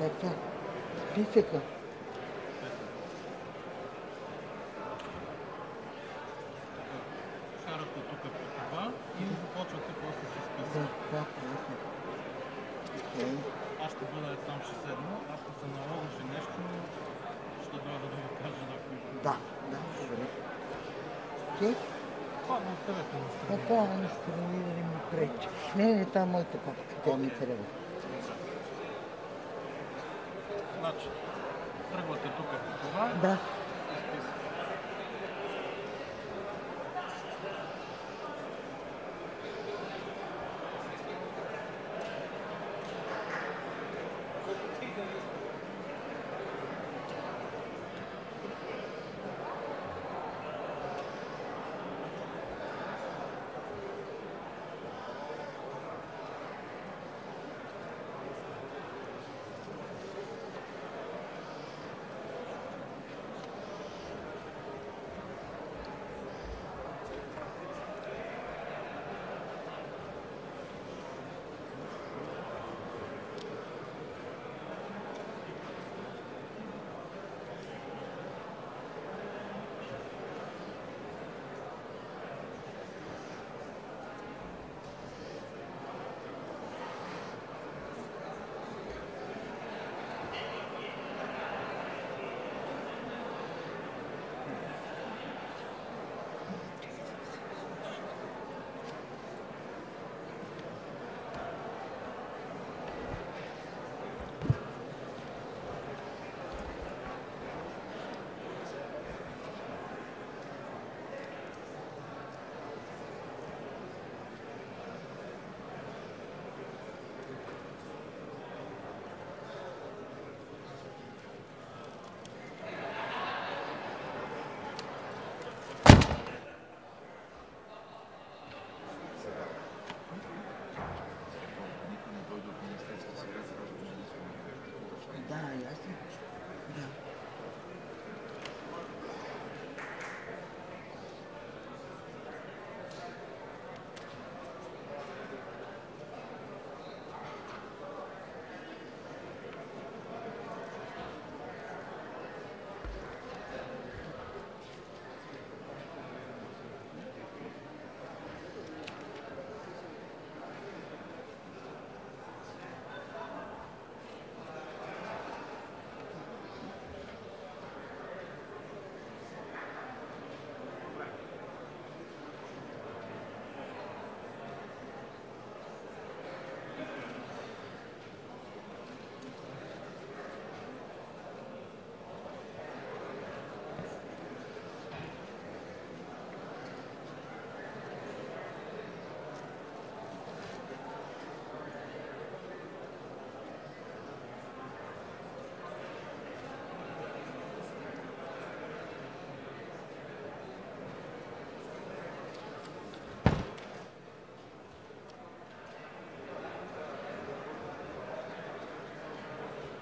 Така. Списъка. Карате тук по това и започвате после с Да, списък. да, ясно. Окей. Аз ще бъда там, ще седна. Ако се наложи нещо, ще дойда да ви кажа да. Да, да, добре. Окей. Това го оставете на страна. Така, не страни да не ми пречи. Не, не, това е моята папка. Тя ми трябва.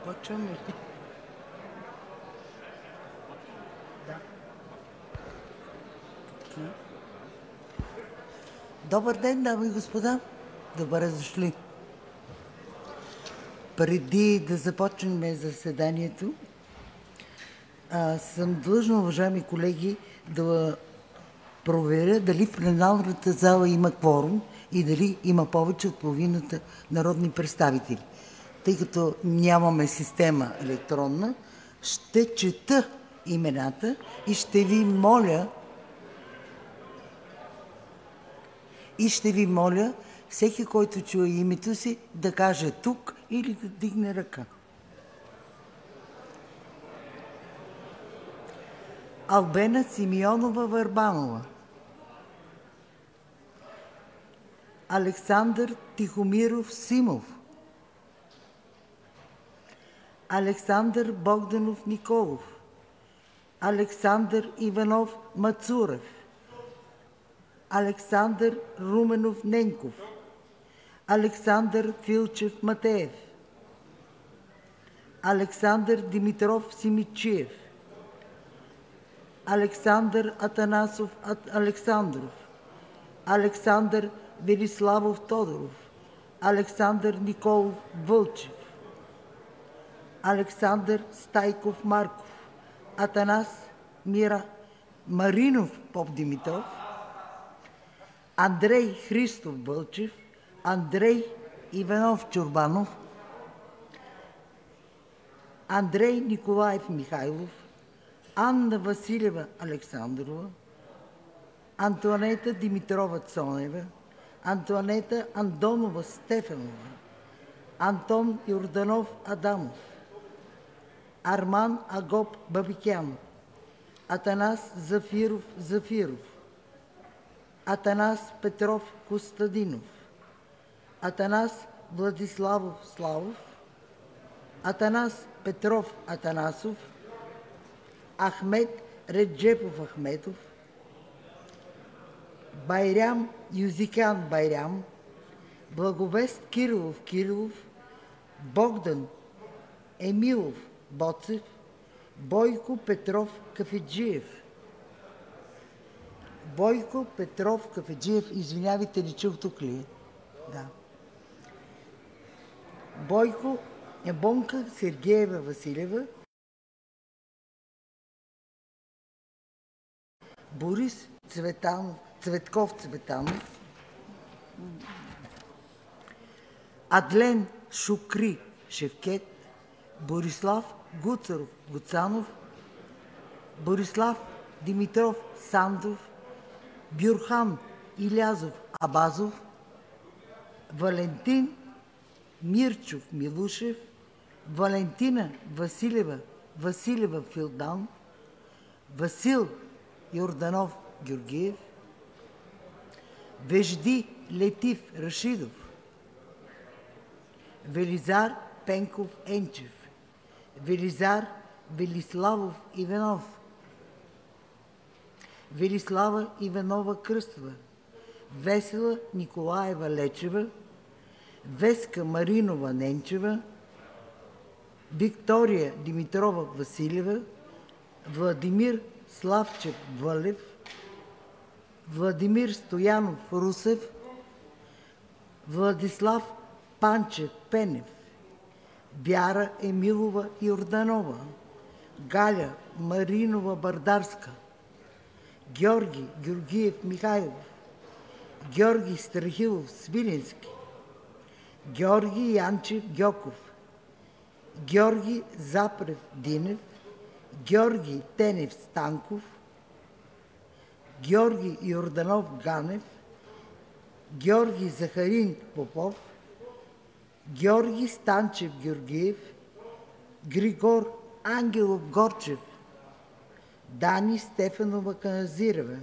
Почваме. Добър ден, дами и господа. Добре дошли. Преди да започнем заседанието, съм длъжна, уважаеми колеги, да проверя дали в пленарната зала има кворум и дали има повече от половината народни представители. Тъй като нямаме система електронна, ще чета имената и ще ви моля и ще ви моля всеки, който чуе името си, да каже тук или да дигне ръка. Албена Симеонова Върбанова. Александър Тихомиров Симов. Александър Богданов Николов. Александър Иванов Мацурев. Александър Руменов Ненков. Александър Филчев Матеев. Александър Димитров Симичиев. Александър Атанасов Ат- Александров. Александър Велиславов Тодоров. Александър Николов Вълчев. Александър Стайков Марков, Атанас Мира Маринов Поп Димитров, Андрей Христов Бълчев, Андрей Иванов Чурбанов, Андрей Николаев Михайлов, Анна Василева Александрова, Антуанета Димитрова Цонева, Антуанета Андонова Стефанова, Антон Йорданов Адамов, Арман Агоп Бабикян, Атанас Зафиров Зафиров, Атанас Петров Костадинов, Атанас Владиславов Славов, Атанас Петров Атанасов, Ахмед Реджепов Ахметов, Байрям Юзикян Байрям, Благовест Кирилов Кирилов, Богдан Емилов Боцев, Бойко Петров Кафеджиев. Бойко Петров Кафеджиев, извинявайте, не чух тук ли е? Да. Бойко Ебонка Сергеева Василева, Борис Цветанов, Цветков Цветанов, Адлен Шукри Шевкет, Борислав Гуцаров Гуцанов, Борислав Димитров Сандов, Бюрхан Илязов Абазов, Валентин Мирчов Милушев, Валентина Василева Василева Филдан, Васил Йорданов Георгиев, Вежди Летив Рашидов, Велизар Пенков Енчев, Велизар Велиславов Иванов, Велислава Иванова Кръстова, Весела Николаева Лечева, Веска Маринова Ненчева, Виктория Димитрова Василева, Владимир Славчев Вълев, Владимир Стоянов Русев, Владислав Панчев Пенев, Вяра Емилова Йорданова, Галя Маринова Бардарска, Георги Георгиев Михайлов, Георги Страхилов Свилински, Георги Янчев Гьоков, Георги Запрев Динев, Георги Тенев Станков, Георги Йорданов Ганев, Георги Захарин Попов, Георги Станчев Георгиев, Григор Ангелов Горчев, Дани Стефанова Каназирова,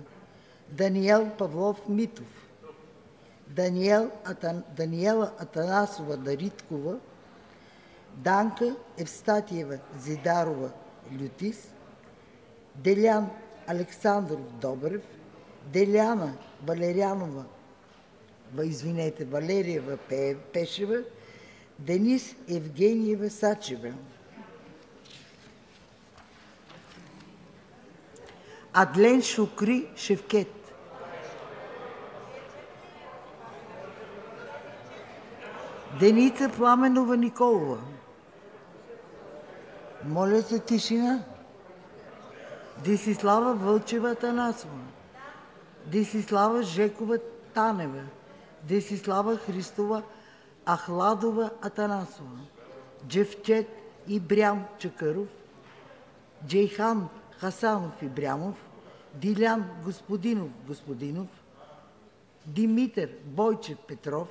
Даниел Павлов Митов, Даниел Атан... Даниела Атанасова Дариткова, Данка Евстатиева Зидарова Лютис, Делян Александров Добрев, Деляна Валерянова, извинете, Валериева Пешева, Денис Евгениева Сачева. Адлен Шукри Шевкет. Деница Пламенова Николова. Моля за тишина. Десислава Вълчева Танасова. Десислава Жекова Танева. Десислава Христова Ахладова Атанасова. Джевчет Ибрям Чакъров. Джейхан Хасанов Ибрямов. Дилян Господинов Господинов. Димитър Бойчев Петров.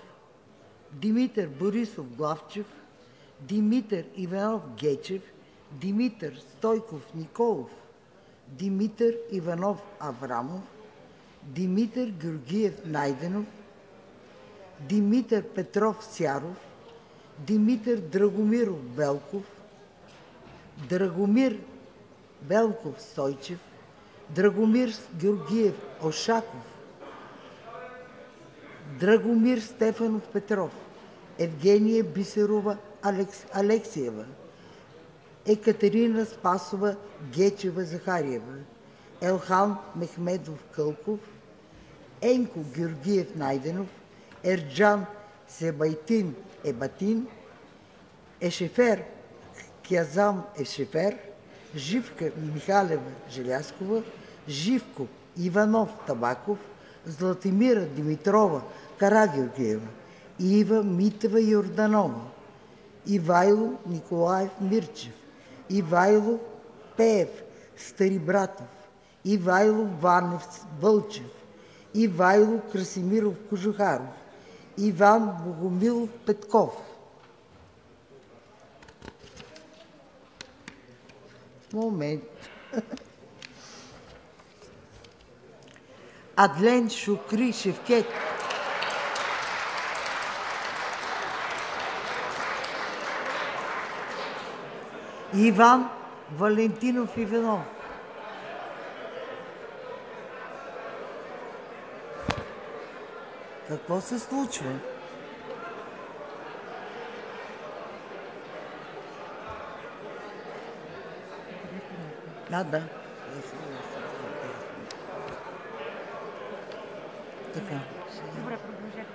Димитър Борисов Главчев. Димитър Иванов Гечев. Димитър Стойков Николов. Димитър Иванов Аврамов. Димитър Георгиев Найденов. Димитър Петров Сяров. Димитър Драгомиров Велков. Драгомир Велков Стойчев. Драгомир Георгиев Ошаков. Драгомир Стефанов Петров. Евгения Бисерова Алекс... Алексиева. Екатерина Спасова Гечева Захариева. Елхан Мехмедов Кълков. Енко Георгиев Найденов. Ерджан Себайтин Ебатин. Ешефер Кязам Ешефер, Живка Михалева Желяскова, Живко Иванов Табаков, Златимира Димитрова Карагеоргиева, Ива Митева Йорданова, Ивайло Николаев Мирчев, Ивайло Пеев Старибратов, Ивайло Ванев Вълчев, Ивайло Красимиров Кожухаров, Иван Богомилов Петков. Момент. Адлен Шукри Шевкет. Иван Валентинов Иванов. Какво се случва? Да, да. Така. Добре, продължете.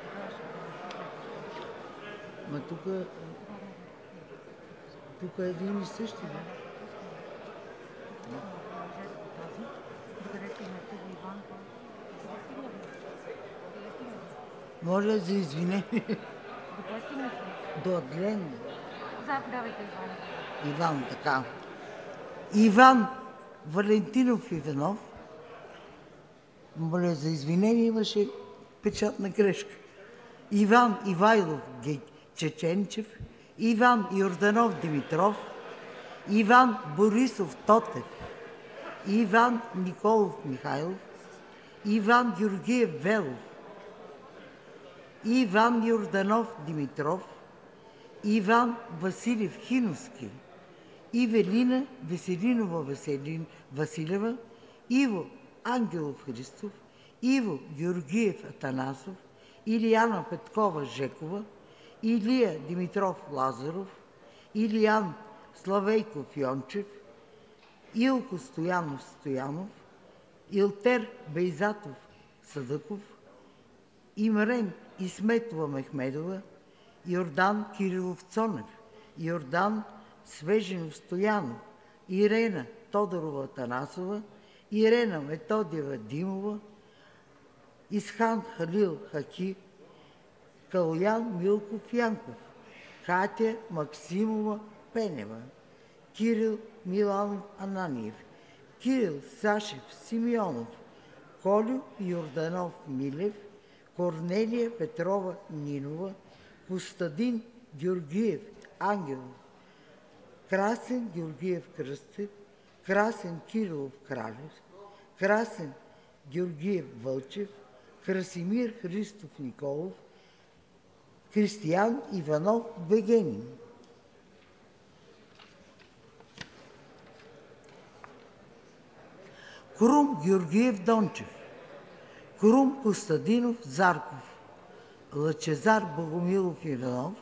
Ма тук... Тук е един и същи, да? Докъде стигнахте до Иван? Моля за извинение. Докъде стигнахте? До Адлен. Задавайте Иван. Иван, така. Иван Валентинов Иванов. Моля за извинение, имаше печатна грешка. Иван Ивайлов Чеченчев, Иван Йорданов Димитров, Иван Борисов Тотев, Иван Николов Михайлов, Иван Георгиев Велов, Иван Йорданов Димитров, Иван Василев Хиновски, Ивелина Веселинова Веселин Василева, Иво Ангелов Христов, Иво Георгиев Атанасов, Илияна Петкова Жекова, Илия Димитров Лазаров, Илиян Славейков Йончев, Илко Стоянов Стоянов, Илтер Бейзатов Съдъков, Имрен Исметова Мехмедова, Йордан Кирилов Цонев, Йордан Свежинов Стоянов, Ирена Тодорова Танасова, Ирена Методиева Димова, Исхан Халил Хаки, Калуян Милков Янков, Катя Максимова Пенева, Кирил Миланов Ананиев, Кирил Сашев Симеонов, Колю Йорданов Милев, Корнелия Петрова Нинова, Костадин Георгиев Ангелов, Красен Георгиев Кръстев, Красен Кирилов Кралев, Красен Георгиев Вълчев, Красимир Христов Николов, Кристиян Иванов Бегенин. Крум Георгиев Дончев, Крум Костадинов Зарков, Лъчезар Богомилов Иванов,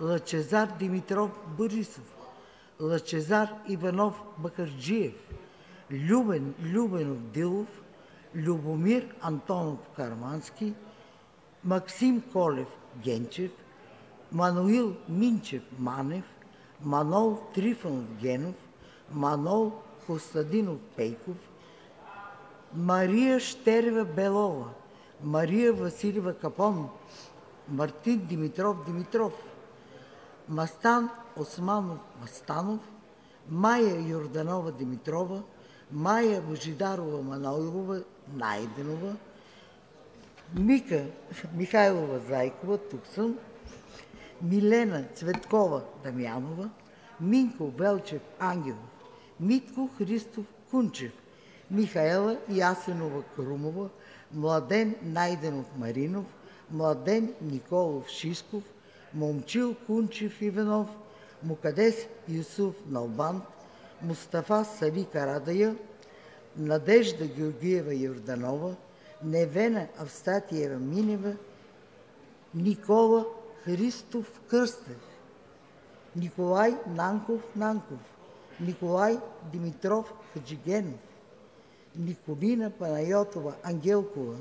Лъчезар Димитров Борисов, Лъчезар Иванов Бакарджиев, Любен Любенов Дилов, Любомир Антонов Кармански, Максим Колев Генчев, Мануил Минчев Манев, Манол Трифонов Генов, Манол Костадинов Пейков, Мария Штерева Белова, Мария Василева Капон, Мартин Димитров Димитров, Мастан Османов Мастанов, Майя Йорданова Димитрова, Майя Божидарова Манойлова Найденова, Мика Михайлова Зайкова, тук съм, Милена Цветкова Дамянова, Минко Велчев Ангелов, Митко Христов Кунчев, Михаела Ясенова Крумова, Младен Найденов Маринов, Младен Николов Шисков, Момчил Кунчев Иванов, Мукадес Юсуф Налбан, Мустафа Сали Карадая, Надежда Георгиева Йорданова, Невена Австатиева Минева, Никола Христов Кръстев, Николай Нанков Нанков, Николай Димитров Хаджигенов, Николина Панайотова Ангелкова,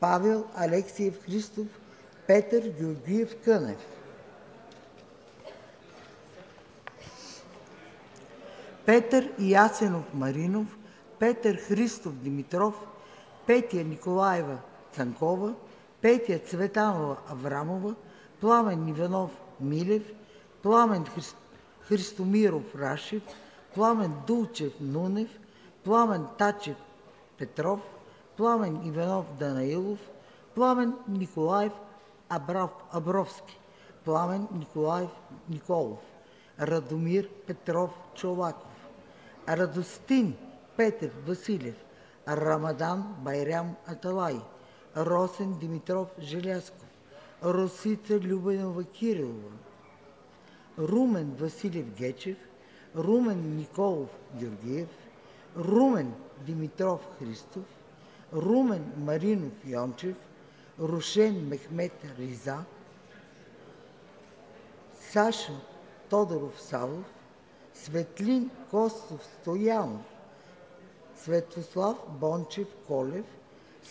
Павел Алексиев Христов, Петър Георгиев Кънев. Петър Ясенов Маринов, Петър Христов Димитров, Петя Николаева Цанкова, Петя Цветанова Аврамова, Пламен Иванов Милев, Пламен Христ... Христомиров Рашев, Пламен Дулчев Нунев, Пламен Тачев Петров, Пламен Иванов Данаилов, Пламен Николаев Абрав, Абровски, Пламен Николаев Николов, Радомир Петров Чолаков, Радостин Петър Василев, Рамадан Байрям Аталай, Росен Димитров Желясков, Росица Любенова Кирилова, Румен Василев Гечев, Румен Николов Георгиев, Румен Димитров Христов, Румен Маринов Йончев, Рушен Мехмет Риза, Саша Тодоров Савов, Светлин Костов Стоянов, Светослав Бончев Колев,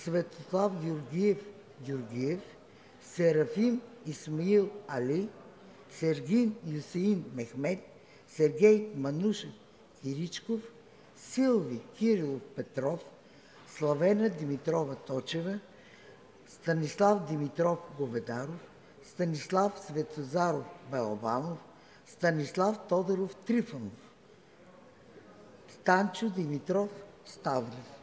Светослав Георгиев Георгиев, Серафим Исмаил Али, Сергин Юсеин Мехмет, Сергей Манушев Киричков, Силви Кирилов Петров, Славена Димитрова Точева, Станислав Димитров Говедаров, Станислав Светозаров Балабанов, Станислав Тодоров Трифонов, Станчо Димитров Ставров.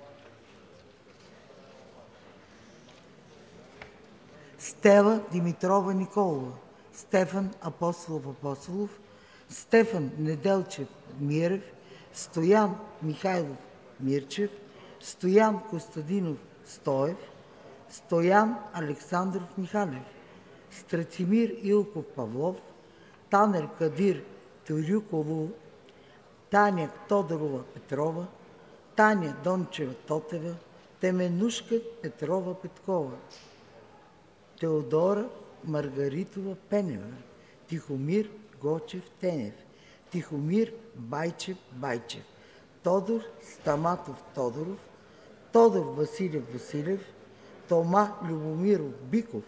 Стела Димитрова Николова, Стефан Апостолов Апостолов, Стефан Неделчев Мирев, Стоян Михайлов Мирчев, Стоян Костадинов Стоев, Стоян Александров Михалев, Страцимир Илков Павлов, Танер Кадир Тюрюково, Таня Тодорова Петрова, Таня Дончева Тотева, Теменушка Петрова Петкова, Теодора Маргаритова Пенева, Тихомир Гочев Тенев, Тихомир Байчев Байчев, Тодор Стаматов Тодоров, Тодор Василев Василев, Тома Любомиров Биков,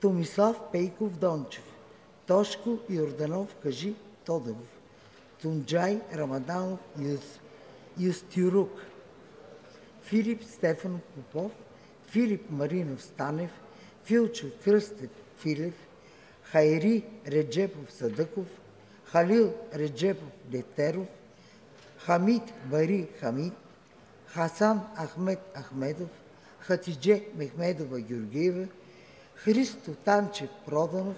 Томислав Пейков Дончев, Тошко Йорданов Кажи Тодоров, Тунджай Рамаданов Юс, Юстюрук, Филип Стефанов Попов, Филип Маринов Станев, Филчо Кръстев Филев, Хайри Реджепов Садъков, Халил Реджепов Детеров, Хамид Бари Хамид, Хасан Ахмед Ахмедов, Хатидже Мехмедова Георгиева, Христо Танчев Проданов,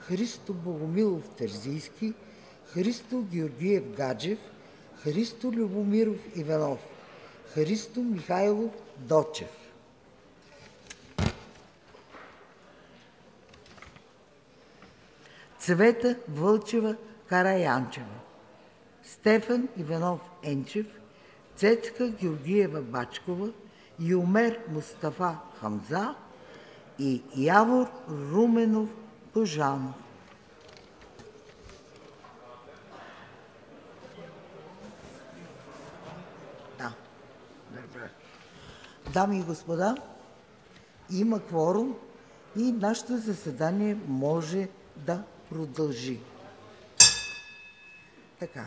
Христо Богомилов Терзийски, Христо Георгиев Гаджев, Христо Любомиров Иванов, Христо Михайлов Дочев. Цвета Вълчева Караянчева, Стефан Иванов Енчев, Цецка Георгиева Бачкова, Юмер Мустафа Хамза и Явор Руменов Божанов. Да. Дами и господа, има кворум и нашето заседание може да продължи. Така.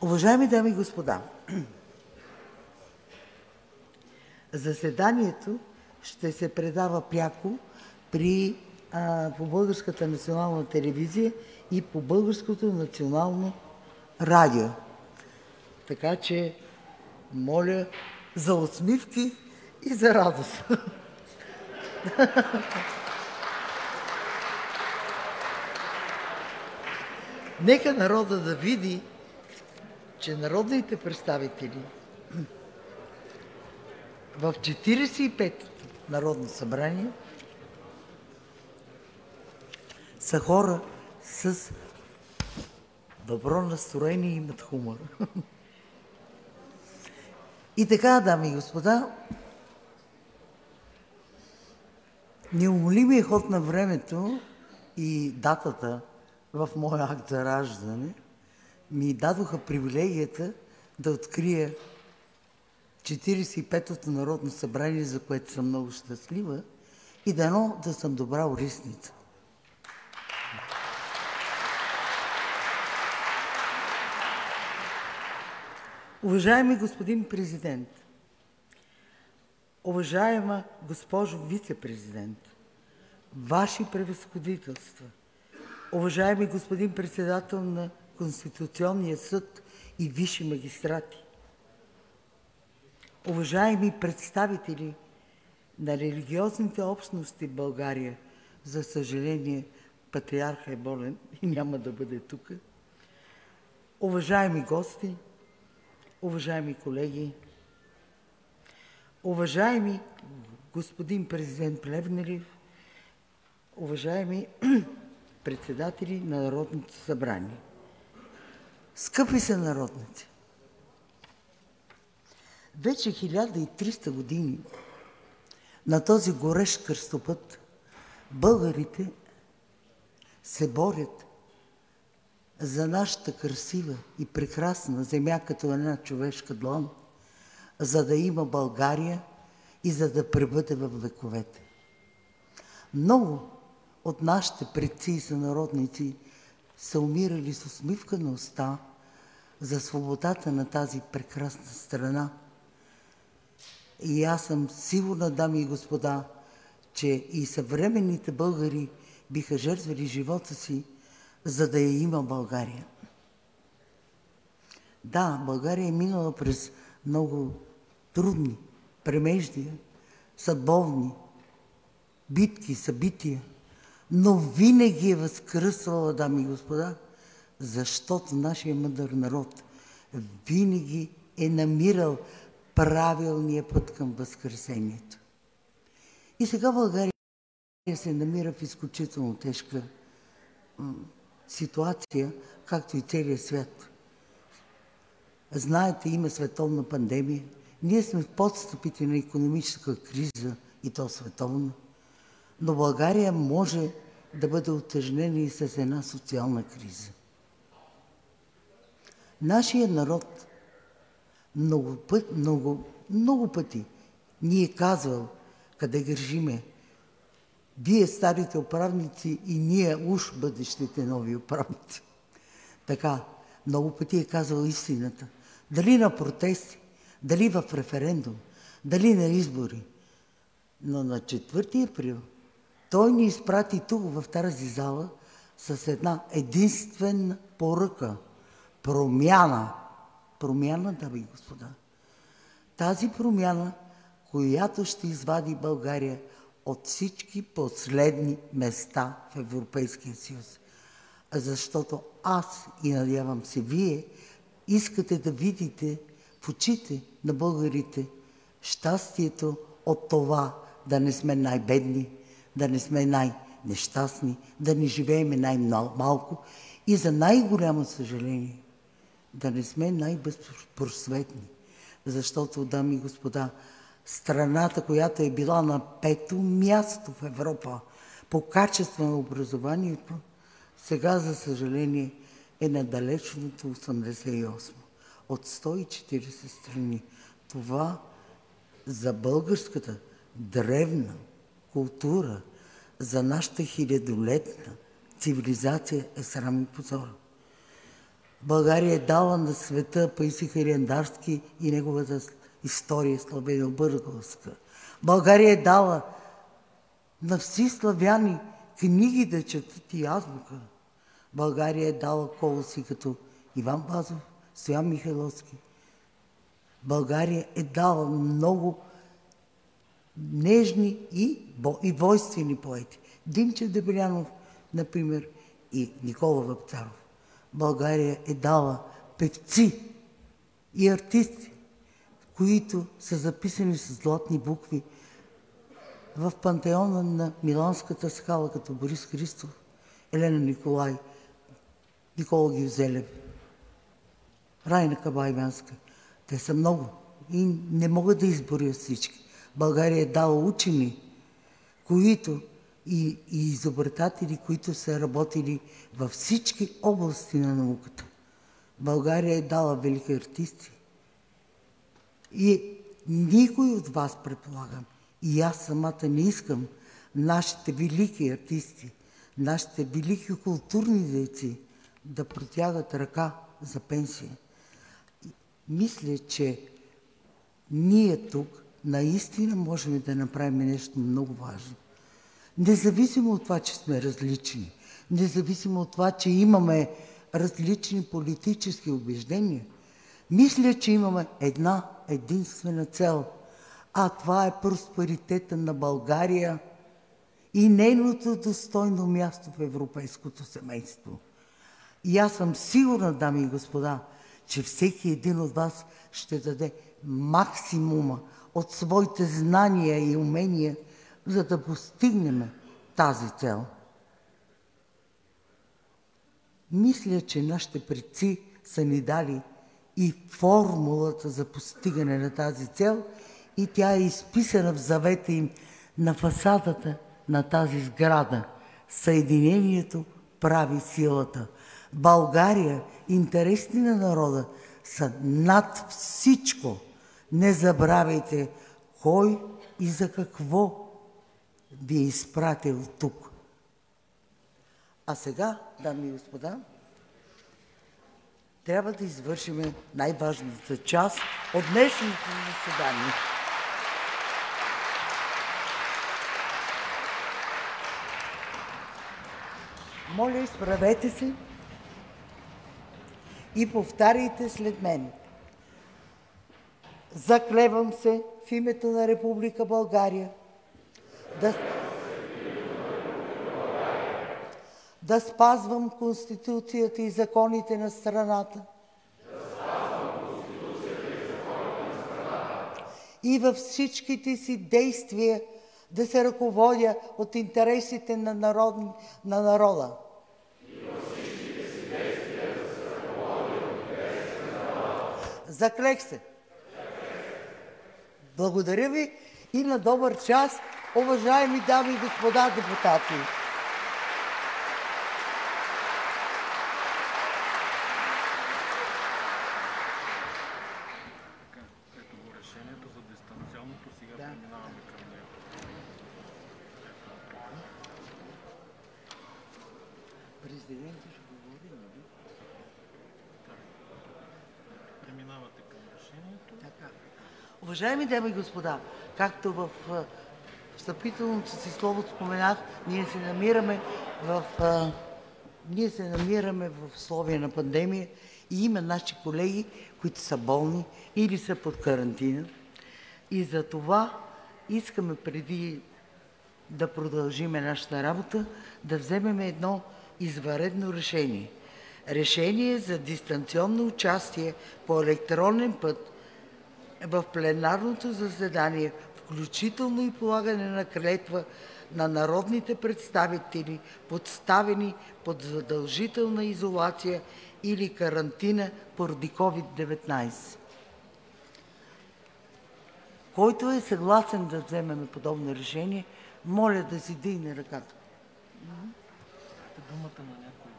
Уважаеми дами и господа, заседанието ще се предава пряко при, а, по Българската национална телевизия и по Българското национално радио. Така че, моля за усмивки и за радост. Нека народа да види, че народните представители в 45-то Народно събрание са хора с добро настроение и имат хумор. И така, дами и господа, неумолимият ход на времето и датата в моя акт за раждане ми дадоха привилегията да открия 45-то Народно събрание, за което съм много щастлива, и дано да съм добра урисница. Уважаеми господин президент, уважаема госпожо вице-президент, ваши превъзходителства, уважаеми господин председател на Конституционния съд и висши магистрати, уважаеми представители на религиозните общности в България, за съжаление патриарха е болен и няма да бъде тук, уважаеми гости, уважаеми колеги, уважаеми господин президент Плевнелив, уважаеми председатели на Народното събрание, скъпи са народници, вече 1300 години на този горещ кръстопът българите се борят за нашата красива и прекрасна земя като една човешка длан, за да има България и за да пребъде в вековете. Много от нашите предци и сънародници са умирали с усмивка на уста за свободата на тази прекрасна страна. И аз съм сигурна, дами и господа, че и съвременните българи биха жертвали живота си, за да я има България. Да, България е минала през много трудни премеждия, съдбовни, битки, събития, но винаги е възкръсвала, дами и господа, защото нашия мъдър народ винаги е намирал правилния път към възкресението. И сега България се намира в изключително тежка ситуация, както и целият свят. Знаете, има световна пандемия. Ние сме в подстъпите на економическа криза и то световна. Но България може да бъде отъжнена и с една социална криза. Нашия народ много, път, много, много пъти ни е казвал къде гържиме. Вие, старите управници, и ние уж бъдещите нови управници. Така, много пъти е казал истината. Дали на протести, дали в референдум, дали на избори. Но на 4 април той ни изпрати тук в тази зала с една единствена поръка. Промяна. Промяна, дами и господа. Тази промяна, която ще извади България от всички последни места в Европейския съюз. Защото аз и надявам се вие искате да видите в очите на българите щастието от това да не сме най-бедни, да не сме най-нещастни, да не живееме най-малко и за най-голямо съжаление да не сме най-безпросветни. Защото, дами и господа, страната, която е била на пето място в Европа по качество на образованието, сега, за съжаление, е на далечното 88 от 140 страни. Това за българската древна култура, за нашата хилядолетна цивилизация е срам и позор. България е дала на света Паиси Хириандарски и неговата история славено-бъргалска. България е дала на всички славяни книги да четат и азбука. България е дала колоси като Иван Базов, Стоян Михайловски. България е дала много нежни и, и войствени поети. Димчев Дебелянов, например, и Никола Вапцаров. България е дала певци и артисти, които са записани с златни букви в пантеона на Миланската скала, като Борис Христов, Елена Николай, Никола Гивзелев, Райна Кабайманска. Те са много и не могат да изборя всички. България е дала учени, които и, и изобретатели, които са работили във всички области на науката. България е дала велики артисти. И Никой от вас, предполагам, и аз самата не искам нашите велики артисти, нашите велики културни дейци да протягат ръка за пенсия. Мисля, че ние тук наистина можем да направим нещо много важно. Независимо от това, че сме различни, независимо от това, че имаме различни политически убеждения, мисля, че имаме една единствена цел, а това е просперитета на България и нейното достойно място в европейското семейство. И аз съм сигурна, дами и господа, че всеки един от вас ще даде максимума от своите знания и умения, за да постигнем тази цел. Мисля, че нашите предци са ни дали и формулата за постигане на тази цел и тя е изписана в завета им на фасадата на тази сграда. Съединението прави силата. България, интересите на народа са над всичко. Не забравяйте кой и за какво ви е изпратил тук. А сега, дами и господа, трябва да извършим най-важната част от днешното заседание. Моля, изправете се и повтаряйте след мен. Заклевам се в името на Република България да, да спазвам Конституцията и законите на страната и във всичките си действия да се ръководя от интересите на, народ, на народа. Заклех се. Благодаря ви и на добър час, уважаеми дами и господа депутати. Така, ето го решението за дистанционното. Сега Да. преминаваме към него. Президентът ще говори, нали? Преминавате към решението. Така. Уважаеми дами и господа, както в встъпителното си слово споменах, ние се намираме в, ние се намираме в условия на пандемия и има наши колеги, които са болни или са под карантина. И за това искаме преди да продължиме нашата работа, да вземем едно извънредно решение. Решение за дистанционно участие по електронен път в пленарното заседание, включително и полагане на клетва на народните представители, подставени под задължителна изолация или карантина поради COVID-19. Който е съгласен да вземем подобно решение, моля да си дигне ръката. Думата на някой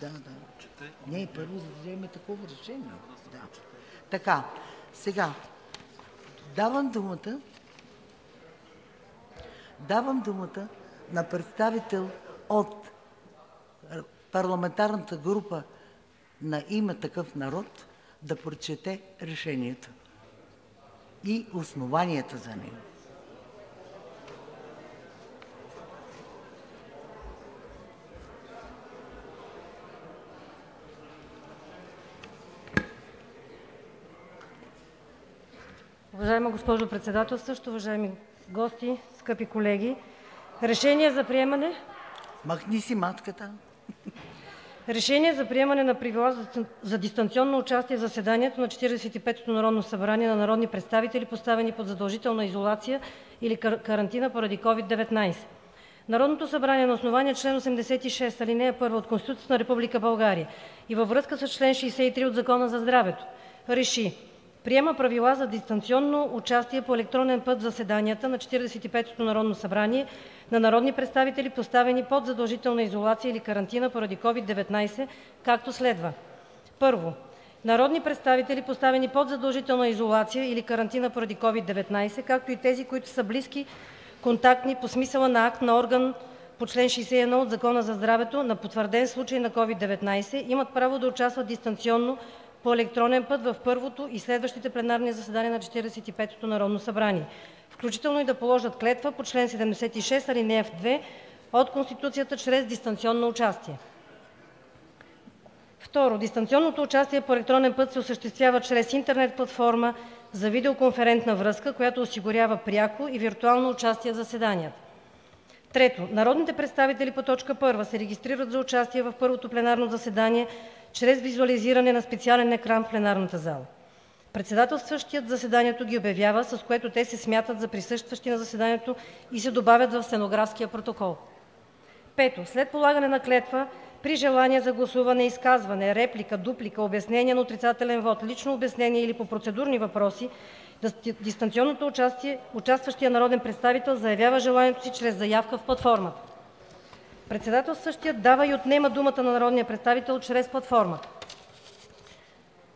да Да, да. Не, първо да вземе такова решение. Да. Така, сега, давам думата, давам думата на представител от парламентарната група на Има такъв народ да прочете решението и основанията за него. Уважаема госпожо председател, също уважаеми гости, скъпи колеги! Решение за приемане Махни си матката. Решение за приемане на правила за, за дистанционно участие в заседанието на 45-ото Народно събрание на народни представители, поставени под задължителна изолация или кар- карантина поради COVID-19. Народното събрание на основание член 86, ал. 1 от Конституцията на Република България и във връзка с член 63 от Закона за здравето РЕШИ: Приема правила за дистанционно участие по електронен път в заседанията на 45-ото Народно събрание на народни представители, поставени под задължителна изолация или карантина поради COVID-19, както следва: Първо, народни представители, поставени под задължителна изолация или карантина поради COVID-19, както и тези, които са близки контактни по смисъла на акт на орган по чл. 61 от Закона за здравето на потвърден случай на COVID-19, имат право да участват дистанционно по електронен път в първото и следващите пленарни заседания на 45-ото народно събрание, включително и да положат клетва по чл. 76, ал. 2 от Конституцията чрез дистанционно участие. 2. Дистанционното участие по електронен път се осъществява чрез интернет платформа за видеоконферентна връзка, която осигурява пряко и виртуално участие в заседанията. 3. Народните представители по т. 1 се регистрират за участие в първото пленарно заседание чрез визуализиране на специален екран в пленарната зала. Председателстващият заседанието ги обявява, с което те се смятат за присъстващи на заседанието и се добавят в стенографския протокол. 5. След полагане на клетва при желание за гласуване, изказване, реплика, дуплика, обяснение на отрицателен вот, лично обяснение или по процедурни въпроси дистанционното участие участващият народен представител заявява желанието си чрез заявка в платформата. Председателстващият дава и отнема думата на народния представител чрез платформата.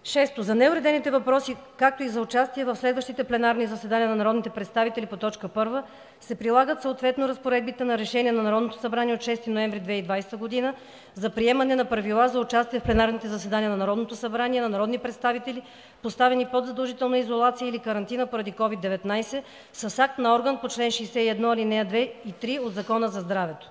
6. За неуредените въпроси, както и за участие в следващите пленарни заседания на народните представители по т. 1 се прилагат съответно разпоредбите на Решение на Народното събрание от 6 ноември 2020 г. за приемане на правила за участие в пленарните заседания на Народното събрание на народни представители, поставени под задължителна изолация или карантина поради COVID-19, с акт на орган по чл. 61, ал. 2 и 3 от Закона за здравето.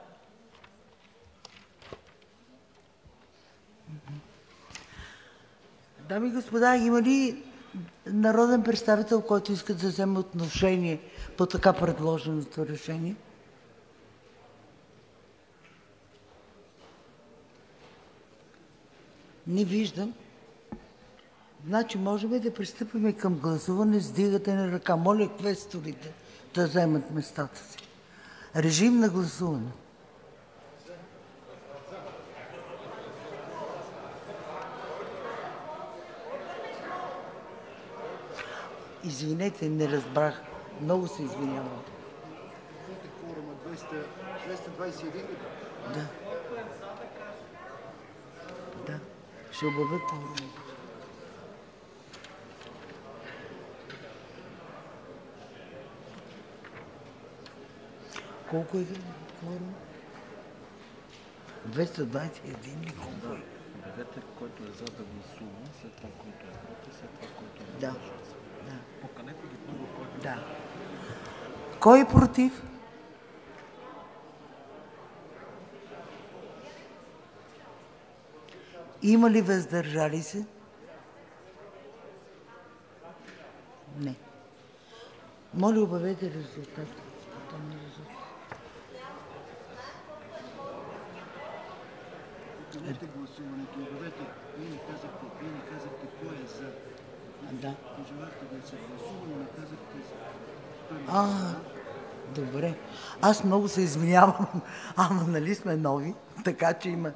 Дами и господа, има ли народен представител, който иска да вземе отношение по така предложеното решение? Не виждам. Значи можем да пристъпим към гласуване с дигате на ръка. Моля квесторите да вземат местата си. Режим на гласуване. Извинете, не разбрах. Много се извинявам. Кворума 221 ли? Да. Да. Ще обявя кворума. Колко е кворум? 221 ли колко е? Обявете който е за да гласува, след това който е против, след това който е. Да. Поканете ги първо, който Да. Кой е против? Има ли въздържали се? Не. Моля, обявете резултат. Обявете гласуването. Обявете. Вие не казахте, вие не казахте кой е за. Да. Пожелахте да се гласува, но не казахте А, добре. Аз много се извинявам, ама нали сме нови, така че има...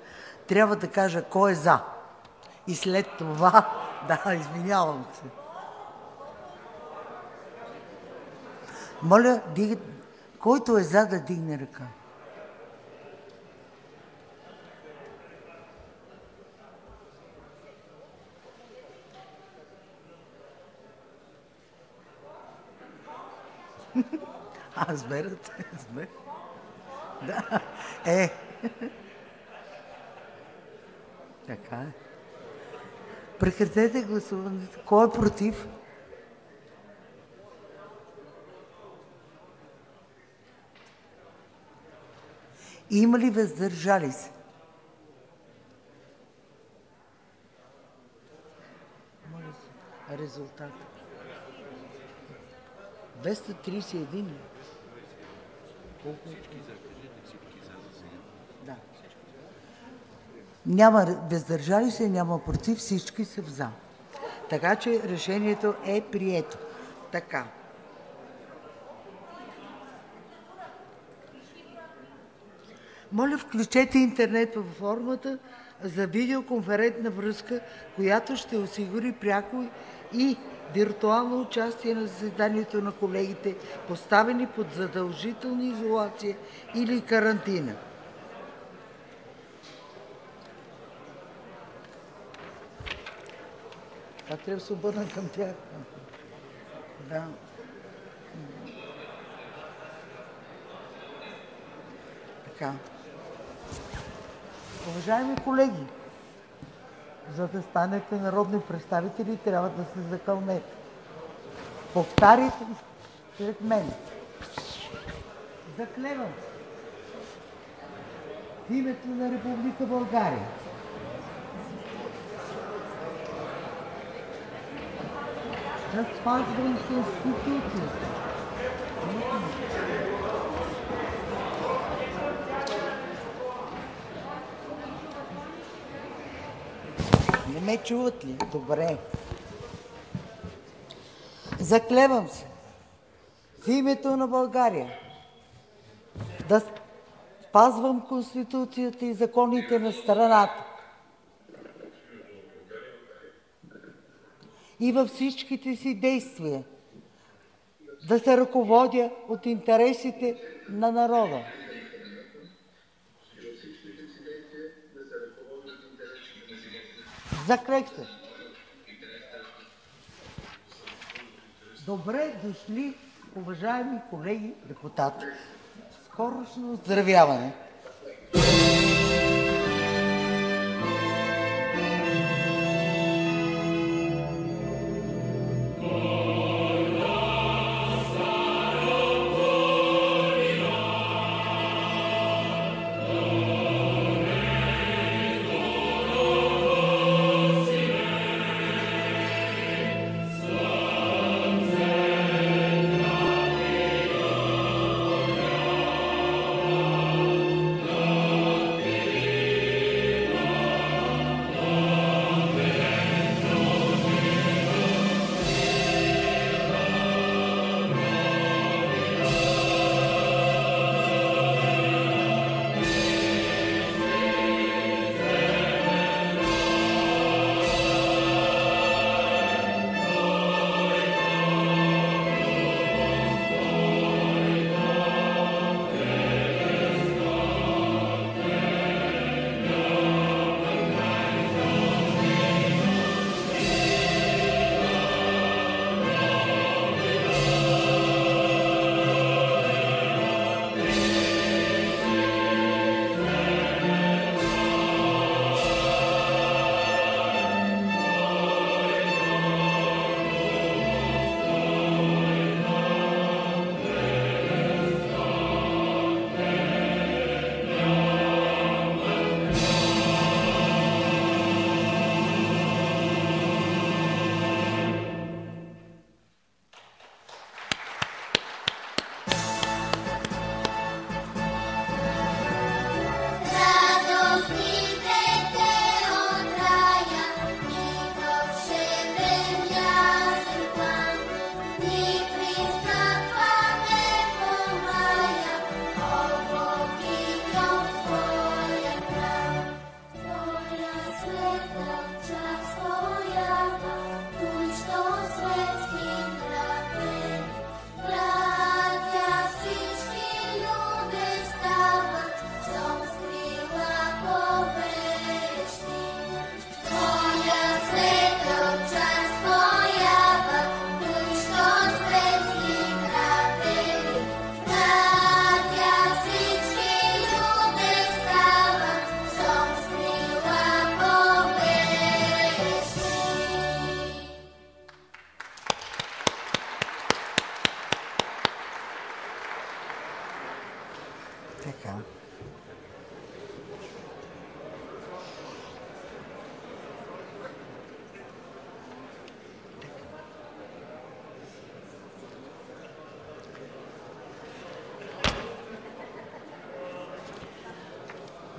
Трябва да кажа кой е за. И след това... Да, извинявам се. Моля, диг... който е за да дигне ръка. Аз берат, разбер. Да. Е. Така е. Прекратете гласуването. Кой е против? Има ли въздържали се? Моля се. Резултат. 231 ли? Колко? Да. Няма въздържали се, няма против, всички са за. Така че решението е прието. Така. Моля, включете интернет във формата за видеоконферентна връзка, която ще осигури пряко и виртуално участие на заседанието на колегите, поставени под задължителна изолация или карантина. Аз трябва да се обърна към тях. Да. Така. Уважаеми колеги, за да станете народни представители, трябва да се закълнете. Повтаряйте след мен. Заклевам се в името на Република България да спазвам Конституцията ме чуват ли? Добре. Заклевам се в името на България да спазвам Конституцията и законите на страната и във всичките си действия да се ръководя от интересите на народа. Закрех се. Добре дошли, уважаеми колеги депутати. Скорошно оздравяване.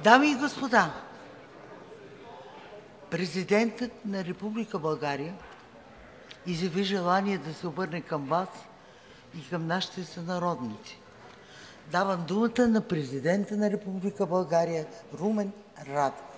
Дами и господа, президентът на Република България изяви желание да се обърне към вас и към нашите сънародници. Давам думата на президента на Република България Румен Радев.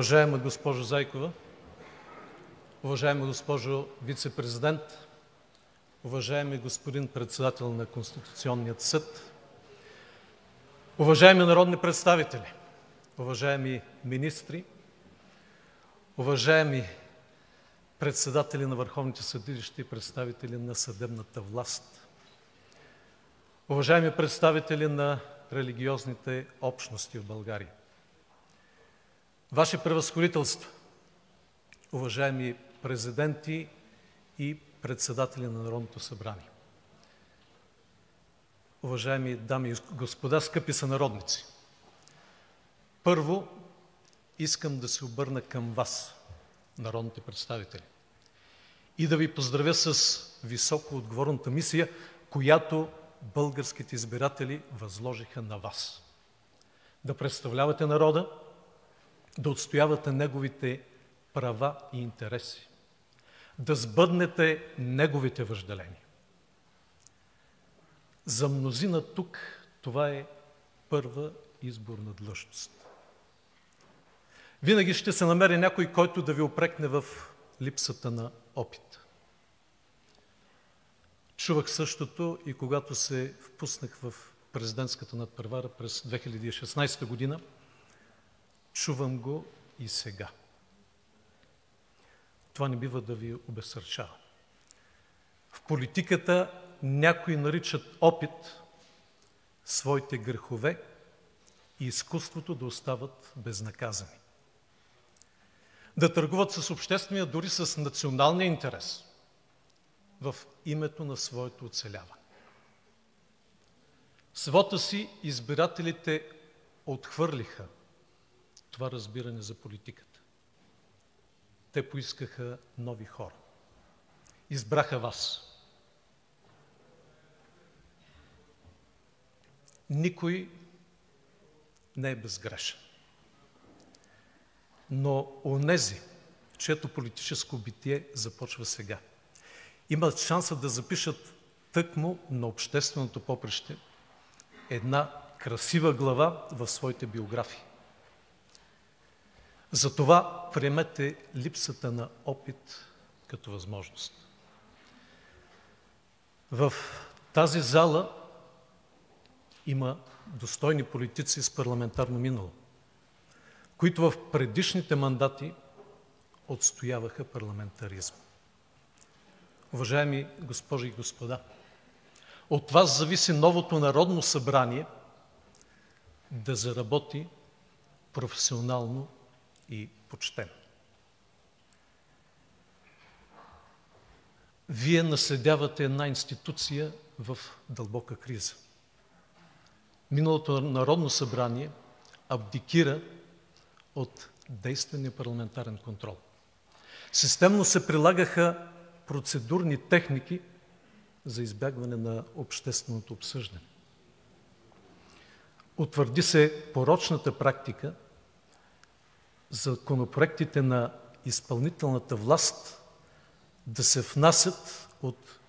Уважаема госпожо Зайкова, уважаема госпожо Вицепрезидент, уважаеми господин Председател на Конституционния съд, уважаеми народни представители, уважаеми министри, уважаеми председатели на върховните съдилища и представители на съдебната власт, уважаеми представители на религиозните общности в България, Ваши превъзходителства, уважаеми президенти и председатели на Народното събрание, уважаеми дами и господа, скъпи сънародници! Първо, искам да се обърна към Вас, народните представители, и да Ви поздравя с високо отговорната мисия, която българските избиратели възложиха на Вас – да представлявате народа, да отстоявате неговите права и интереси, да сбъднете неговите въжделения. За мнозина тук това е първа изборна длъжност. Винаги ще се намери някой, който да ви опрекне в липсата на опит. Чувах същото и когато се впуснах в президентската надпревара през 2016 година. Чувам го и сега. Това не бива да ви обесърчава. В политиката някои наричат опит своите грехове и изкуството да остават безнаказани. Да търгуват с обществения, дори с националния интерес в името на своето оцеляване. Свота си избирателите отхвърлиха това разбиране за политиката. Те поискаха нови хора. Избраха вас. Никой не е безгрешен. Но онези, чието политическо битие започва сега, имат шанса да запишат тъкмо на общественото поприще една красива глава в своите биографии. Затова приемете липсата на опит като възможност. В тази зала има достойни политици с парламентарно минало, които в предишните мандати отстояваха парламентаризма. Уважаеми госпожи и господа, от вас зависи новото Народно събрание да заработи професионално и почтен. Вие наследявате една институция в дълбока криза. Миналото Народно събрание абдикира от действения парламентарен контрол. Системно се прилагаха процедурни техники за избягване на общественото обсъждане. Утвърди се порочната практика законопроектите на изпълнителната власт да се внасят от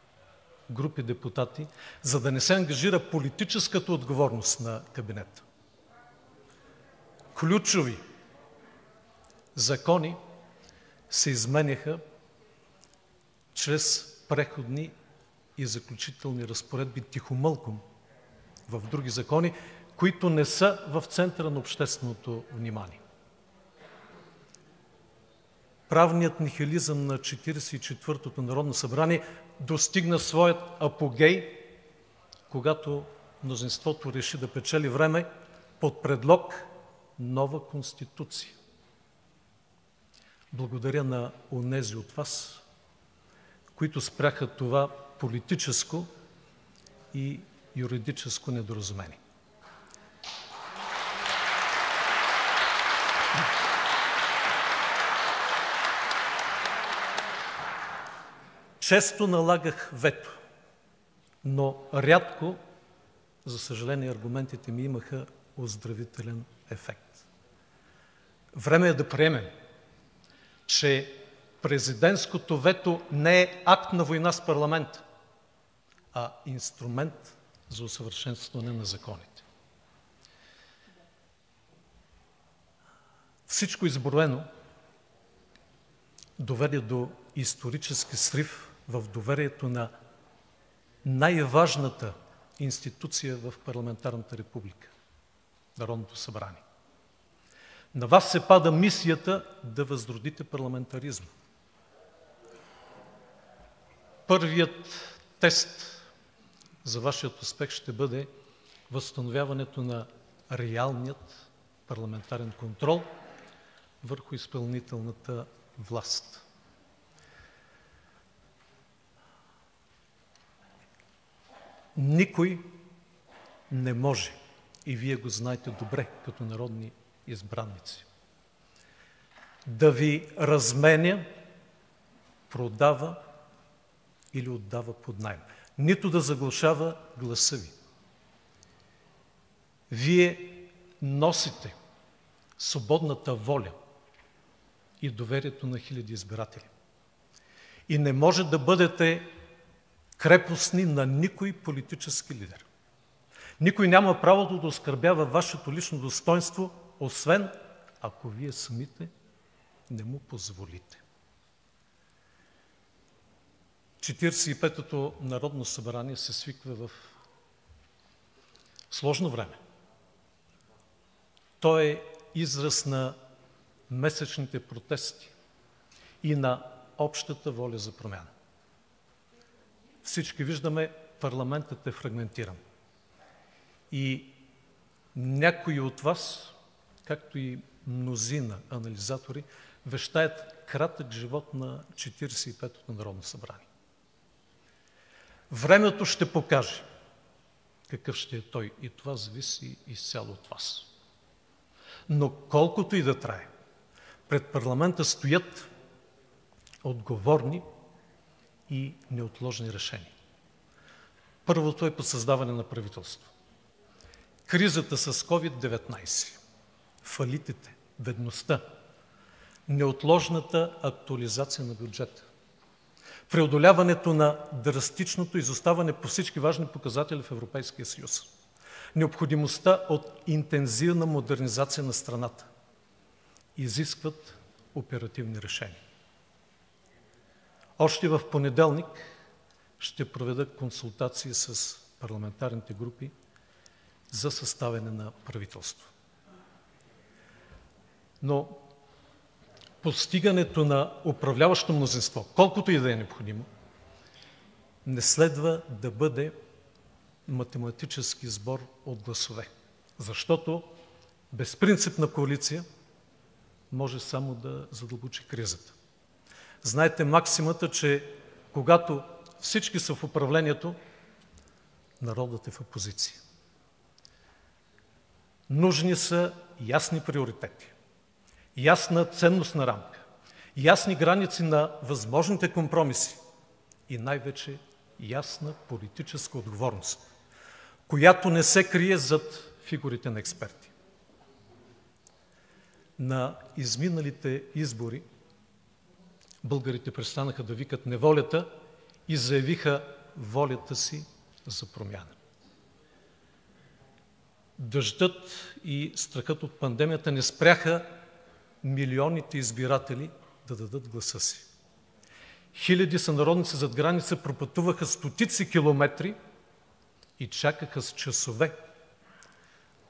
групи депутати, за да не се ангажира политическата отговорност на кабинета. Ключови закони се изменяха чрез преходни и заключителни разпоредби тихомълком в други закони, които не са в центъра на общественото внимание. Правният нихилизъм на 44-тото Народно събрание достигна своят апогей, когато мнозинството реши да печели време под предлог нова Конституция. Благодаря на онези от Вас, които спряха това политическо и юридическо недоразумение. Често налагах вето, но рядко, за съжаление, аргументите ми имаха оздравителен ефект. Време е да приемем, че президентското вето не е акт на война с парламента, а инструмент за усъвършенстване на законите. Всичко изброено доведе до исторически срив в доверието на най-важната институция в парламентарната република – Народното събрание. На вас се пада мисията да възродите парламентаризма. Първият тест за вашият успех ще бъде възстановяването на реалният парламентарен контрол върху изпълнителната власт. Никой не може, и вие го знаете добре като народни избранници, да ви разменя, продава или отдава под найем, нито да заглушава гласа ви. Вие носите свободната воля и доверието на хиляди избиратели. И не може да бъдете крепостни на никой политически лидер. Никой няма правото да оскърбява вашето лично достоинство, освен ако вие самите не му позволите. 45-то Народно събрание се свиква в сложно време. То е израз на месечните протести и на общата воля за промяна. Всички виждаме, парламентът е фрагментиран. И някои от вас, както и мнозина анализатори, вещаят кратък живот на 45-то Народно събрание. Времето ще покаже какъв ще е той и това зависи изцяло от вас. Но колкото и да трае, пред парламента стоят отговорни и неотложни решения. Първото е по създаване на правителство. Кризата с COVID-19, фалитите, бедността, неотложната актуализация на бюджета, преодоляването на драстичното изоставане по всички важни показатели в Европейския съюз, необходимостта от интензивна модернизация на страната изискват оперативни решения. Още в понеделник ще проведа консултации с парламентарните групи за съставяне на правителство. Но постигането на управляващо мнозинство, колкото и да е необходимо, не следва да бъде математически сбор от гласове, защото безпринципна коалиция може само да задълбочи кризата. Знаете максимата, че когато всички са в управлението, народът е в опозиция. Нужни са ясни приоритети, ясна ценностна рамка, ясни граници на възможните компромиси и най-вече ясна политическа отговорност, която не се крие зад фигурите на експерти. На изминалите избори българите престанаха да викат неволята и заявиха волята си за промяна. Дъждът и страхът от пандемията не спряха милионите избиратели да дадат гласа си. Хиляди сънародници зад граница пропътуваха стотици километри и чакаха с часове,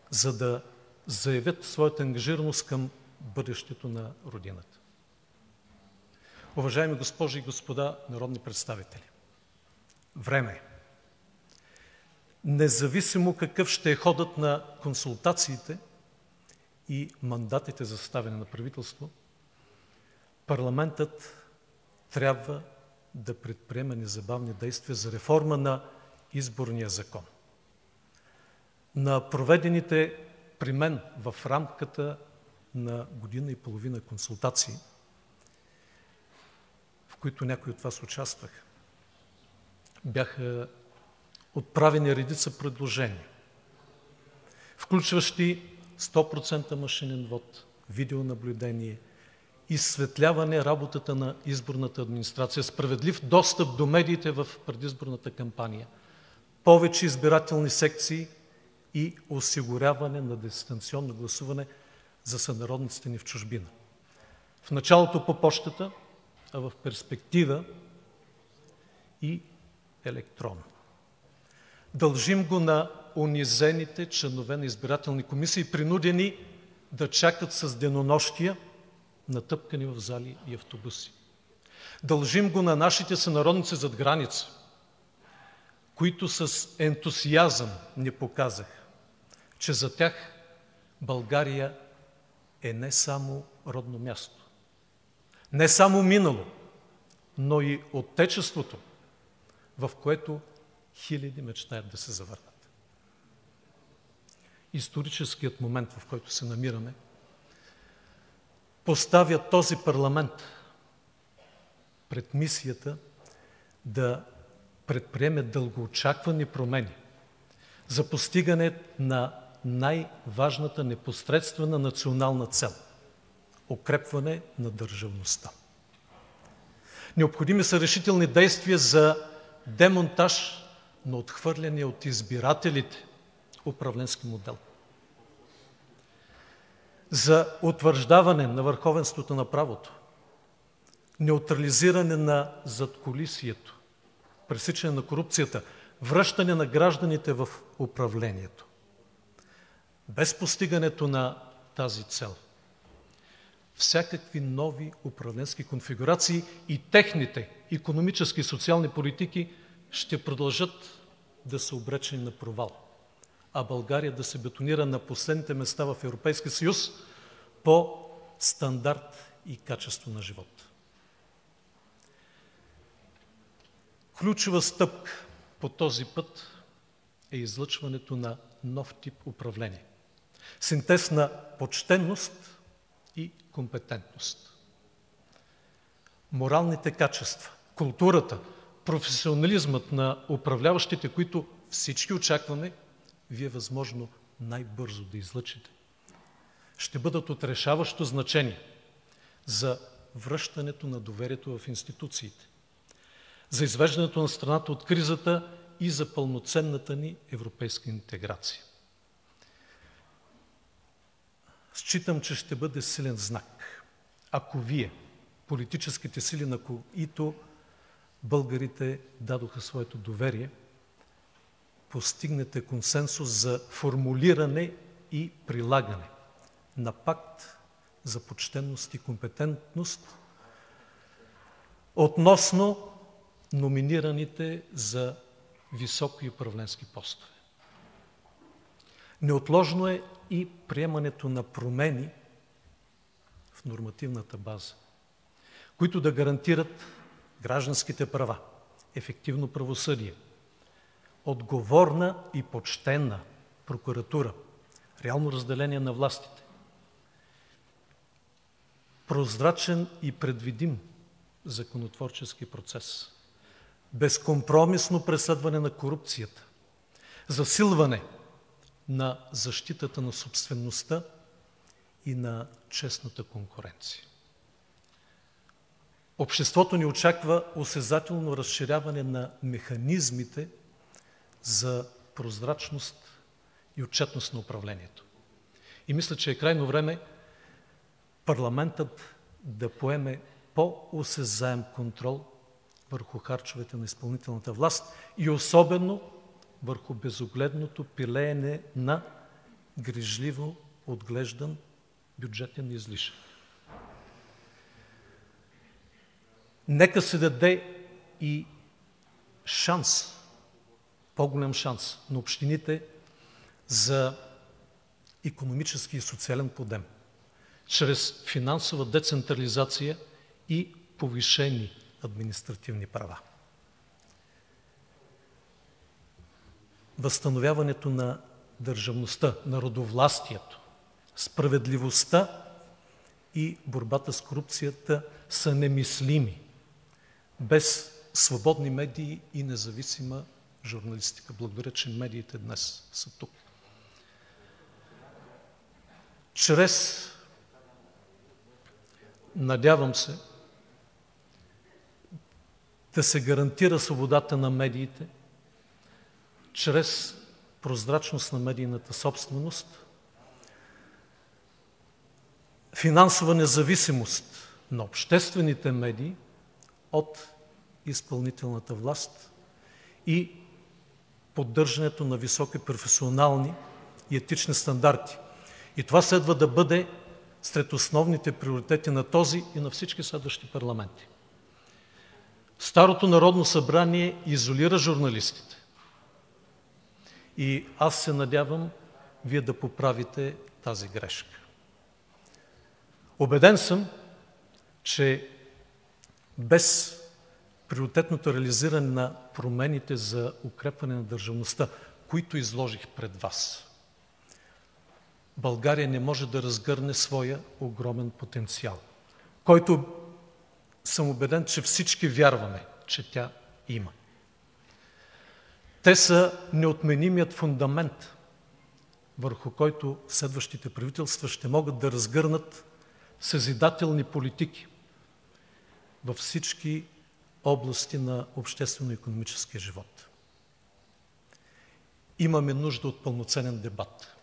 за да заявят своята ангажираност към бъдещето на Родината. Уважаеми госпожи и господа народни представители, време е. Независимо какъв ще е ходът на консултациите и мандатите за съставяне на правителство, парламентът трябва да предприеме незабавни действия за реформа на изборния закон. На проведените при мен в рамката на година и половина консултации, които някои от вас участваха, бяха отправени редица предложения, включващи 100% машинен вод, видеонаблюдение, изсветляване работата на изборната администрация, справедлив достъп до медиите в предизборната кампания, повече избирателни секции и осигуряване на дистанционно гласуване за сънародниците ни в чужбина. В началото по почтата, а в перспектива и електронно. Дължим го на унизените членове на избирателни комисии, принудени да чакат с денонощия, натъпкани в зали и автобуси. Дължим го на нашите сънародници зад граница, които с ентусиазъм ни показаха, че за тях България е не само родно място, не само минало, но и отечеството, в което хиляди мечтаят да се завърнат. Историческият момент, в който се намираме, поставя този парламент пред мисията да предприеме дългоочаквани промени за постигане на най-важната непосредствена национална цел – укрепване на държавността. Необходими са решителни действия за демонтаж на отхвърляния от избирателите управленски модел, за утвърждаване на върховенството на правото, неутрализиране на задкулисието, пресичане на корупцията, връщане на гражданите в управлението. Без постигането на тази цел, всякакви нови управленски конфигурации и техните економически и социални политики ще продължат да са обречени на провал, а България да се бетонира на последните места в Европейския съюз по стандарт и качество на живот. Ключова стъпка по този път е излъчването на нов тип управление. Синтез на почтенност и компетентност. Моралните качества, културата, професионализмът на управляващите, които всички очакваме, вие възможно най-бързо да излъчите, ще бъдат от решаващо значение за връщането на доверието в институциите, за извеждането на страната от кризата и за пълноценната ни европейска интеграция. Считам, че ще бъде силен знак, ако вие, политическите сили, на които българите дадоха своето доверие, постигнете консенсус за формулиране и прилагане на пакт за почтенност и компетентност относно номинираните за високи управленски постове. Неотложно е и приемането на промени в нормативната база, които да гарантират гражданските права, ефективно правосъдие, отговорна и почтенна прокуратура, реално разделение на властите, прозрачен и предвидим законотворчески процес, безкомпромисно преследване на корупцията, засилване на защитата на собствеността и на честната конкуренция. Обществото ни очаква осезателно разширяване на механизмите за прозрачност и отчетност на управлението. И мисля, че е крайно време парламентът да поеме по-осезаем контрол върху харчовете на изпълнителната власт и особено върху безогледното пилеене на грижливо отглеждан бюджетен излишък. Нека се даде и шанс, по-голям шанс на общините за економически и социален подем, чрез финансова децентрализация и повишени административни права. Възстановяването на държавността, народовластието, справедливостта и борбата с корупцията са немислими без свободни медии и независима журналистика. Благодаря, че медиите днес са тук. Чрез, надявам се, да се гарантира свободата на медиите чрез прозрачност на медийната собственост, финансова независимост на обществените медии от изпълнителната власт и поддържането на високи професионални и етични стандарти. И това следва да бъде сред основните приоритети на този и на всички следващи парламенти. Старото Народно събрание изолира журналистите. И аз се надявам Вие да поправите тази грешка. Обеден съм, че без приоритетното реализиране на промените за укрепване на държавността, които изложих пред Вас, България не може да разгърне своя огромен потенциал, който съм убеден, че всички вярваме, че тя има. Те са неотменимият фундамент, върху който следващите правителства ще могат да разгърнат съзидателни политики във всички области на обществено-економическия живот. Имаме нужда от пълноценен дебат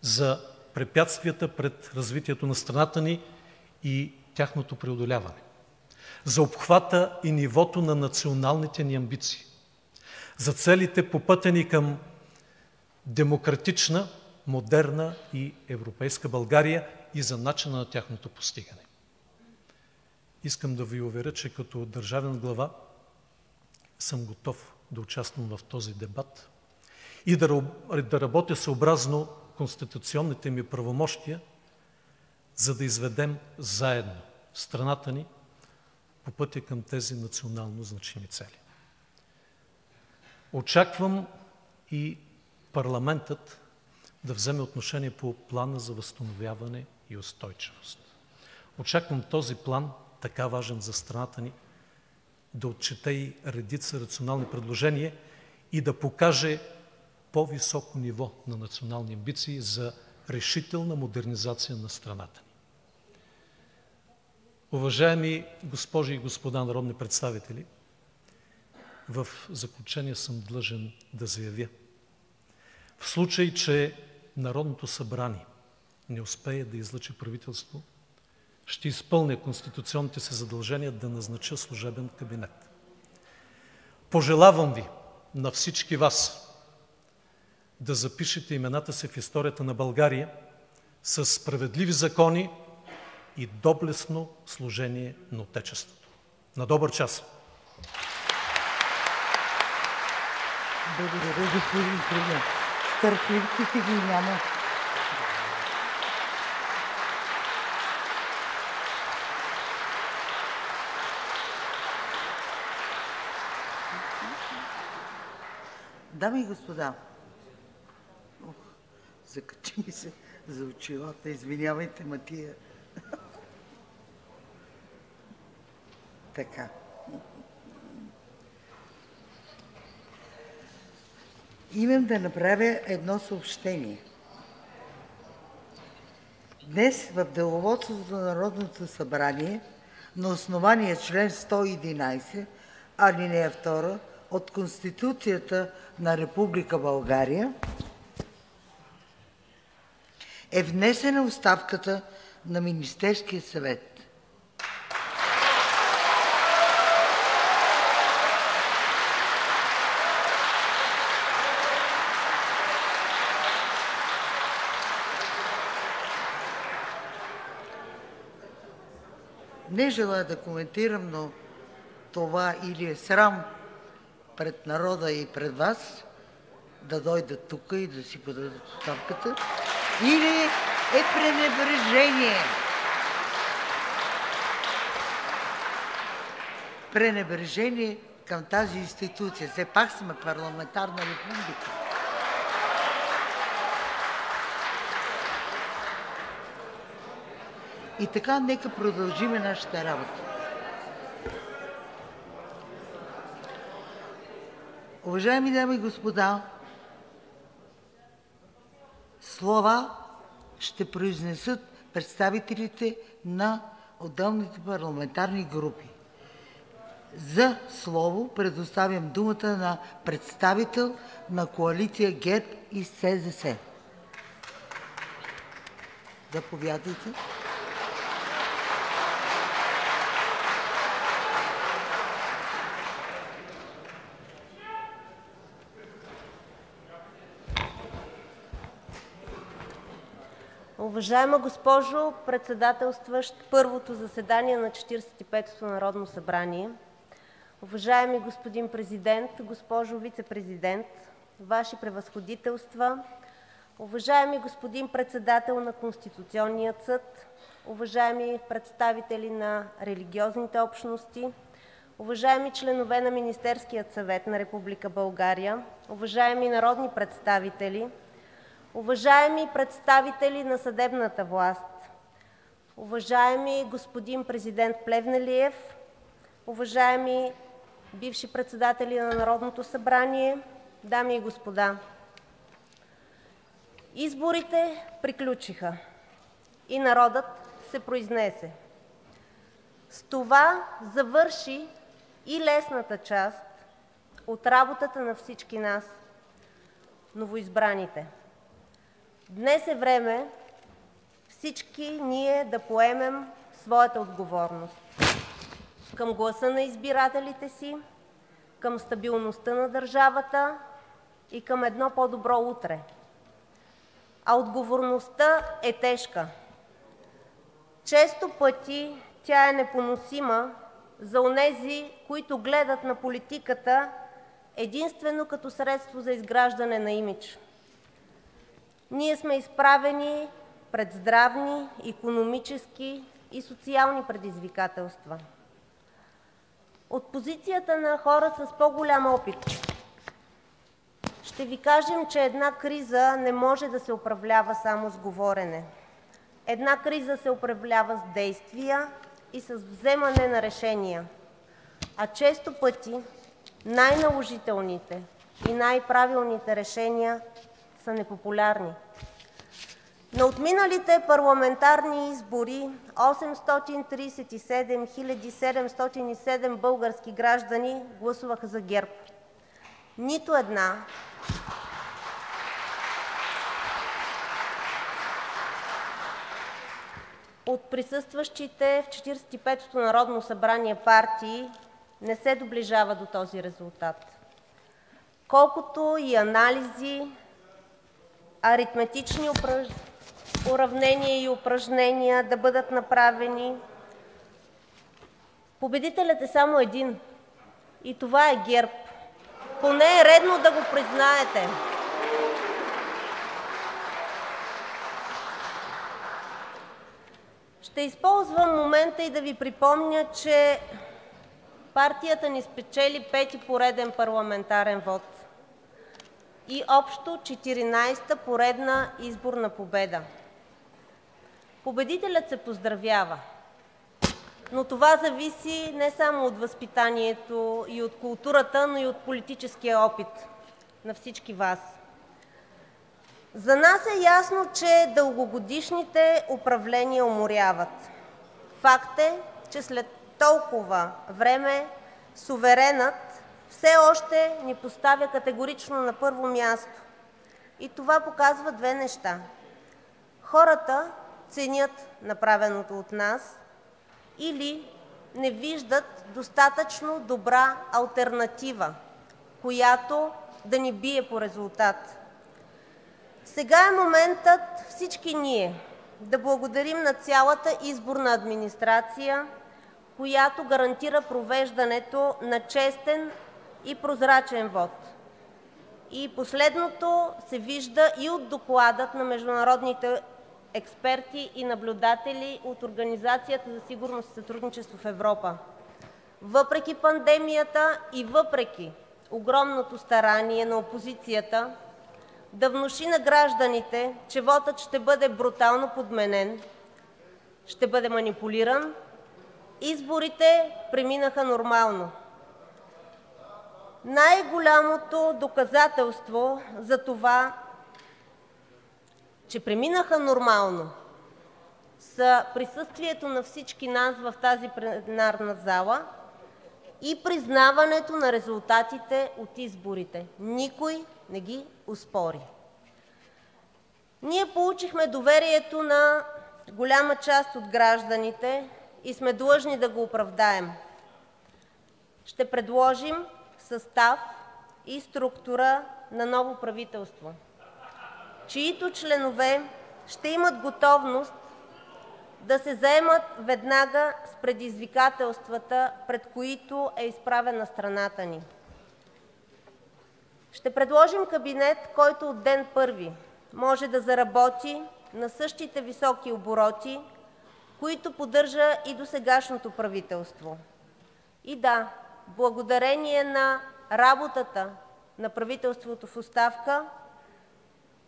за препятствията пред развитието на страната ни и тяхното преодоляване, за обхвата и нивото на националните ни амбиции, за целите по пътя ни към демократична, модерна и европейска България и за начина на тяхното постигане. Искам да Ви уверя, че като държавен глава съм готов да участвам в този дебат и да, да работя съобразно конституционните ми правомощия, за да изведем заедно страната ни по пътя към тези национално значими цели. Очаквам и парламентът да вземе отношение по плана за възстановяване и устойчивост. Очаквам този план, така важен за страната ни, да отчете и редица рационални предложения и да покаже по-високо ниво на национални амбиции за решителна модернизация на страната ни. Уважаеми госпожи и господа народни представители, в заключение съм длъжен да заявя. В случай, че Народното събрание не успее да излъчи правителство, ще изпълня конституционните си задължения да назнача служебен кабинет. Пожелавам Ви на всички Вас да запишете имената си в историята на България с справедливи закони и доблестно служение на Отечеството. На добър час! Благодаря, господин Кръгън. Стърпливците ги няма. Дами и господа, Ох, закачи ми се за очилата, извинявайте, Матия. така. Имам да направя едно съобщение. Днес в Деловодството на Народното събрание на основание член 111, алинея 2 от Конституцията на Република България е внесена оставката на Министерския съвет. Не желая да коментирам, но това или е срам пред народа и пред вас да дойдат тук и да си подадат оставката, или е пренебрежение. Пренебрежение към тази институция. Все пак сме парламентарна република. И така, нека продължиме нашата работа. Уважаеми дами и господа, слова ще произнесат представителите на отделните парламентарни групи. За слово предоставям думата на представител на коалиция ГЕРБ и СЗС. Заповядайте. Да Уважаема госпожо Председателстващ първото заседание на 45-ото народно събрание, уважаеми господин Президент, госпожо Вицепрезидент, Ваши Превъзходителства, уважаеми господин Председател на Конституционния съд, уважаеми представители на религиозните общности, уважаеми членове на Министерския съвет на Република България, уважаеми народни представители, уважаеми представители на съдебната власт, уважаеми господин президент Плевнелиев, уважаеми бивши председатели на Народното събрание, дами и господа! Изборите приключиха и народът се произнесе. С това завърши и лесната част от работата на всички нас – новоизбраните. Днес е време всички ние да поемем своята отговорност към гласа на избирателите си, към стабилността на държавата и към едно по-добро утре. А отговорността е тежка. Често пъти тя е непоносима за онези, които гледат на политиката единствено като средство за изграждане на имидж. Ние сме изправени пред здравни, икономически и социални предизвикателства. От позицията на хора с по-голям опит ще Ви кажем, че една криза не може да се управлява само с говорене. Една криза се управлява с действия и с вземане на решения, а често пъти най-наложителните и най-правилните решения са непопулярни. На отминалите парламентарни избори 837 707 български граждани гласуваха за ГЕРБ. Нито една от присъстващите в 45-ото народно събрание партии не се доближава до този резултат. Колкото и анализи, аритметични уравнения и упражнения да бъдат направени, победителят е само един и това е ГЕРБ. Поне е редно да го признаете. Ще използвам момента и да Ви припомня, че партията ни спечели пети пореден парламентарен вот и общо 14-та поредна изборна победа. Победителят се поздравява, но това зависи не само от възпитанието и от културата, но и от политическия опит на всички Вас. За нас е ясно, че дългогодишните управления уморяват. Факт е, че след толкова време суверенът все още ни поставя категорично на първо място и това показва две неща. Хората ценят направеното от нас или не виждат достатъчно добра алтернатива, която да ни бие по резултат. Сега е моментът всички ние да благодарим на цялата изборна администрация, която гарантира провеждането на честен и прозрачен вот. И последното се вижда и от доклада на международните експерти и наблюдатели от Организацията за сигурност и сътрудничество в Европа. Въпреки пандемията и въпреки огромното старание на опозицията да внуши на гражданите, че вотът ще бъде брутално подменен, ще бъде манипулиран, изборите преминаха нормално. Най-голямото доказателство за това, че преминаха нормално, са присъствието на всички нас в тази пленарна зала и признаването на резултатите от изборите. Никой не ги оспори. Ние получихме доверието на голяма част от гражданите и сме длъжни да го оправдаем. Ще предложим състав и структура на ново правителство, чиито членове ще имат готовност да се заемат веднага с предизвикателствата, пред които е изправена страната ни. Ще предложим кабинет, който от ден първи може да заработи на същите високи обороти, които поддържа и досегашното правителство. И да, благодарение на работата на правителството в оставка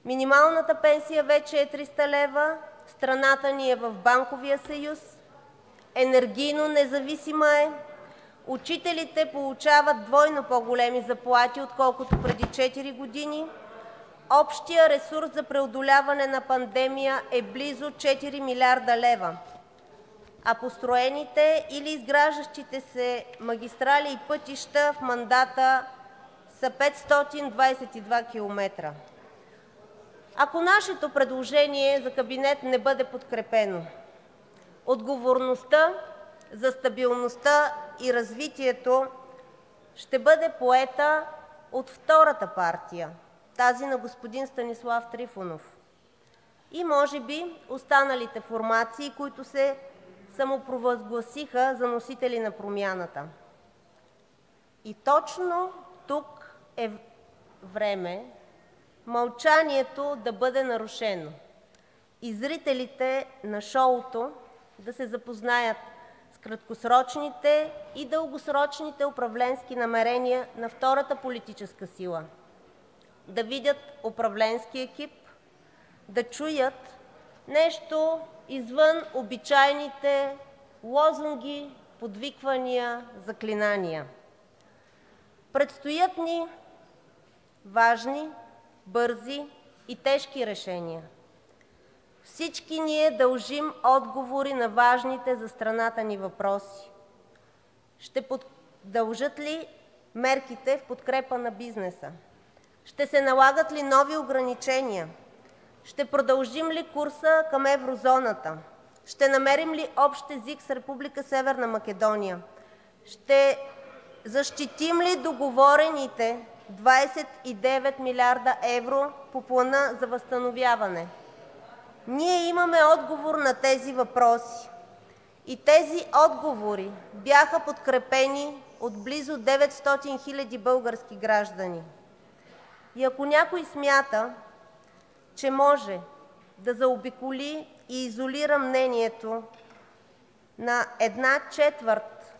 минималната пенсия вече е 300 лева, страната ни е в банковия съюз, енергийно независима е, учителите получават двойно по-големи заплати, отколкото преди 4 години, общият ресурс за преодоляване на пандемия е близо 4 милиарда лева, а построените или изграждащите се магистрали и пътища в мандата са 522 км. Ако нашето предложение за кабинет не бъде подкрепено, отговорността за стабилността и развитието ще бъде поета от втората партия – тази на господин Станислав Трифонов, и може би останалите формации, които се самопровъзгласиха за носители на промяната. И точно тук е време мълчанието да бъде нарушено и зрителите на шоуто да се запознаят с краткосрочните и дългосрочните управленски намерения на втората политическа сила, да видят управленски екип, да чуят нещо извън обичайните лозунги, подвиквания, заклинания. Предстоят ни важни, бързи и тежки решения. Всички ние дължим отговори на важните за страната ни въпроси. Ще продължат ли мерките в подкрепа на бизнеса? Ще се налагат ли нови ограничения? Ще продължим ли курса към еврозоната? Ще намерим ли общ език с Република Северна Македония? Ще защитим ли договорените 29 милиарда евро по Плана за възстановяване? Ние имаме отговор на тези въпроси и тези отговори бяха подкрепени от близо 900 хиляди български граждани. И ако някой смята, че може да заобиколи и изолира мнението на една четвърт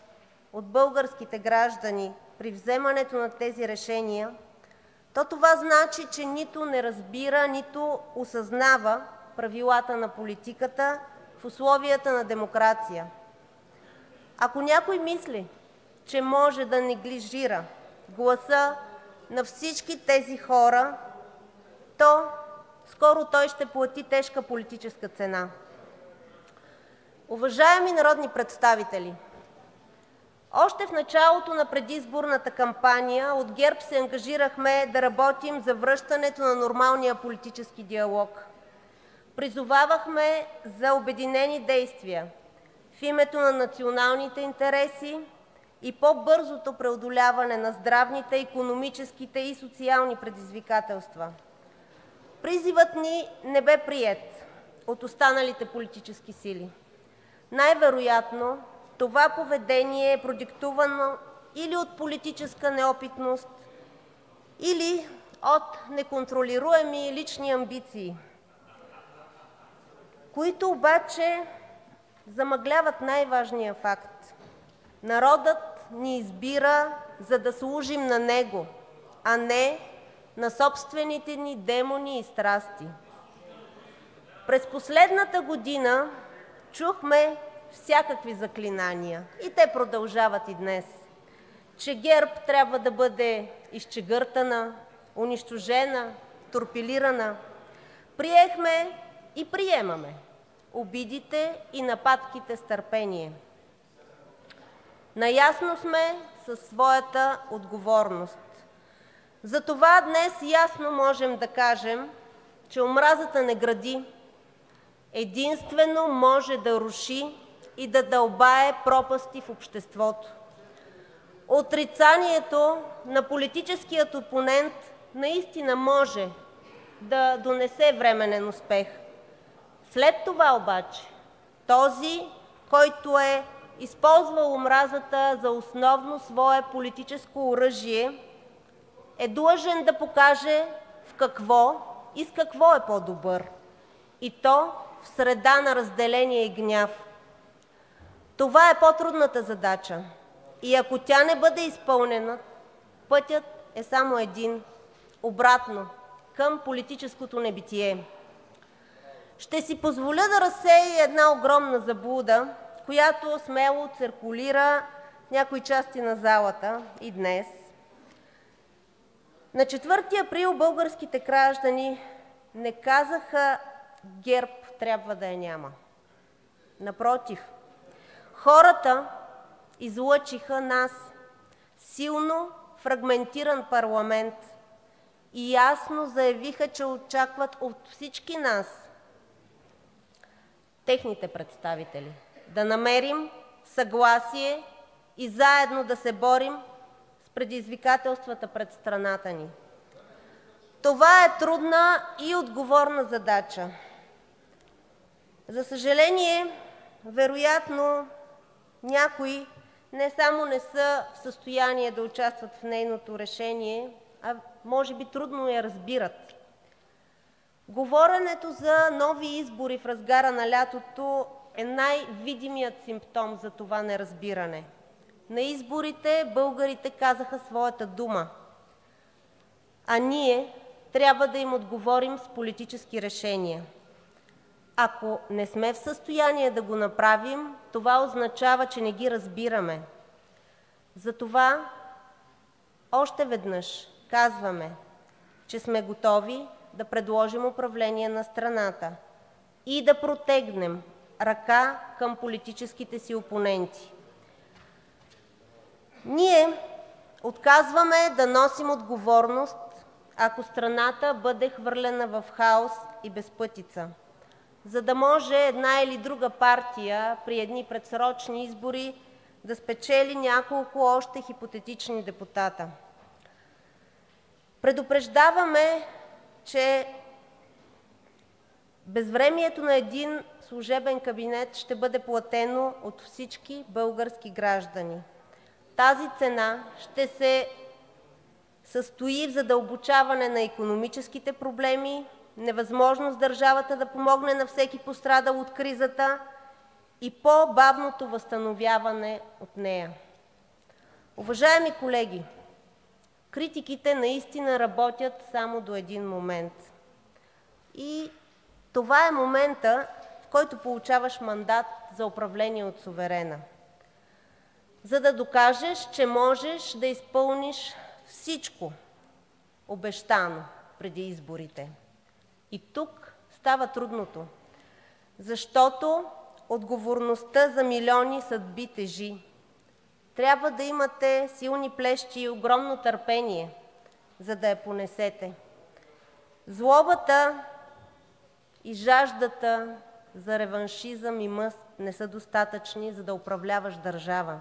от българските граждани при вземането на тези решения, то това значи, че нито не разбира, нито осъзнава правилата на политиката в условията на демокрация. Ако някой мисли, че може да неглижира гласа на всички тези хора, то скоро той ще плати тежка политическа цена. Уважаеми народни представители, още в началото на предизборната кампания от ГЕРБ се ангажирахме да работим за връщането на нормалния политически диалог. Призовавахме за обединени действия в името на националните интереси и по-бързото преодоляване на здравните, икономическите и социални предизвикателства. Призивът ни не бе приет от останалите политически сили. Най-вероятно това поведение е продиктувано или от политическа неопитност, или от неконтролируеми лични амбиции, които обаче замъгляват най-важния факт – народът ни избира, за да служим на него, а не на собствените ни демони и страсти. През последната година чухме всякакви заклинания и те продължават и днес, че ГЕРБ трябва да бъде изчегъртана, унищожена, торпилирана. Приехме и приемаме обидите и нападките с търпение. Наясно сме със своята отговорност. Затова днес ясно можем да кажем, че омразата не гради, единствено може да руши и да дълбае пропасти в обществото. Отрицанието на политическия опонент наистина може да донесе временен успех, След това обаче този, който е използвал омразата за основно свое политическо оръжие, е длъжен да покаже в какво и с какво е по-добър, и то в среда на разделение и гняв. Това е по-трудната задача и ако тя не бъде изпълнена, пътят е само един – обратно, към политическото небитие. Ще си позволя да разсея една огромна заблуда, която смело циркулира в някои части на залата и днес. На 4 април българските граждани не казаха: ГЕРБ трябва да я няма. Напротив, хората излъчиха нас – силно фрагментиран парламент, и ясно заявиха, че очакват от всички нас, техните представители, да намерим съгласие и заедно да се борим предизвикателствата пред страната ни. Това е трудна и отговорна задача. За съжаление, вероятно някои не само не са в състояние да участват в нейното решение, а може би трудно я разбират. Говоренето за нови избори в разгара на лятото е най-видимият симптом за това неразбиране. На изборите българите казаха своята дума, а ние трябва да им отговорим с политически решения. Ако не сме в състояние да го направим, това означава, че не ги разбираме. Затова още веднъж казваме, че сме готови да предложим управление на страната и да протегнем ръка към политическите си опоненти. Ние отказваме да носим отговорност, ако страната бъде хвърлена в хаос и безпътица, за да може една или друга партия при едни предсрочни избори да спечели няколко още хипотетични депутата. Предупреждаваме, че безвремието на един служебен кабинет ще бъде платено от всички български граждани. Тази цена ще се състои в задълбочаване на икономическите проблеми, невъзможност държавата да помогне на всеки пострадал от кризата и по-бавното възстановяване от нея. Уважаеми колеги, критиките наистина работят само до един момент и това е моментът, в който получаваш мандат за управление от суверена, за да докажеш, че можеш да изпълниш всичко обещано преди изборите. И тук става трудното, защото отговорността за милиони съдби тежи. Трябва да имате силни плещи и огромно търпение, за да я понесете. Злобата и жаждата за реваншизъм и мъст не са достатъчни, за да управляваш държава.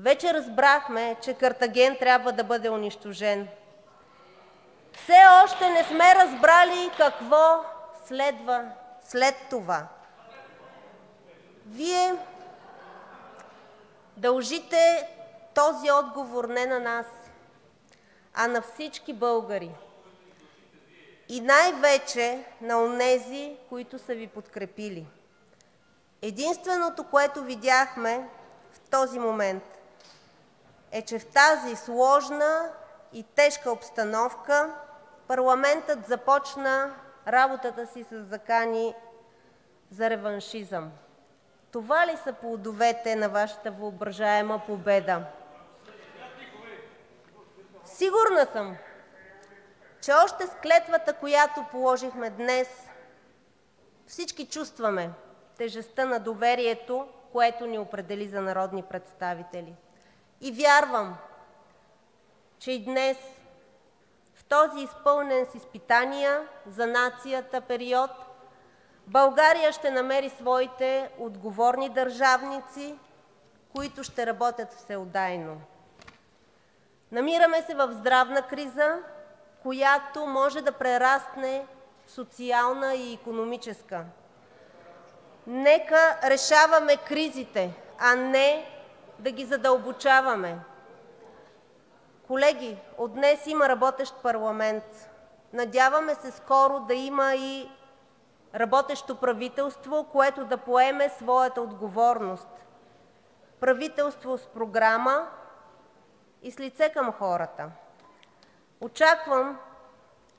Вече разбрахме, че Картаген трябва да бъде унищожен. Все още не сме разбрали какво следва след това. Вие дължите този отговор не на нас, а на всички българи и най-вече на онези, които са Ви подкрепили. Единственото, което видяхме в този момент, е, че в тази сложна и тежка обстановка парламентът започна работата си с закани за реваншизъм. Това ли са плодовете на Вашата въображаема победа? Сигурна съм, че още с клетвата, която положихме днес, всички чувстваме тежестта на доверието, което ни определи за народни представители. И вярвам, че и днес, в този изпълнен с изпитания за нацията период, България ще намери своите отговорни държавници, които ще работят всеотдайно. Намираме се в здравна криза, която може да прерасне социална и икономическа. Нека решаваме кризите, а не да ги задълбочаваме. Колеги, от днес има работещ парламент. Надяваме се скоро да има и работещо правителство, което да поеме своята отговорност. Правителство с програма и с лице към хората. Очаквам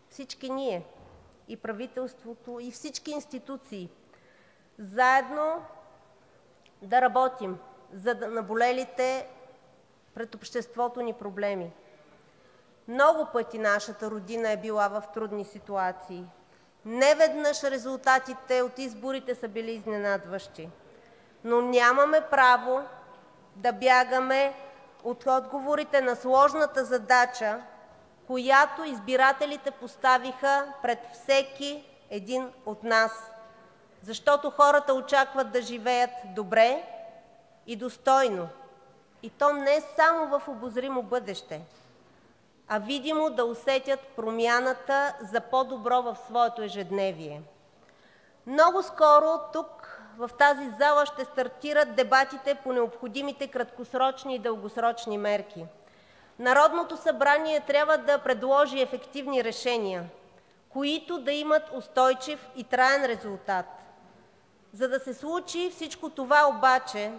всички ние и правителството, и всички институции заедно да работим за наболелите пред обществото ни проблеми. Много пъти нашата родина е била в трудни ситуации. Неведнъж резултатите от изборите са били изненадващи, но нямаме право да бягаме от отговорите на сложната задача, която избирателите поставиха пред всеки един от нас, защото хората очакват да живеят добре и достойно, и то не само в обозримо бъдеще, а видимо да усетят промяната за по-добро в своето ежедневие. Много скоро тук в тази зала ще стартират дебатите по необходимите краткосрочни и дългосрочни мерки. Народното събрание трябва да предложи ефективни решения, които да имат устойчив и траен резултат. За да се случи всичко това обаче,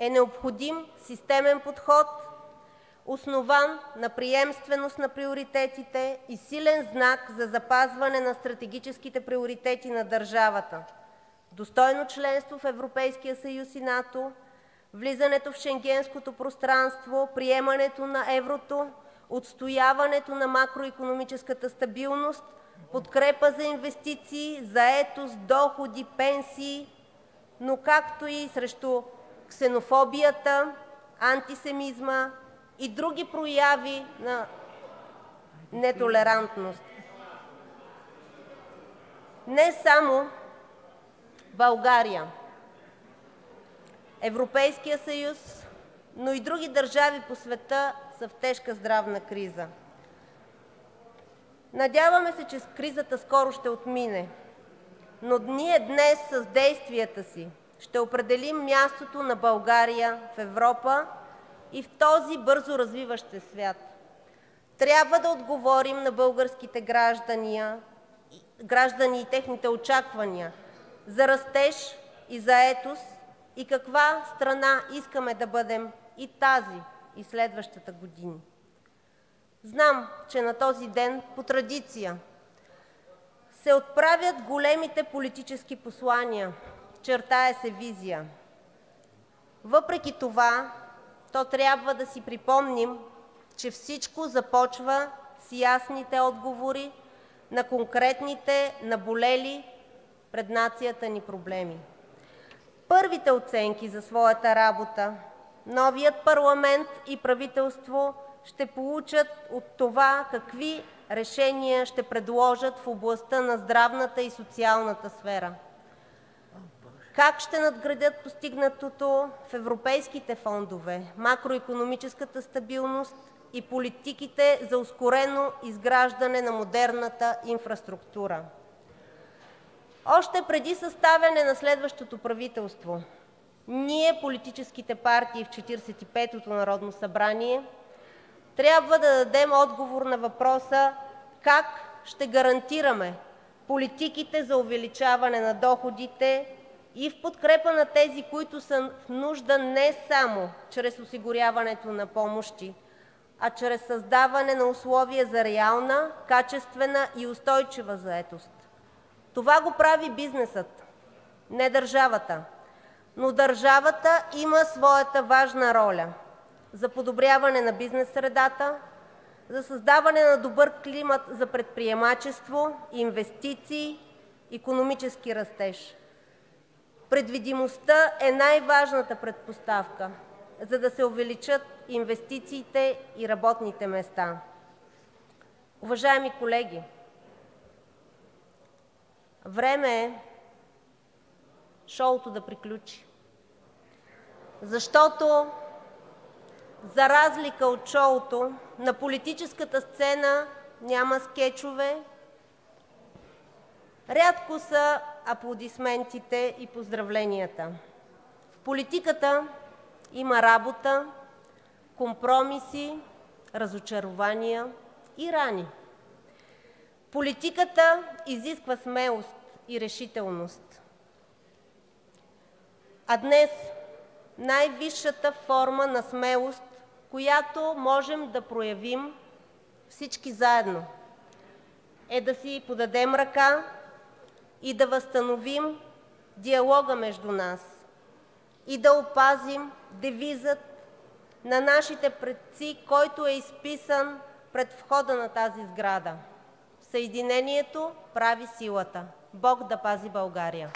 е необходим системен подход, основан на приемственост на приоритетите и силен знак за запазване на стратегическите приоритети на държавата – достойно членство в Европейския съюз и НАТО, влизането в Шенгенското пространство, приемането на еврото, отстояването на макроекономическата стабилност, подкрепа за инвестиции, заетост, доходи, пенсии, но както и срещу ксенофобията, антисемизма и други прояви на нетолерантност. Не само България, Европейският съюз, но и други държави по света са в тежка здравна криза. Надяваме се, че кризата скоро ще отмине, но ние днес с действията си ще определим мястото на България в Европа и в този бързо развиващ се свят. Трябва да отговорим на българските граждани и техните очаквания за растеж и заетост и каква страна искаме да бъдем и тази, и следващата години. Знам, че на този ден по традиция се отправят големите политически послания, чертае се визия. Въпреки това то трябва да си припомним, че всичко започва с ясните отговори на конкретните наболели пред нацията ни проблеми. Първите оценки за своята работа новият парламент и правителство ще получат от това какви решения ще предложат в областта на здравната и социалната сфера, как ще надградят постигнатото в европейските фондове, макроекономическата стабилност и политиките за ускорено изграждане на модерната инфраструктура. Още преди съставяне на следващото правителство ние, политическите партии в 45-ото народно събрание, трябва да дадем отговор на въпроса как ще гарантираме политиките за увеличаване на доходите и в подкрепа на тези, които са в нужда не само чрез осигуряването на помощи, а чрез създаване на условия за реална, качествена и устойчива заетост. Това го прави бизнесът, не държавата, но държавата има своята важна роля за подобряване на бизнес средата, за създаване на добър климат за предприемачество, инвестиции, икономически растеж. Предвидимостта е най-важната предпоставка, за да се увеличат инвестициите и работните места. Уважаеми колеги, време е шоуто да приключи, защото за разлика от шоуто на политическата сцена няма скечове, Рядко са аплодисментите и поздравленията. В политиката има работа, компромиси, разочарования и рани. Политиката изисква смелост и решителност. А днес най-висшата форма на смелост, която можем да проявим всички заедно, е да си подадем ръка и да възстановим диалога между нас и да опазим девизът на нашите предци, който е изписан пред входа на тази сграда: „Съединението прави силата“. Бог да пази България!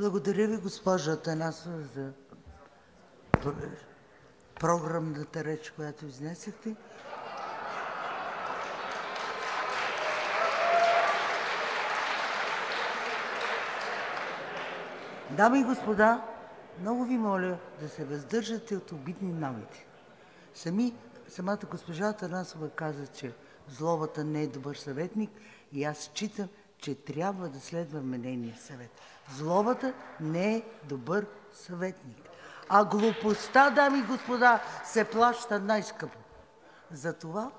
Благодаря Ви, госпожо Атанасова, за програмната реч, която изнесохте. Дами и господа, много Ви моля да се въздържате от обидни намеци. Сами, самата госпожа Атанасова каза, че злобата не е добър съветник и аз считам, че трябва да следваме нейния съвет. Злобата не е добър съветник. А глупостта, дами и господа, се плаща най-скъпо. Затова,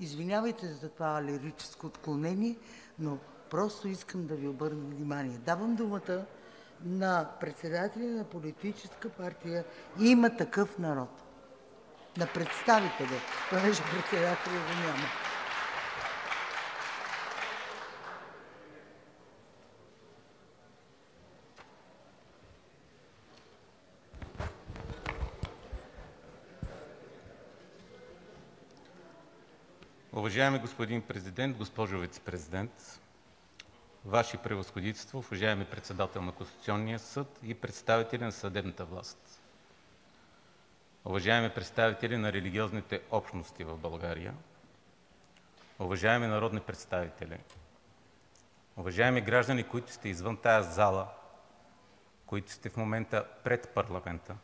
извинявайте за това лирическо отклонение, но просто искам да ви обърна внимание. Давам думата на председателя на политическа партия „Има такъв народ“, на представителя, понеже председателя го няма. Уважаеми господин Президент, госпожо Вицепрезидент, Ваши Превъзходителства, уважаеми Председател на Конституционния съд и представители на съдебната власт, уважаеми представители на религиозните общности в България, уважаеми народни представители, уважаеми граждани, които сте извън тази зала, които сте в момента пред парламента,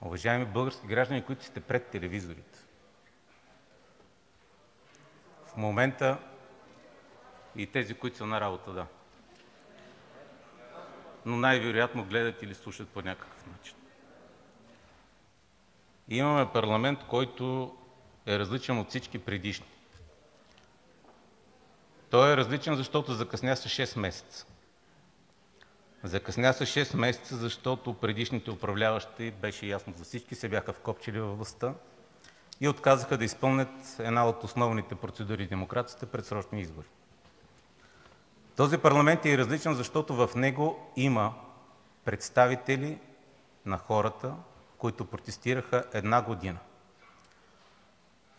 уважаеми български граждани, които сте пред телевизорите! Момента и тези, които са на работа, да, но най-вероятно гледат или слушат по някакъв начин. Имаме парламент, който е различен от всички предишни. Той е различен, защото закъсня с 6 месеца. Закъсня с 6 месеца, защото предишните управляващи, беше ясно за всички, се бяха вкопчили във властта и отказаха да изпълнят една от основните процедури в демокрацията – предсрочни избори. Този парламент е различен, защото в него има представители на хората, които протестираха една година.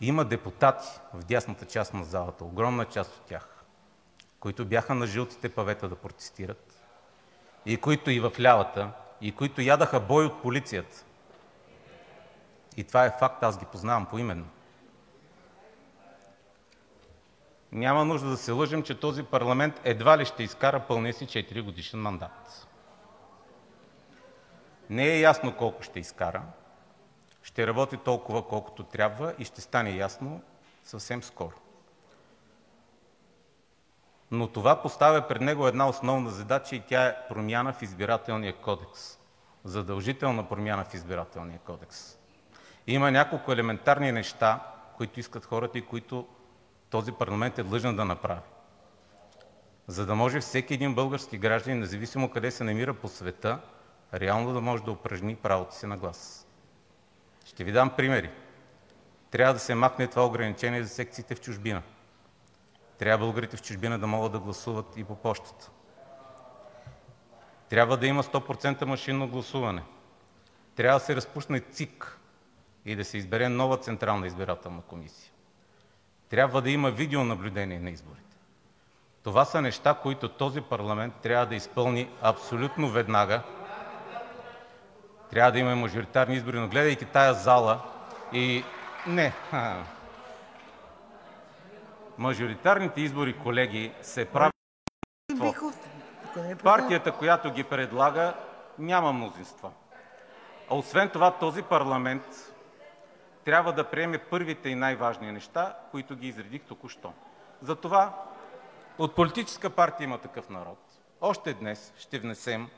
Има депутати в дясната част на залата, огромна част от тях, които бяха на жълтите павета да протестират, и които и в лявата, и които ядаха бой от полицията. И това е факт, аз ги познавам поименно. Няма нужда да се лъжем, че този парламент едва ли ще изкара пълния си 4-годишен мандат. Не е ясно колко ще изкара. Ще работи толкова, колкото трябва, и ще стане ясно съвсем скоро. Но това поставя пред него една основна задача и тя е промяна в Избирателния кодекс, задължителна промяна в Избирателния кодекс. Има няколко елементарни неща, които искат хората и които този парламент е длъжен да направи, за да може всеки един български гражданин, независимо къде се намира по света, реално да може да упражни правото си на глас. Ще Ви дам примери. Трябва да се махне това ограничение за секциите в чужбина. Трябва българите в чужбина да могат да гласуват и по пощата. Трябва да има 100% машинно гласуване. Трябва да се разпусне ЦИК и да се избере нова Централна избирателна комисия. Трябва да има видеонаблюдение на изборите. Това са неща, които този парламент трябва да изпълни абсолютно веднага. Трябва да има мажоритарни избори, но гледайки тази зала и... Не. Мажоритарните избори, колеги, се правят... Биков, Партията, която ги предлага, няма мнозинства. А освен това този парламент трябва да приеме първите и най-важни неща, които ги изредих току-що. Затова от Политическа партия „Има такъв народ“ още днес ще внесем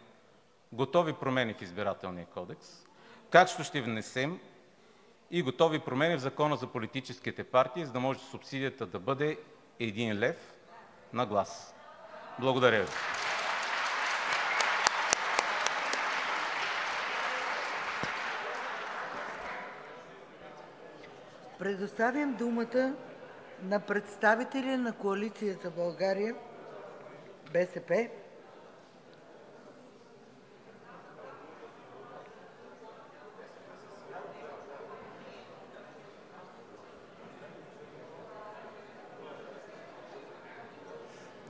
готови промени в Избирателния кодекс, както ще внесем и готови промени в Закона за политическите партии, за да може субсидията да бъде един лев на глас. Благодаря Ви. Предоставям думата на представителя на Коалицията България – БСП,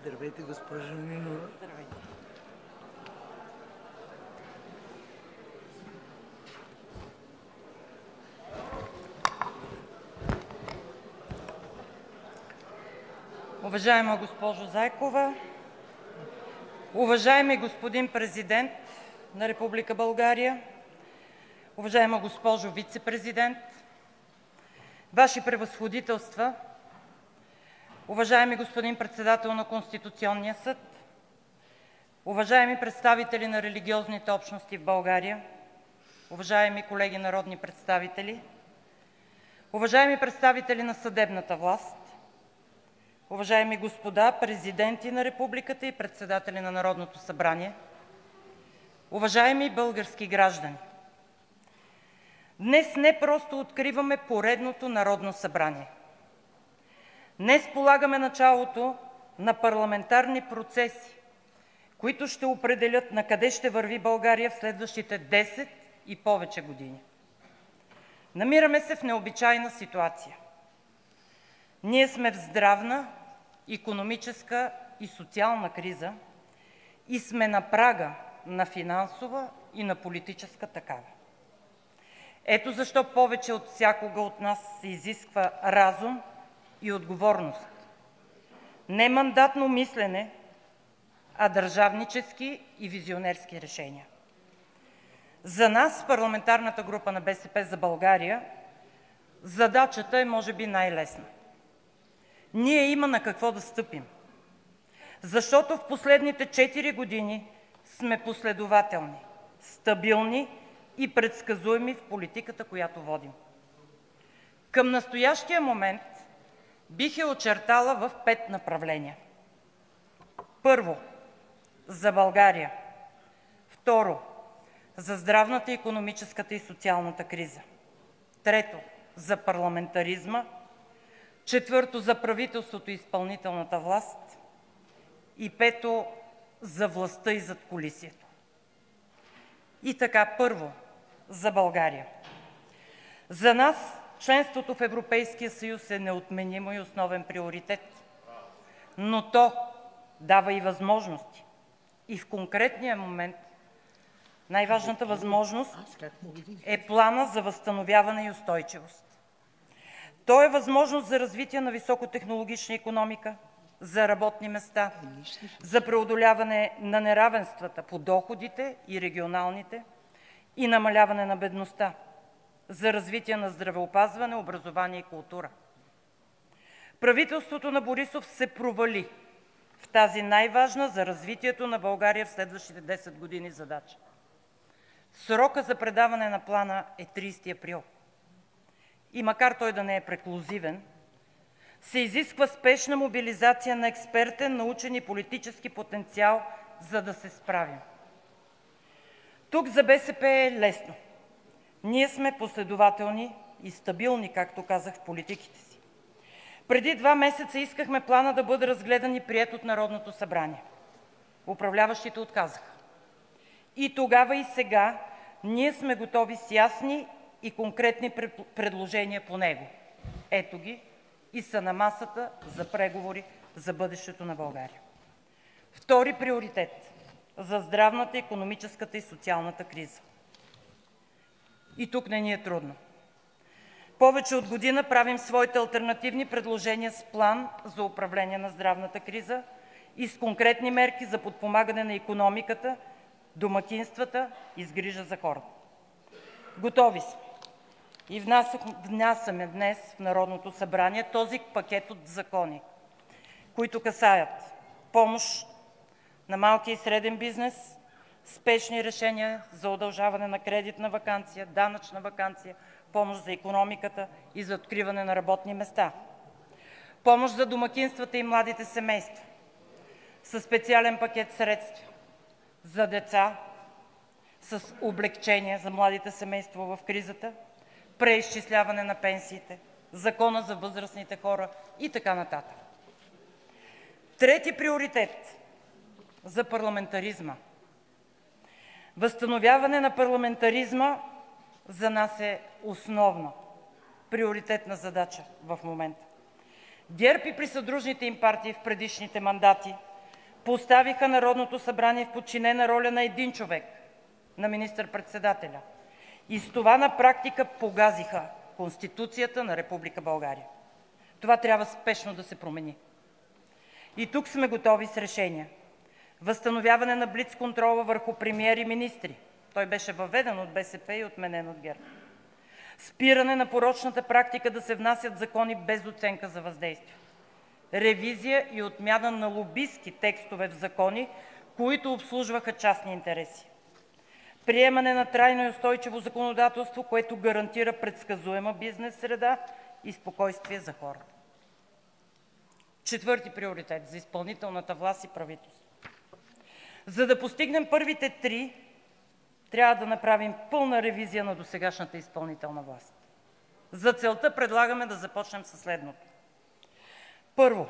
Здравейте, госпожо Нинова. Уважаема госпожо Зайкова, уважаеми господин Президент на Република България, уважаема госпожо Вицепрезидент, Ваши Превъзходителства, уважаеми господин Председател на Конституционния съд, уважаеми представители на религиозните общности в България, уважаеми колеги народни представители, уважаеми представители на съдебната власт, уважаеми господа президенти на републиката и председатели на Народното събрание, уважаеми български граждани! Днес не просто откриваме поредното Народно събрание. Днес полагаме началото на парламентарни процеси, които ще определят накъде ще върви България в следващите 10 и повече години. Намираме се в необичайна ситуация. Ние сме в здравна, икономическа и социална криза и сме на прага на финансова и на политическа такава. Ето защо повече от всякога от нас се изисква разум и отговорност, не мандатно мислене, а държавнически и визионерски решения. За нас, парламентарната група на „БСП за България“, задачата е може би най-лесна. Ние има на какво да стъпим, защото в последните четири години сме последователни, стабилни и предсказуеми в политиката, която водим. Към настоящия момент бих я очертала в пет направления. Първо, за България. Второ, за здравната, икономическата и социалната криза. Трето, за парламентаризма. Четвърто, за правителството и изпълнителната власт. И пето, за властта и задкулисието. И така, първо, за България. За нас членството в Европейския съюз е неотменимо и основен приоритет, но то дава и възможности. И в конкретния момент най-важната възможност е Планът за възстановяване и устойчивост. Той е възможност за развитие на високотехнологична икономика, за работни места, за преодоляване на неравенствата по доходите и регионалните и намаляване на бедността, за развитие на здравеопазване, образование и култура. Правителството на Борисов се провали в тази най-важна за развитието на България в следващите 10 години задача. Срокът за предаване на Плана е 30 април и макар той да не е преклузивен, се изисква спешна мобилизация на експертен, научен и политически потенциал, за да се справим. Тук за БСП е лесно. Ние сме последователни и стабилни, както казах, в политиките си. Преди два месеца искахме Планът да бъде разгледан и приет от Народното събрание. Управляващите отказаха. И тогава, и сега ние сме готови с ясни и конкретни предложения по него. Ето ги и са на масата за преговори за бъдещето на България. Втори приоритет – за здравната, икономическата и социалната криза. И тук не ни е трудно. Повече от година правим своите алтернативни предложения с план за управление на здравната криза и с конкретни мерки за подпомагане на икономиката домакинствата и с грижа за хората. Готови сме и внасяме днес в Народното събрание този пакет от закони, които касаят помощ на малкия и среден бизнес, спешни решения за удължаване на кредитна ваканция, данъчна ваканция, помощ за икономиката и за откриване на работни места, помощ за домакинствата и младите семейства със специален пакет средства за деца с облекчения за младите семейства в кризата, преизчисляване на пенсиите, Закона за възрастните хора и така нататък. Трети приоритет за парламентаризма. Възстановяване на парламентаризма за нас е основна, приоритетна задача в момента. ГЕРБ и присъдружните им партии в предишните мандати поставиха Народното събрание в подчинена роля на един човек – на министър-председателя, и с това на практика погазиха Конституцията на Република България. Това трябва спешно да се промени. И тук сме готови с решения: възстановяване на блицконтрола върху премиери и министри – той беше въведен от БСП и отменен от ГЕРБ; спиране на порочната практика да се внасят закони без оценка за въздействие; ревизия и отмяна на лобистки текстове в закони, които обслужваха частни интереси; приемане на трайно и устойчиво законодателство, което гарантира предсказуема бизнес среда и спокойствие за хората. Четвърти приоритет за изпълнителната власт и правителството. За да постигнем първите три, трябва да направим пълна ревизия на досегашната изпълнителна власт. За целта предлагаме да започнем със следното: Първо,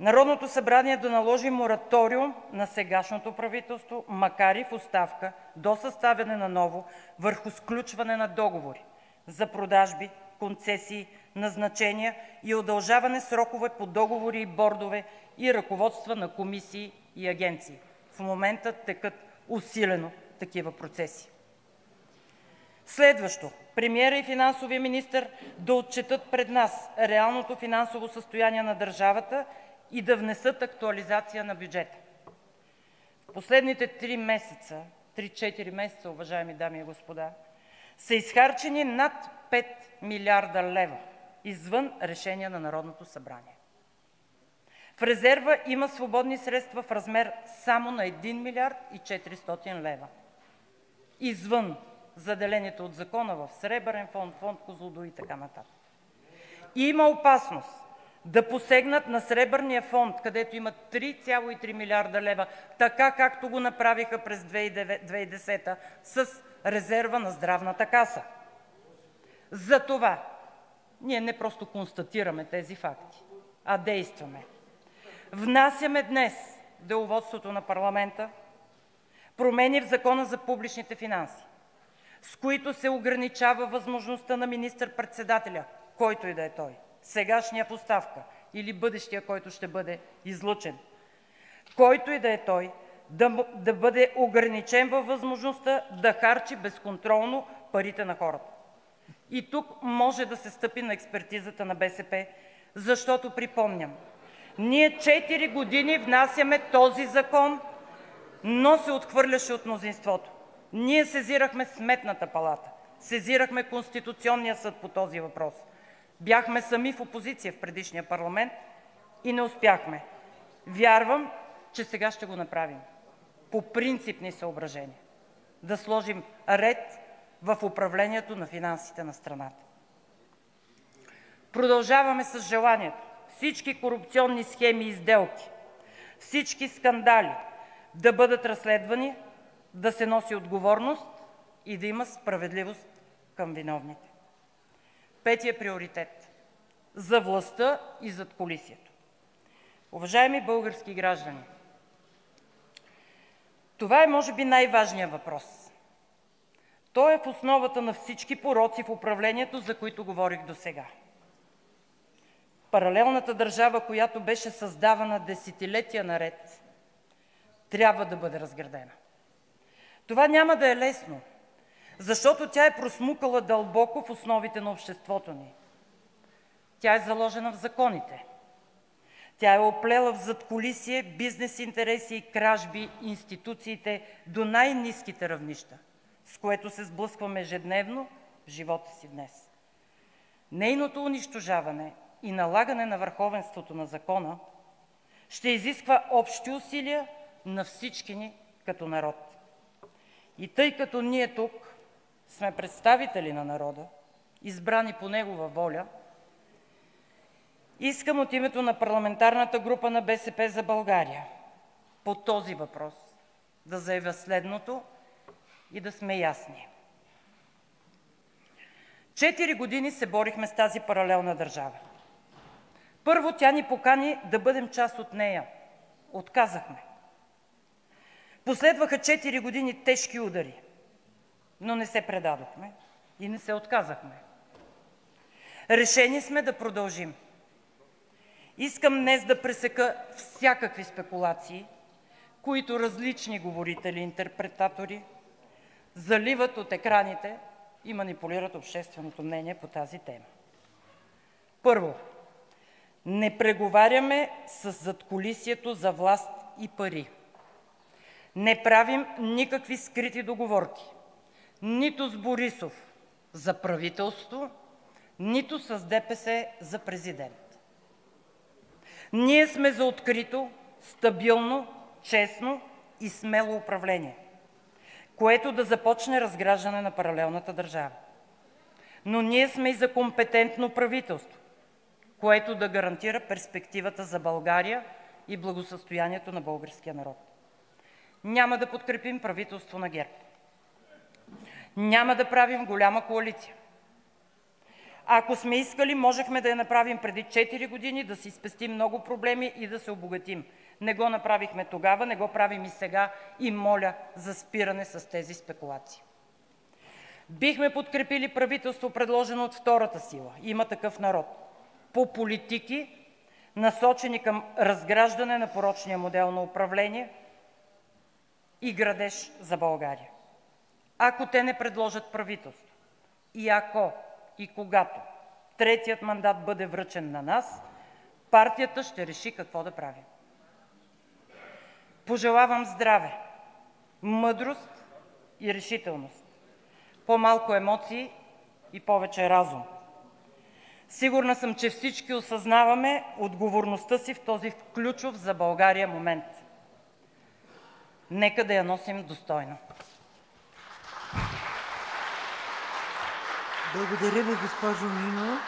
Народното събрание да наложи мораториум на сегашното правителство, макар и в оставка, до съставяне на ново, върху сключване на договори за продажби, концесии, назначения и удължаване срокове по договори и бордове и ръководства на комисии и агенции. В момента текат усилено такива процеси. Следващо, премиерът и финансовият министър да отчетат пред нас реалното финансово състояние на държавата и да внесат актуализация на бюджета. В последните три-четири месеца, уважаеми дами и господа, са изхарчени над 5 милиарда лева извън решения на Народното събрание. В резерва има свободни средства в размер само на 1 милиард и 400 лева, извън заделените от закона в Сребърен фонд, фонд „Козлодуй“ и така нататък. Има опасност да посегнат на Сребърния фонд, където има 3,3 милиарда лева, така както го направиха през 2010 г. с резерва на Здравната каса. Затова ние не просто констатираме тези факти, а действаме. Внасяме днес в Деловодството на парламента промени в Закона за публичните финанси, с които се ограничава възможността на министър-председателя, който и да е той – сегашният в оставка или бъдещият, който ще бъде излъчен, който и да е той, да бъде ограничен във възможността да харчи безконтролно парите на хората. И тук може да се стъпи на експертизата на БСП, защото, припомням, ние четири години внасяме този закон, но се отхвърляше от мнозинството. Ние сезирахме Сметната палата, сезирахме Конституционния съд по този въпрос. Бяхме сами в опозиция в предишния парламент и не успяхме. Вярвам, че сега ще го направим по принципни съображения – да сложим ред в управлението на финансите на страната. Продължаваме с желанието всички корупционни схеми и сделки, всички скандали да бъдат разследвани, да се носи отговорност и да има справедливост към виновните. Петият приоритет – за властта и задкулисието. Уважаеми български граждани, това е може би най-важният въпрос. Той е в основата на всички пороци в управлението, за които говорих досега. Паралелната държава, която беше създавана десетилетия наред, трябва да бъде разградена. Това няма да е лесно, защото тя е просмукала дълбоко в основите на обществото ни. Тя е заложена в законите. Тя е оплела в задкулисие, бизнес интереси и кражби институциите до най-ниските равнища, с което се сблъскваме ежедневно в живота си днес. Нейното унищожаване и налагане на върховенството на закона ще изисква общи усилия на всички ни като народ. И тъй като ние тук сме представители на народа, избрани по негова воля, искам от името на парламентарната група на БСП за България по този въпрос да заявя следното и да сме ясни. Четири години се борихме с тази паралелна държава. Първо, тя ни покани да бъдем част от нея. Отказахме. Последваха четири години тежки удари, но не се предадохме и не се отказахме. Решени сме да продължим. Искам днес да пресека всякакви спекулации, които различни говорители и интерпретатори заливат от екраните и манипулират общественото мнение по тази тема. Първо, не преговаряме със задкулисието за власт и пари. Не правим никакви скрити договорки нито с Борисов за правителство, нито с ДПС за президент. Ние сме за открито, стабилно, честно и смело управление, което да започне разграждане на паралелната държава. Но ние сме и за компетентно правителство, което да гарантира перспективата за България и благосъстоянието на българския народ. Няма да подкрепим правителство на ГЕРБ. Няма да правим голяма коалиция. Ако сме искали, можехме да я направим преди четири години, да си спестим много проблеми и да се обогатим. Не го направихме тогава, не го правим и сега и моля за спиране с тези спекулации. Бихме подкрепили правителство, предложено от втората сила – „Има такъв народ“, по политики, насочени към разграждане на порочния модел на управление и градеж за България. Ако те не предложат правителство и ако и когато третият мандат бъде връчен на нас, партията ще реши какво да прави. Пожелавам здраве, мъдрост и решителност, по-малко емоции и повече разум. Сигурна съм, че всички осъзнаваме отговорността си в този ключов за България момент. Нека да я носим достойно! Благодаря Ви, госпожо Нинова.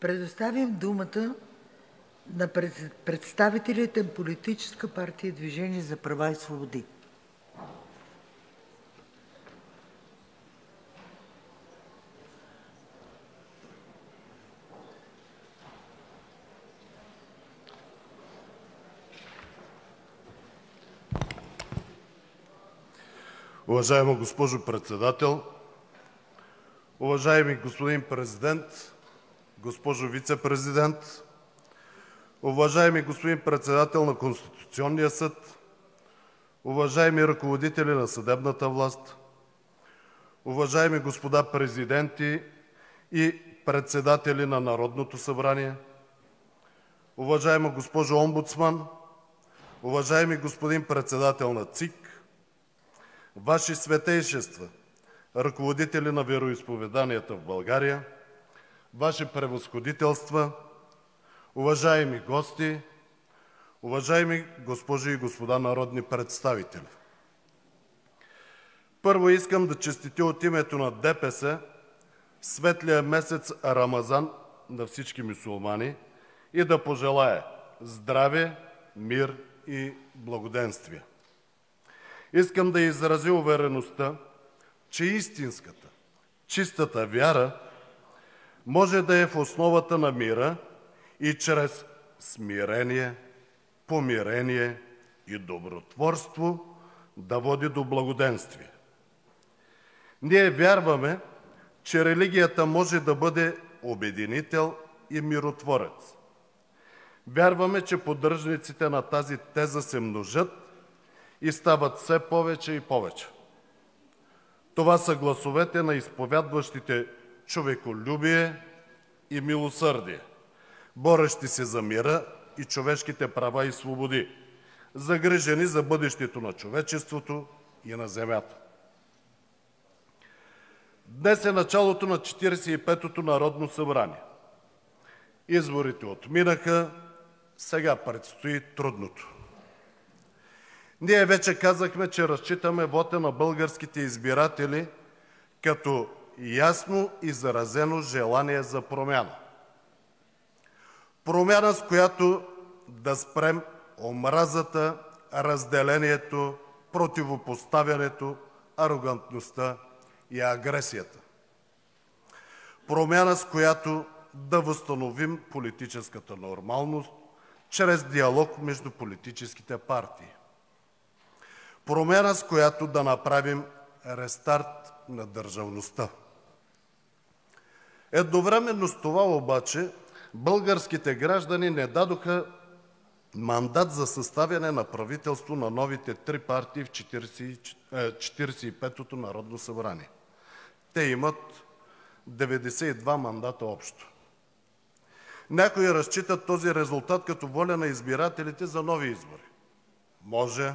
Предоставям думата на представителите на Политическа партия „Движение за права и свободи“. Уважаема госпожо Председател, уважаеми господин Президент, госпожо Вицепрезидент, уважаеми господин Председател на Конституционния съд, уважаеми ръководители на съдебната власт, уважаеми господа президенти и председатели на Народното събрание, уважаема госпожо Омбудсман, уважаеми господин Председател на ЦИК, Ваши Светейшества, ръководители на вероизповеданията в България, Ваши Превъзходителства, уважаеми гости, уважаеми госпожи и господа народни представители! Първо искам да честитя от името на ДПС светлия месец Рамазан на всички мюсюлмани и да пожелая здраве, мир и благоденствие! Искам да изразя увереността, че истинската, чистата вяра може да е в основата на мира и чрез смирение, помирение и добротворство да води до благоденствие. Ние вярваме, че религията може да бъде обединител и миротворец. Вярваме, че поддръжниците на тази теза се множат и стават все повече и повече. Това са гласовете на изповядващите човеколюбие, и милосърдие, борещи се за мира и човешките права и свободи, загрижени за бъдещето на човечеството и на земята. Днес е началото на 45-тото Народно събрание. Изборите отминаха, сега предстои трудното. Ние вече казахме, че разчитаме вота на българските избиратели като ясно изразено желание за промяна. Промяна, с която да спрем омразата, разделението, противопоставянето, арогантността и агресията. Промяна, с която да възстановим политическата нормалност чрез диалог между политическите партии. Промяна, с която да направим рестарт на държавността. Едновременно с това обаче българските граждани не дадоха мандат за съставяне на правителство на новите три партии в 45-тото Народно събрание. Те имат 92 мандата общо. Някои разчитат този резултат като воля на избирателите за нови избори. Може.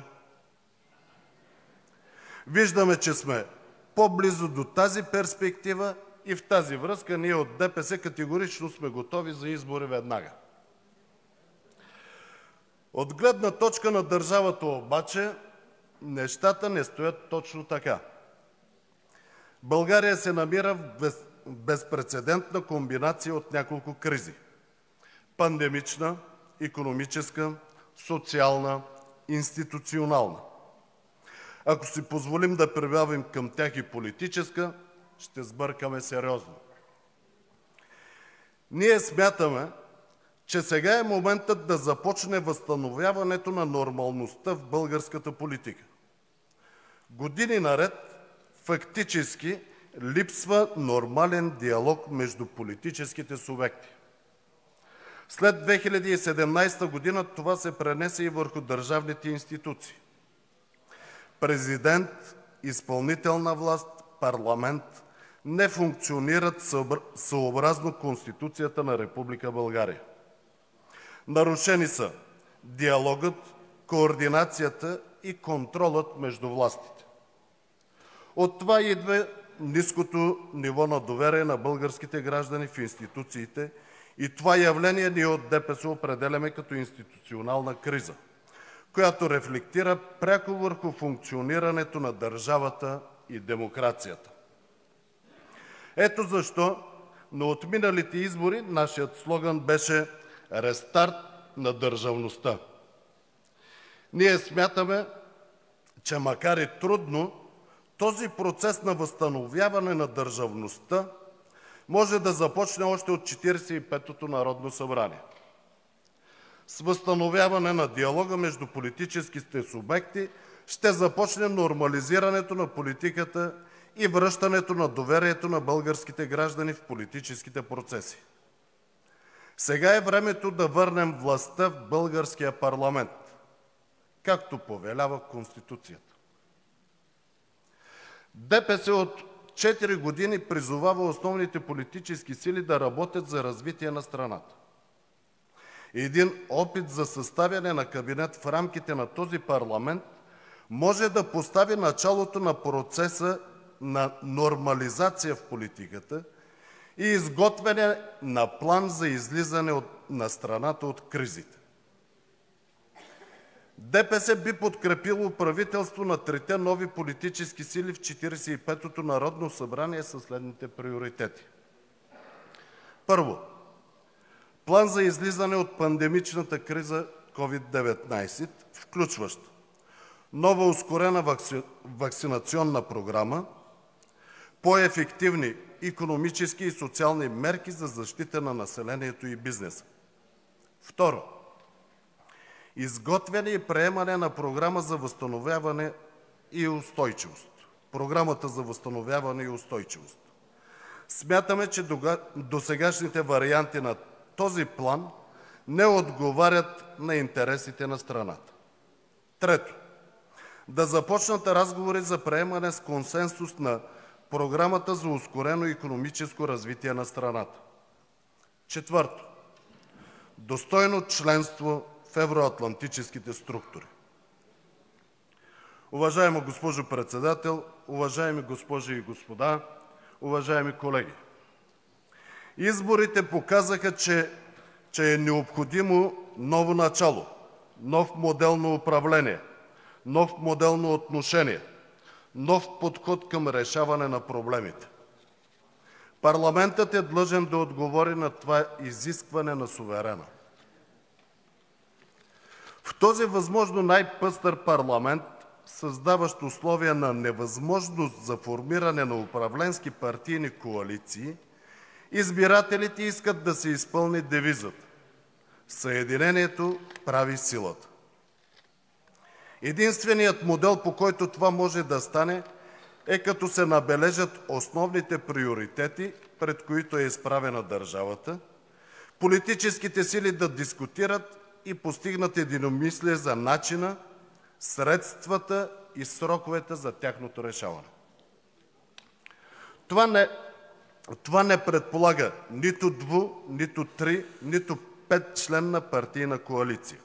Виждаме, че сме по-близо до тази перспектива и в тази връзка ние от ДПС категорично сме готови за избори веднага. От гледна точка на държавата обаче нещата не стоят точно така. България се намира в безпрецедентна комбинация от няколко кризи – пандемична, икономическа, социална, институционална. Ако си позволим да прибавим към тях и политическа, ще сбъркаме сериозно. Ние смятаме, че сега е моментът да започне възстановяването на нормалността в българската политика. Години наред фактически липсва нормален диалог между политическите субекти. След 2017 година това се пренесе и върху държавните институции. Президент, изпълнителна власт, парламент не функционират съобразно Конституцията на Република България. Нарушени са диалогът, координацията и контролът между властите. От това идва ниското ниво на доверие на българските граждани в институциите и това явление ние от ДПС определяме като институционална криза, която рефлектира пряко върху функционирането на държавата и демокрацията. Ето защо на отминалите избори нашият слоган беше рестарт на държавността. Ние смятаме, че макар и трудно, този процес на възстановяване на държавността може да започне още от 45-тото Народно събрание. С възстановяване на диалога между политическите субекти ще започне нормализирането на политиката и връщането на доверието на българските граждани в политическите процеси. Сега е времето да върнем властта в българския парламент, както повелява Конституцията. ДПС от 4 години призовава основните политически сили да работят за развитие на страната. Един опит за съставяне на кабинет в рамките на този парламент може да постави началото на процеса на нормализация в политиката и изготвяне на план за излизане на страната от кризите. ДПС би подкрепило правителство на трите нови политически сили в 45-тото Народно събрание със следните приоритети: Първо, план за излизане от пандемичната криза COVID-19, включващ нова ускорена ваксинационна програма, по-ефективни икономически и социални мерки за защита на населението и бизнеса. Второ, изготвяне и приемане на програма за възстановяване и устойчивост. Програмата за възстановяване и устойчивост. Смятаме, че досегашните варианти на този план не отговарят на интересите на страната. Трето, да започнат разговори за приемане с консенсус на Програмата за ускорено икономическо развитие на страната. Четвърто, достойно членство в евроатлантическите структури. Уважаема госпожо Председател, уважаеми госпожи и господа, уважаеми колеги! Изборите показаха, че, е необходимо ново начало, нов модел на управление, нов модел на отношение, нов подход към решаване на проблемите. Парламентът е длъжен да отговори на това изискване на суверена. В този възможно най-пъстър парламент, създаващ условия на невъзможност за формиране на управленски партийни коалиции, избирателите искат да се изпълни девизът „Съединението прави силата“. Единственият модел, по който това може да стане, е като се набележат основните приоритети, пред които е изправена държавата, политическите сили да дискутират и постигнат единомислие за начина, средствата и сроковете за тяхното решаване. Това не, това не предполага нито дву, нито три, нито петчленна партийна коалиция.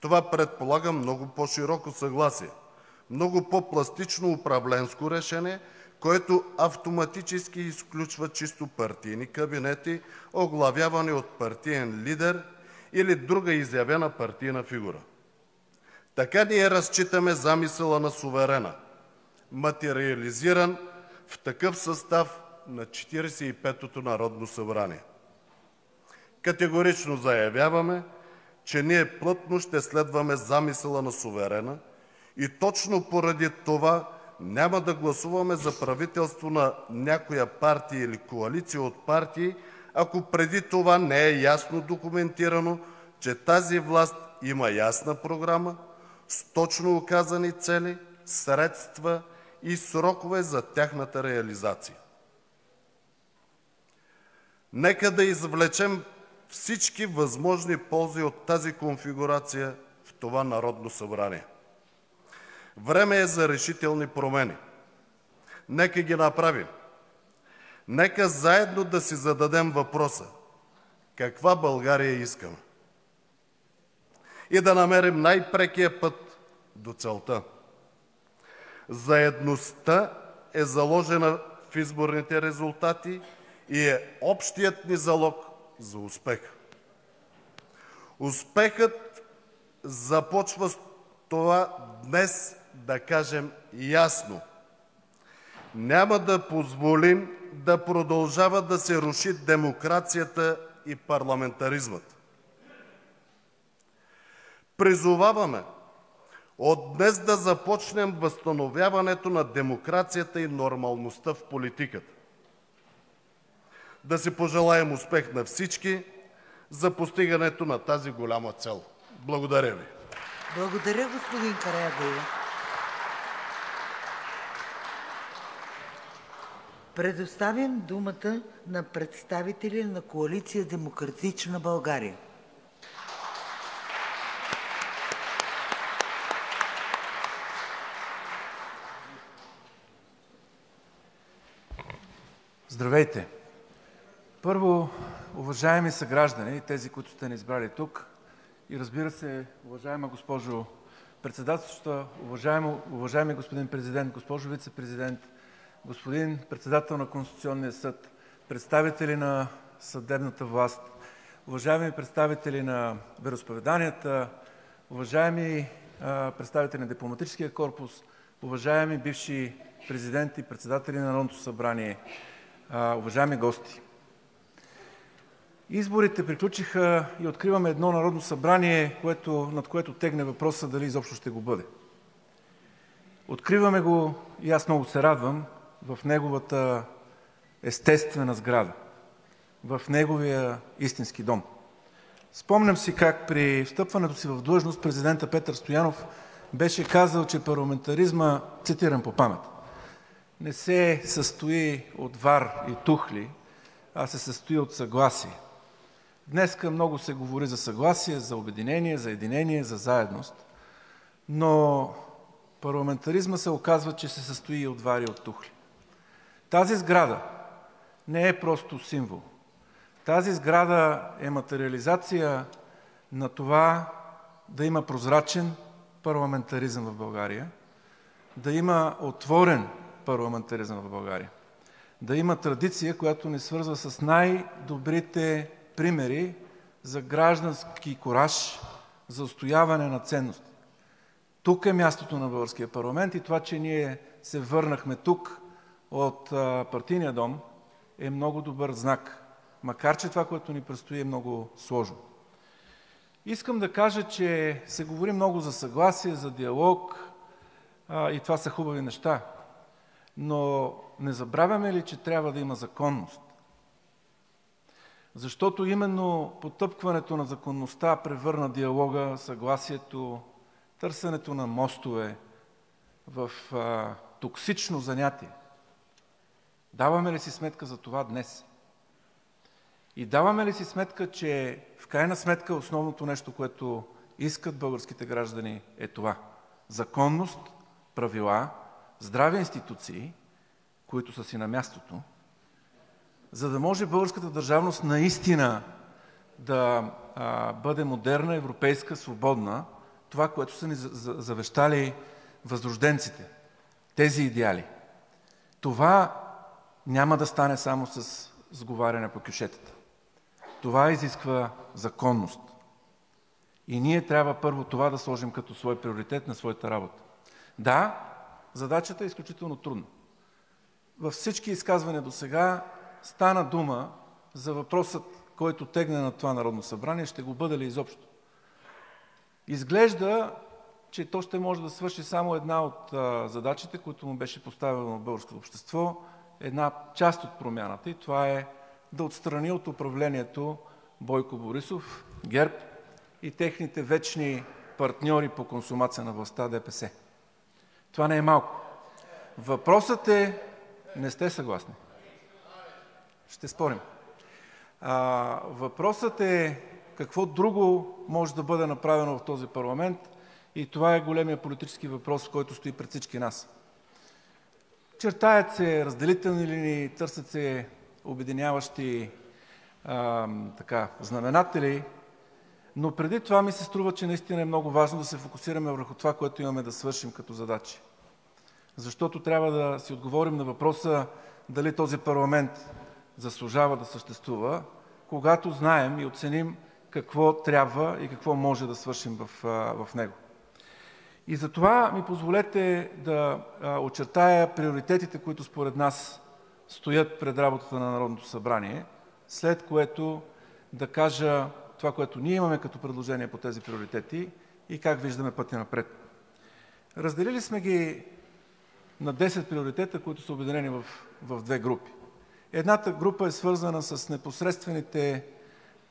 Това предполага много по-широко съгласие, много по-пластично управленско решение, което автоматически изключва чисто партийни кабинети, оглавявани от партиен лидер или друга изявена партийна фигура. Така ние разчитаме замисъла на суверена, материализиран в такъв състав на 45-ото народно събрание. Категорично заявяваме, че ние плътно ще следваме замисъла на суверена и точно поради това няма да гласуваме за правителство на някоя партия или коалиция от партии, ако преди това не е ясно документирано, че тази власт има ясна програма с точно указани цели, средства и срокове за тяхната реализация. Нека да извлечем всички възможни ползи от тази конфигурация в това Народно събрание. Време е за решителни промени. Нека ги направим. Нека заедно да си зададем въпроса каква България искаме и да намерим най-прекия път до целта. Заедността е заложена в изборните резултати и е общият ни залог за успех. Успехът започва с това днес да кажем ясно: няма да позволим да продължава да се руши демокрацията и парламентаризмът. Призоваваме от днес да започнем възстановяването на демокрацията и нормалността в политиката. Да си пожелаем успех на всички за постигането на тази голяма цел. Благодаря Ви. Благодаря, господин Караядева. Предоставям думата на представителя на Коалиция „Демократична България“. Здравейте! Първо, уважаеми съграждани, тези, които сте ни избрали тук, и разбира се, уважаема госпожо Председателстваща, уважаеми господин Президент, госпожо Вицепрезидент, господин Председател на Конституционния съд, представители на съдебната власт, уважаеми представители на вероизповеданията, уважаеми представители на Дипломатическия корпус, уважаеми бивши президенти и председатели на Народното събрание, уважаеми гости! Изборите приключиха и откриваме едно Народно събрание, над което тегне въпросът дали изобщо ще го бъде. Откриваме го, и аз много се радвам, в неговата естествена сграда, в неговия истински дом. Спомням си как при встъпването си в длъжност президентът Петър Стоянов беше казал, че парламентаризма, цитирам по памет, не се състои от вар и тухли, а се състои от съгласие. Днеска много се говори за съгласие, за обединение, за единение, за заедност, но парламентаризма се оказва, че се състои и от вари от тухли. Тази сграда не е просто символ. Тази сграда е материализация на това да има прозрачен парламентаризъм в България, да има отворен парламентаризъм в България, да има традиция, която ни свързва с най-добрите примери за граждански кораж, за устояване на ценности. Тук е мястото на българския парламент и това, че ние се върнахме тук от партийния дом, е много добър знак, макар че това, което ни предстои, е много сложно. Искам да кажа, че се говори много за съгласие, за диалог и това са хубави неща, но не забравяме ли, че трябва да има законност? Защото именно потъпкването на законността превърна диалога, съгласието, търсенето на мостове в а, токсично занятие. Даваме ли си сметка за това днес? И даваме ли си сметка, че в крайна сметка основното нещо, което искат българските граждани е това – законност, правила, здрави институции, които са си на мястото, за да може българската държавност наистина да а, бъде модерна, европейска, свободна, това, което са ни завещали възрожденците, тези идеали. Това няма да стане само с сговаряне по кюшетата. Това изисква законност. И ние трябва първо това да сложим като свой приоритет на своята работа. Да, задачата е изключително трудна. Във всички изказвания до сега стана дума за въпросът, който тегне на това Народно събрание, ще го бъде ли изобщо. Изглежда, че то ще може да свърши само една от задачите, които му беше поставено в българското общество, една част от промяната и това е да отстрани от управлението Бойко Борисов, ГЕРБ и техните вечни партньори по консумация на властта ДПС. Това не е малко. Въпросът е... Не сте съгласни. Ще спорим. А, въпросът е какво друго може да бъде направено в този парламент и това е големия политически въпрос, който стои пред всички нас. Чертаят се разделителни линии, търсят се обединяващи а, така, знаменатели, но преди това ми се струва, че наистина е много важно да се фокусираме върху това, което имаме да свършим като задачи. Защото трябва да си отговорим на въпроса дали този парламент заслужава да съществува, когато знаем и оценим какво трябва и какво може да свършим в, в него. И затова ми позволете да очертая приоритетите, които според нас стоят пред работата на Народното събрание, след което да кажа това, което ние имаме като предложение по тези приоритети и как виждаме пътя напред. Разделили сме ги на 10 приоритета, които са обединени в, в две групи. Едната група е свързана с непосредствените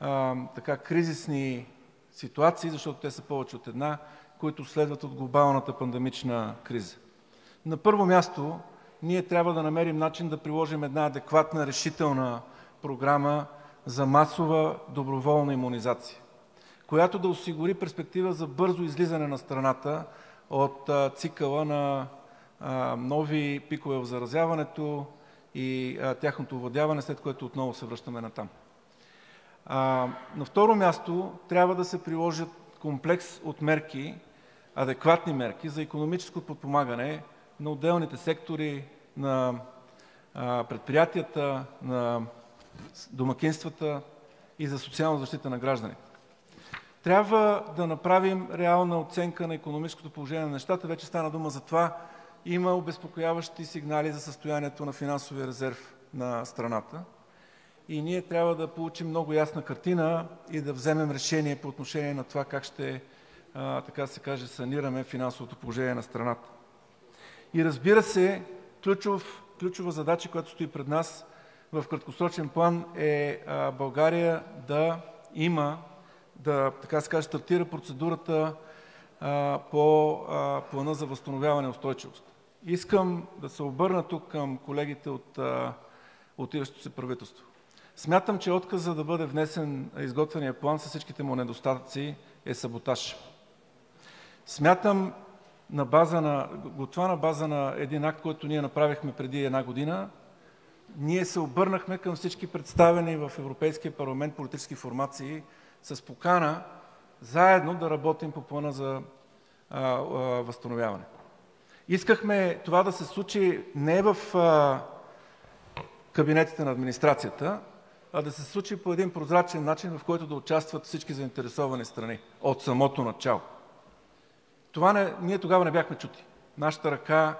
а, така, кризисни ситуации, защото те са повече от една, които следват от глобалната пандемична криза. На първо място, ние трябва да намерим начин да приложим една адекватна, решителна програма за масова доброволна имунизация, която да осигури перспектива за бързо излизане на страната от цикъла на нови пикове в заразяването и тяхното овладяване, след което отново се връщаме натам. На второ място трябва да се приложат комплекс от мерки, адекватни мерки за економическо подпомагане на отделните сектори, на предприятията, на домакинствата и за социална защита на гражданите. Трябва да направим реална оценка на економическото положение на нещата. Вече стана дума за това. Има обезпокояващи сигнали за състоянието на финансовия резерв на страната и ние трябва да получим много ясна картина и да вземем решение по отношение на това как ще, така се каже, санираме финансовото положение на страната. И разбира се, ключов, ключова задача, която стои пред нас в краткосрочен план е България да има, да така се каже, стартира процедурата по плана за възстановяване и устойчивост. Искам да се обърна тук към колегите от отиващото се правителство. Смятам, че отказа да бъде внесен изготвения план с всичките му недостатъци е саботаж. Смятам на база на, това на база на един акт, който ние направихме преди една година, ние се обърнахме към всички представени в Европейския парламент политически формации с покана заедно да работим по плана за а, а, възстановяване. Искахме това да се случи не в а, кабинетите на администрацията, а да се случи по един прозрачен начин, в който да участват всички заинтересовани страни от самото начало. Това не, ние тогава не бяхме чути. Нашата ръка,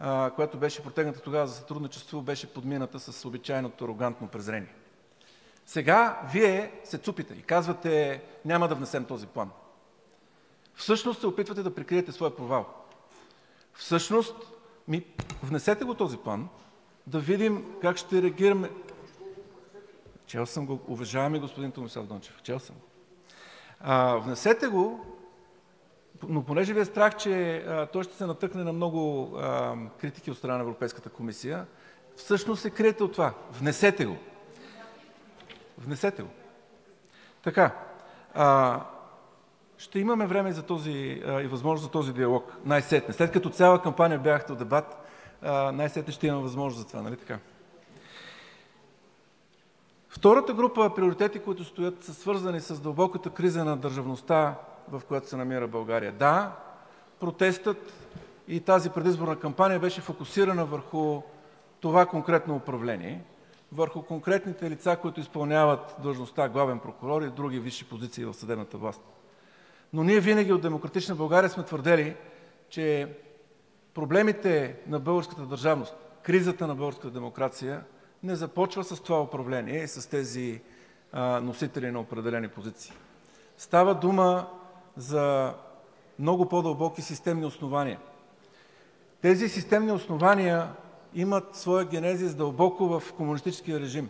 а, която беше протегната тогава за сътрудничество, беше подмината с обичайното арогантно презрение. Сега вие се цупите и казвате, няма да внесем този план. Всъщност се опитвате да прикриете своя провал. Всъщност, ми, внесете го този план, да видим как ще реагираме. Чел съм го, уважаеми господин Томислав Дончев, чел съм го. А, внесете го, но понеже ви е страх, че а, той ще се натъкне на много а, критики от страна на Европейската комисия, всъщност се криете от това. Внесете го. Внесете го. Така. А, ще имаме време за този, а, и възможност за този диалог. Най-сетне. След като цяла кампания бяхте от дебат, най-сетне ще имаме възможност за това. Нали така? Втората група приоритети, които стоят, са свързани с дълбоката криза на държавността, в която се намира България. Да, протестът и тази предизборна кампания беше фокусирана върху това конкретно управление, върху конкретните лица, които изпълняват длъжността главен прокурор и други висши позиции в съдебната власт. Но ние винаги от Демократична България сме твърдели, че проблемите на българската държавност, кризата на българската демокрация не започва с това управление и с тези носители на определени позиции. Става дума за много по-дълбоки системни основания. Тези системни основания имат своя генезис дълбоко в комунистическия режим,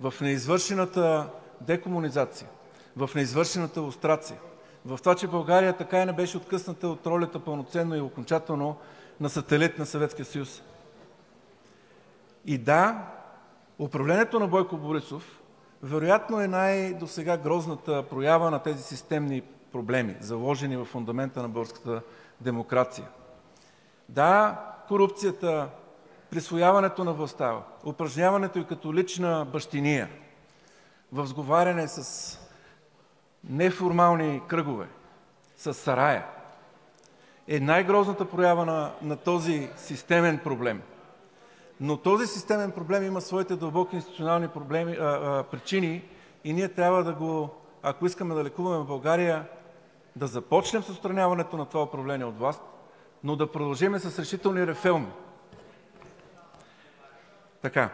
в неизвършената декомунизация, в неизвършената лустрация, в това, че България така и не беше откъсната от ролята пълноценно и окончателно на сателит на Съветския съюз. И да, управлението на Бойко Борисов вероятно е най-досега грозната проява на тези системни проблеми, заложени в фундамента на българската демокрация. Да, корупцията, присвояването на властта, упражняването и като лична бащиния, в сговаряне с неформални кръгове, с сарая, е най-грозната проява на, на този системен проблем. Но този системен проблем има своите дълбоки институционални проблеми, а, а, причини и ние трябва да го, ако искаме да лекуваме в България, да започнем с устраняването на това управление от власт, но да продължим с решителни реформи. Така.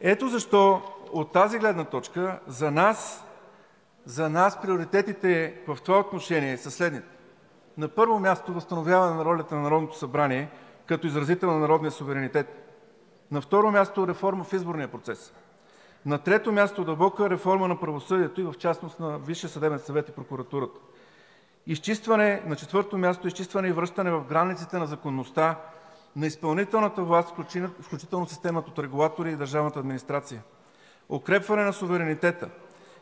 Ето защо от тази гледна точка за нас, за нас приоритетите в това отношение са следните. На първо място възстановяване на ролята на Народното събрание като изразител на народния суверенитет. На второ място реформа в изборния процес. На трето място дълбока реформа на правосъдието и в частност на Висшия съдебен съвет и прокуратурата. Изчистване, на четвърто място изчистване и връщане в границите на законността на изпълнителната власт, включително системата от регулатори и държавната администрация. Укрепване на суверенитета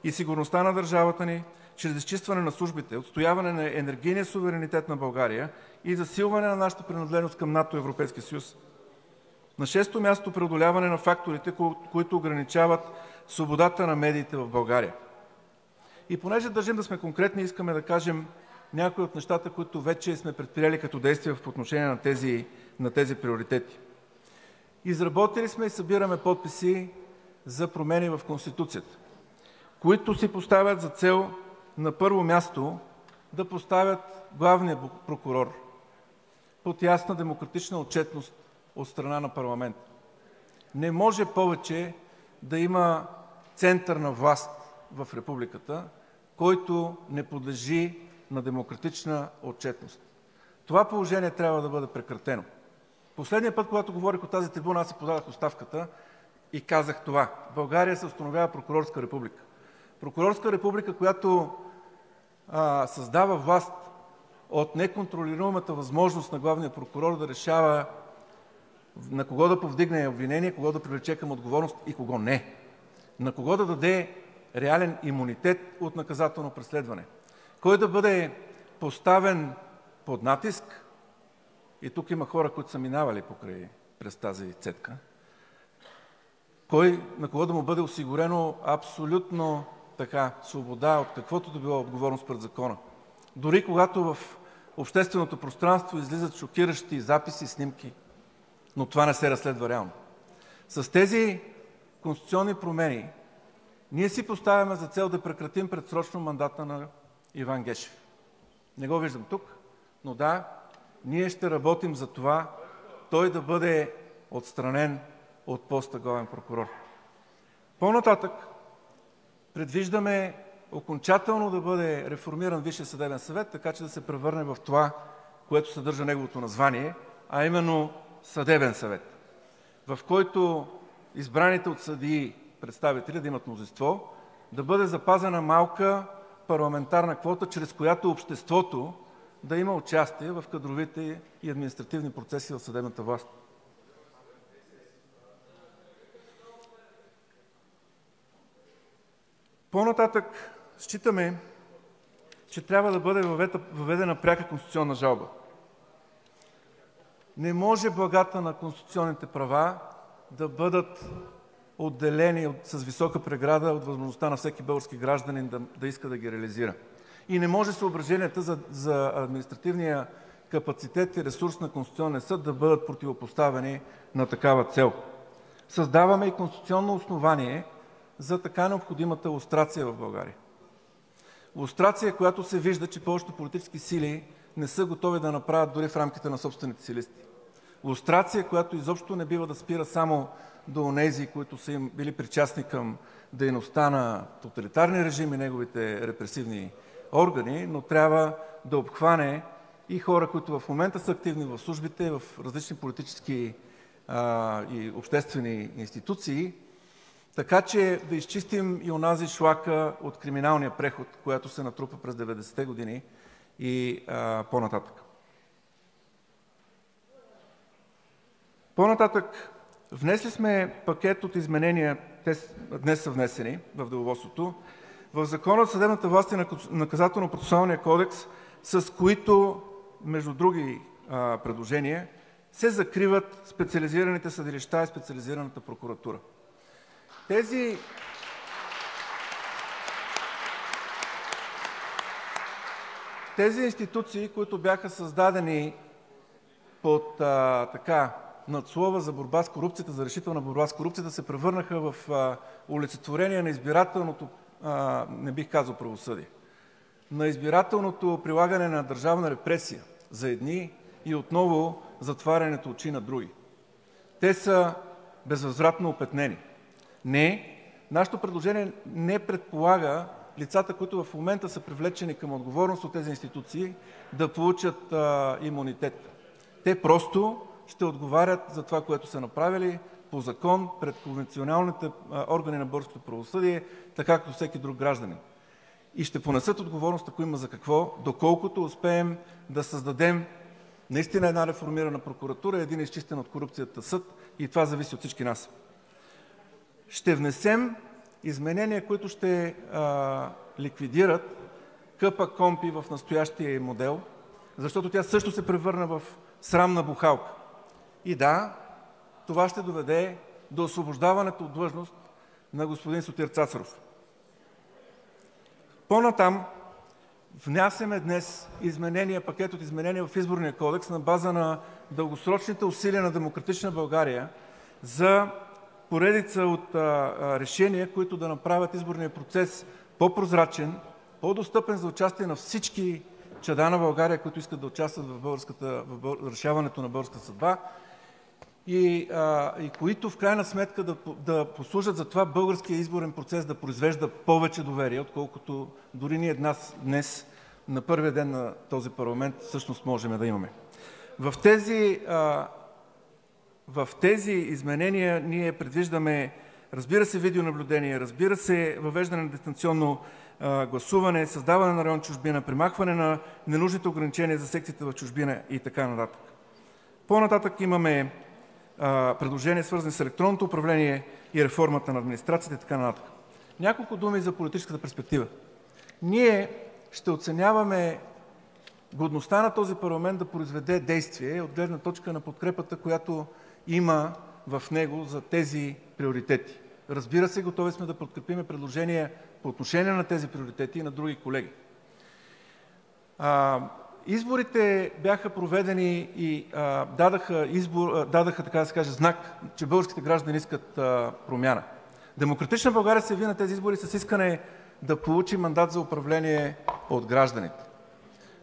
и сигурността на държавата ни чрез изчистване на службите, отстояване на енергийния суверенитет на България и засилване на нашата принадлежност към НАТО и Европейския съюз. На шесто място преодоляване на факторите, които ограничават свободата на медиите в България. И понеже държим да сме конкретни, искаме да кажем някои от нещата, които вече сме предприели като действия в отношение на тези, на тези приоритети. Изработили сме и събираме подписи за промени в Конституцията, които си поставят за цел на първо място да поставят главния прокурор под ясна демократична отчетност от страна на парламента. Не може повече да има център на власт в републиката, който не подлежи на демократична отчетност. Това положение трябва да бъде прекратено. Последния път, когато говорих от тази трибуна, аз си подадах оставката и казах това: България се установява прокурорска република. Прокурорска република, която а, създава власт от неконтролируемата възможност на главния прокурор да решава на кого да повдигне обвинение, кого да привлече към отговорност и кого не, на кого да даде реален имунитет от наказателно преследване, кой да бъде поставен под натиск, и тук има хора, които са минавали покрай през тази цетка, кой, на кого да му бъде осигурено абсолютно така свобода от каквото да било отговорност пред закона. Дори когато в общественото пространство излизат шокиращи записи, снимки, но това не се разследва реално. С тези конституционни промени ние си поставяме за цел да прекратим предсрочно мандата на Иван Гешев. Не го виждам тук, но да, ние ще работим за това той да бъде отстранен от поста главен прокурор. По-нататък предвиждаме окончателно да бъде реформиран Висшия съдебен съвет, така че да се превърне в това, което съдържа неговото название, а именно съдебен съвет, в който избраните от съдии представители да имат мнозинство, да бъде запазена малка парламентарна квота, чрез която обществото да има участие в кадровите и административни процеси в съдебната власт. По-нататък считаме, че трябва да бъде въведена пряка конституционна жалба. Не може благата на конституционните права да бъдат отделени с висока преграда от възможността на всеки български гражданин да, да иска да ги реализира. И не може съображенията за, за административния капацитет и ресурс на Конституционния съд да бъдат противопоставени на такава цел. Създаваме и конституционно основание за така необходимата лустрация в България. Лустрация, която се вижда, че повечето политически сили не са готови да направят дори в рамките на собствените си листи. Лустрация, която изобщо не бива да спира само до онези, които са им били причастни към дейността на тоталитарни режими, неговите репресивни органи, но трябва да обхване и хора, които в момента са активни в службите, в различни политически а, и обществени институции, така че да изчистим и онази шлака от криминалния преход, която се натрупа през 90-те години и по-нататък. По-нататък внесли сме пакет от изменения, те днес са внесени в деловодството, в Закона за съдебната власт и наказателно-процесуалния кодекс, с които, между други а, предложения, се закриват специализираните съдилища и специализираната прокуратура. Тези тези институции, които бяха създадени под а, така надслова за борба с корупцията, за решителна борба с корупцията, се превърнаха в а, олицетворение на избирателното, а, не бих казал правосъдие, на избирателното прилагане на държавна репресия за едни и отново затварянето очи на други. Те са безвъзвратно опетнени. Не, нашето предложение не предполага лицата, които в момента са привлечени към отговорност от тези институции, да получат имунитет. Те просто ще отговарят за това, което са направили по закон пред конвенционалните органи на българското правосъдие, така както всеки друг гражданин. И ще понесат отговорност, ако има за какво, доколкото успеем да създадем наистина една реформирана прокуратура, един изчистен от корупцията съд и това зависи от всички нас. Ще внесем изменения, които ще а, ликвидират компи в настоящия модел, защото тя също се превърна в срамна бухалка. И да, това ще доведе до освобождаването от длъжност на господин Сотир Цацаров. По-натам внасяме днес изменения, пакет от изменения в Изборния кодекс на база на дългосрочните усилия на демократична България за поредица от решения, които да направят изборния процес по-прозрачен, по-достъпен за участие на всички чада на България, които искат да участват в, в решаването на българската съдба и, а, и които в крайна сметка да, да послужат за това българския изборен процес да произвежда повече доверие, отколкото дори ние днес, днес на първия ден на този парламент всъщност можем да имаме. В тези, а, в тези изменения ние предвиждаме, разбира се, видеонаблюдение, разбира се, въвеждане на дистанционно гласуване, създаване на район чужбина, примахване на ненужните ограничения за секциите в чужбина и така нататък. По-нататък имаме предложения, свързани с електронното управление и реформата на администрацията и така нататък. Няколко думи за политическата перспектива. Ние ще оценяваме годността на този парламент да произведе действие от гледна точка на подкрепата, която има в него за тези приоритети. Разбира се, готови сме да подкрепим предложения по отношение на тези приоритети и на други колеги. А, изборите бяха проведени и а, дадаха, избор, дадаха, така да се каже, знак, че българските граждани искат а, промяна. Демократична България се яви на тези избори с искане да получи мандат за управление от гражданите.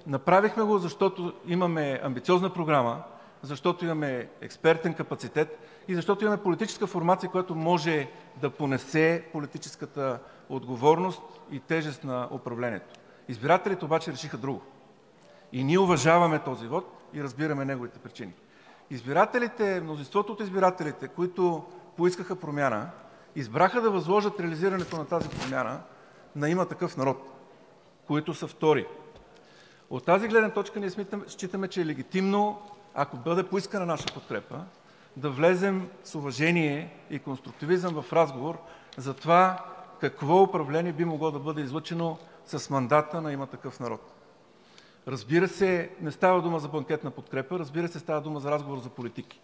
Направихме го, защото имаме амбициозна програма, защото имаме експертен капацитет и защото имаме политическа формация, която може да понесе политическата отговорност и тежест на управлението. Избирателите обаче решиха друго. И ние уважаваме този вот и разбираме неговите причини. Избирателите, мнозинството от избирателите, които поискаха промяна, избраха да възложат реализирането на тази промяна на „Има такъв народ“, които са втори. От тази гледна точка ние считаме, че е легитимно, ако бъде поискана наша подкрепа, да влезем с уважение и конструктивизъм в разговор за това какво управление би могло да бъде излъчено с мандата на „Има такъв народ“. Разбира се, не става дума за банкетна подкрепа, разбира се, става дума за разговор за политики.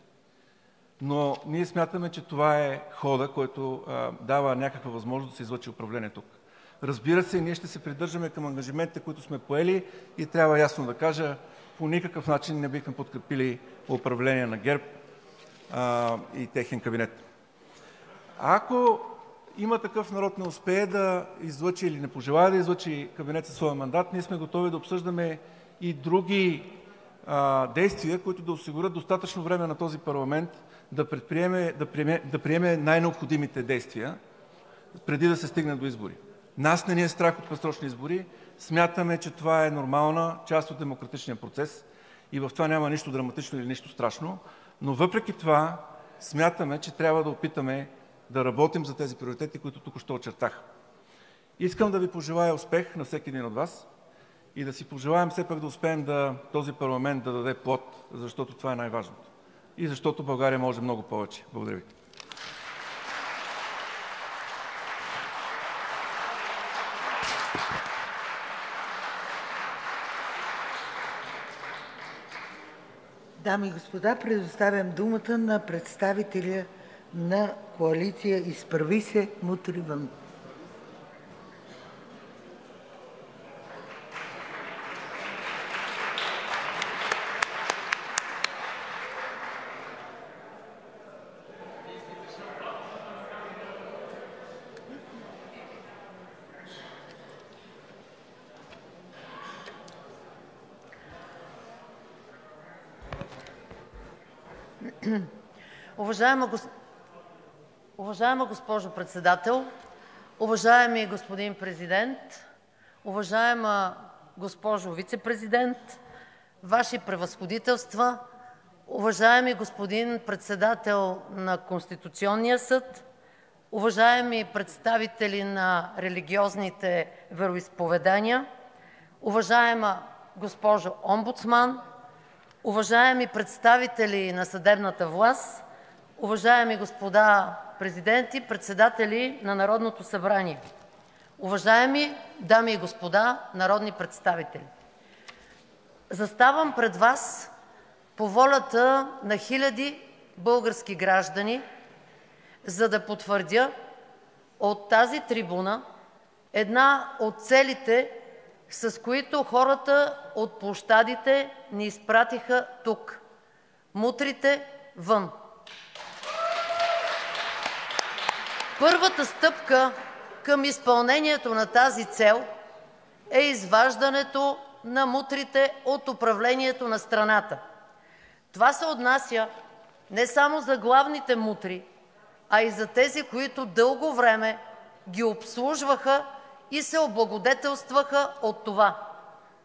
Но ние смятаме, че това е хода, който а, дава някаква възможност да се излъчи управление тук. Разбира се, ние ще се придържаме към ангажиментите, които сме поели, и трябва ясно да кажа, по никакъв начин не бихме подкрепили управление на ГЕРБ а, и техен кабинет. Ако „Има такъв народ“ не успее да излъчи или не пожелае да излъчи кабинет със своя мандат, ние сме готови да обсъждаме и други а, действия, които да осигурят достатъчно време на този парламент да, предприеме, да, приеме, да приеме най-необходимите действия преди да се стигне до избори. Нас не ни е страх от предсрочни избори. Смятаме, че това е нормална част от демократичния процес и в това няма нищо драматично или нищо страшно, но въпреки това смятаме, че трябва да опитаме да работим за тези приоритети, които тук що очертах. Искам да Ви пожелая успех на всеки един от Вас и да си пожелаем все пак да успеем да този парламент да даде плод, защото това е най-важното и защото България може много повече. Благодаря Ви. Дами и господа, предоставям думата на представителя на коалиция „Изправи се! Мутри вън!“. Уважаема, гос... уважаема госпожо Председател, уважаеми господин Президент, уважаема госпожо Вицепрезидент, Ваши Превъзходителства, уважаеми господин Председател на Конституционния съд, уважаеми представители на религиозните вероизповедания, уважаема госпожо Омбудсман, уважаеми представители на съдебната власт, уважаеми господа президенти, председатели на Народното събрание, уважаеми дами и господа народни представители! Заставам пред Вас по волята на хиляди български граждани, за да потвърдя от тази трибуна една от целите, с които хората от площадите ни изпратиха тук – мутрите вън! Първата стъпка към изпълнението на тази цел е изваждането на мутрите от управлението на страната. Това се отнася не само за главните мутри, а и за тези, които дълго време ги обслужваха и се облагодетелстваха от това.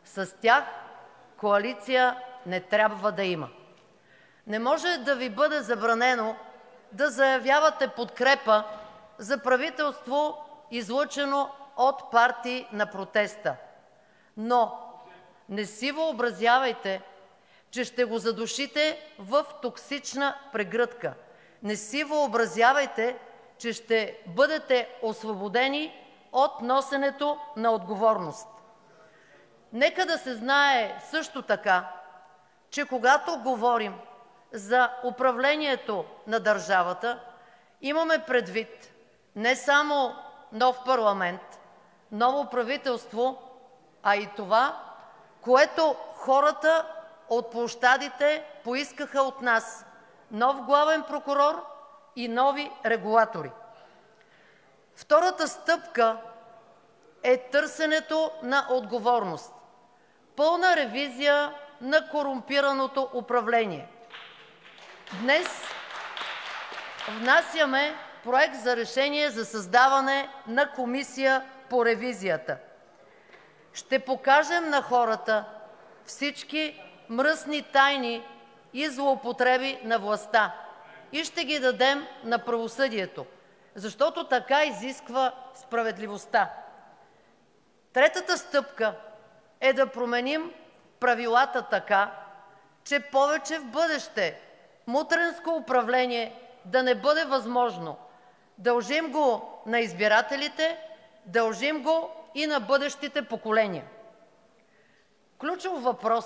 С тях коалиция не трябва да има. Не може да Ви бъде забранено да заявявате подкрепа за правителство, излъчено от партии на протеста, но не си въобразявайте, че ще го задушите в токсична прегръдка. Не си въобразявайте, че ще бъдете освободени от носенето на отговорност. Нека да се знае също така, че когато говорим за управлението на държавата, имаме предвид не само нов парламент, ново правителство, а и това, което хората от площадите поискаха от нас – нов главен прокурор и нови регулатори. Втората стъпка е търсенето на отговорност, пълна ревизия на корумпираното управление. Днес внасяме Проект за решение за създаване на комисия по ревизията. Ще покажем на хората всички мръсни тайни и злоупотреби на властта и ще ги дадем на правосъдието, защото така изисква справедливостта. Третата стъпка е да променим правилата така, че повече в бъдеще мутренско управление да не бъде възможно. Дължим го на избирателите, дължим го и на бъдещите поколения. Ключов въпрос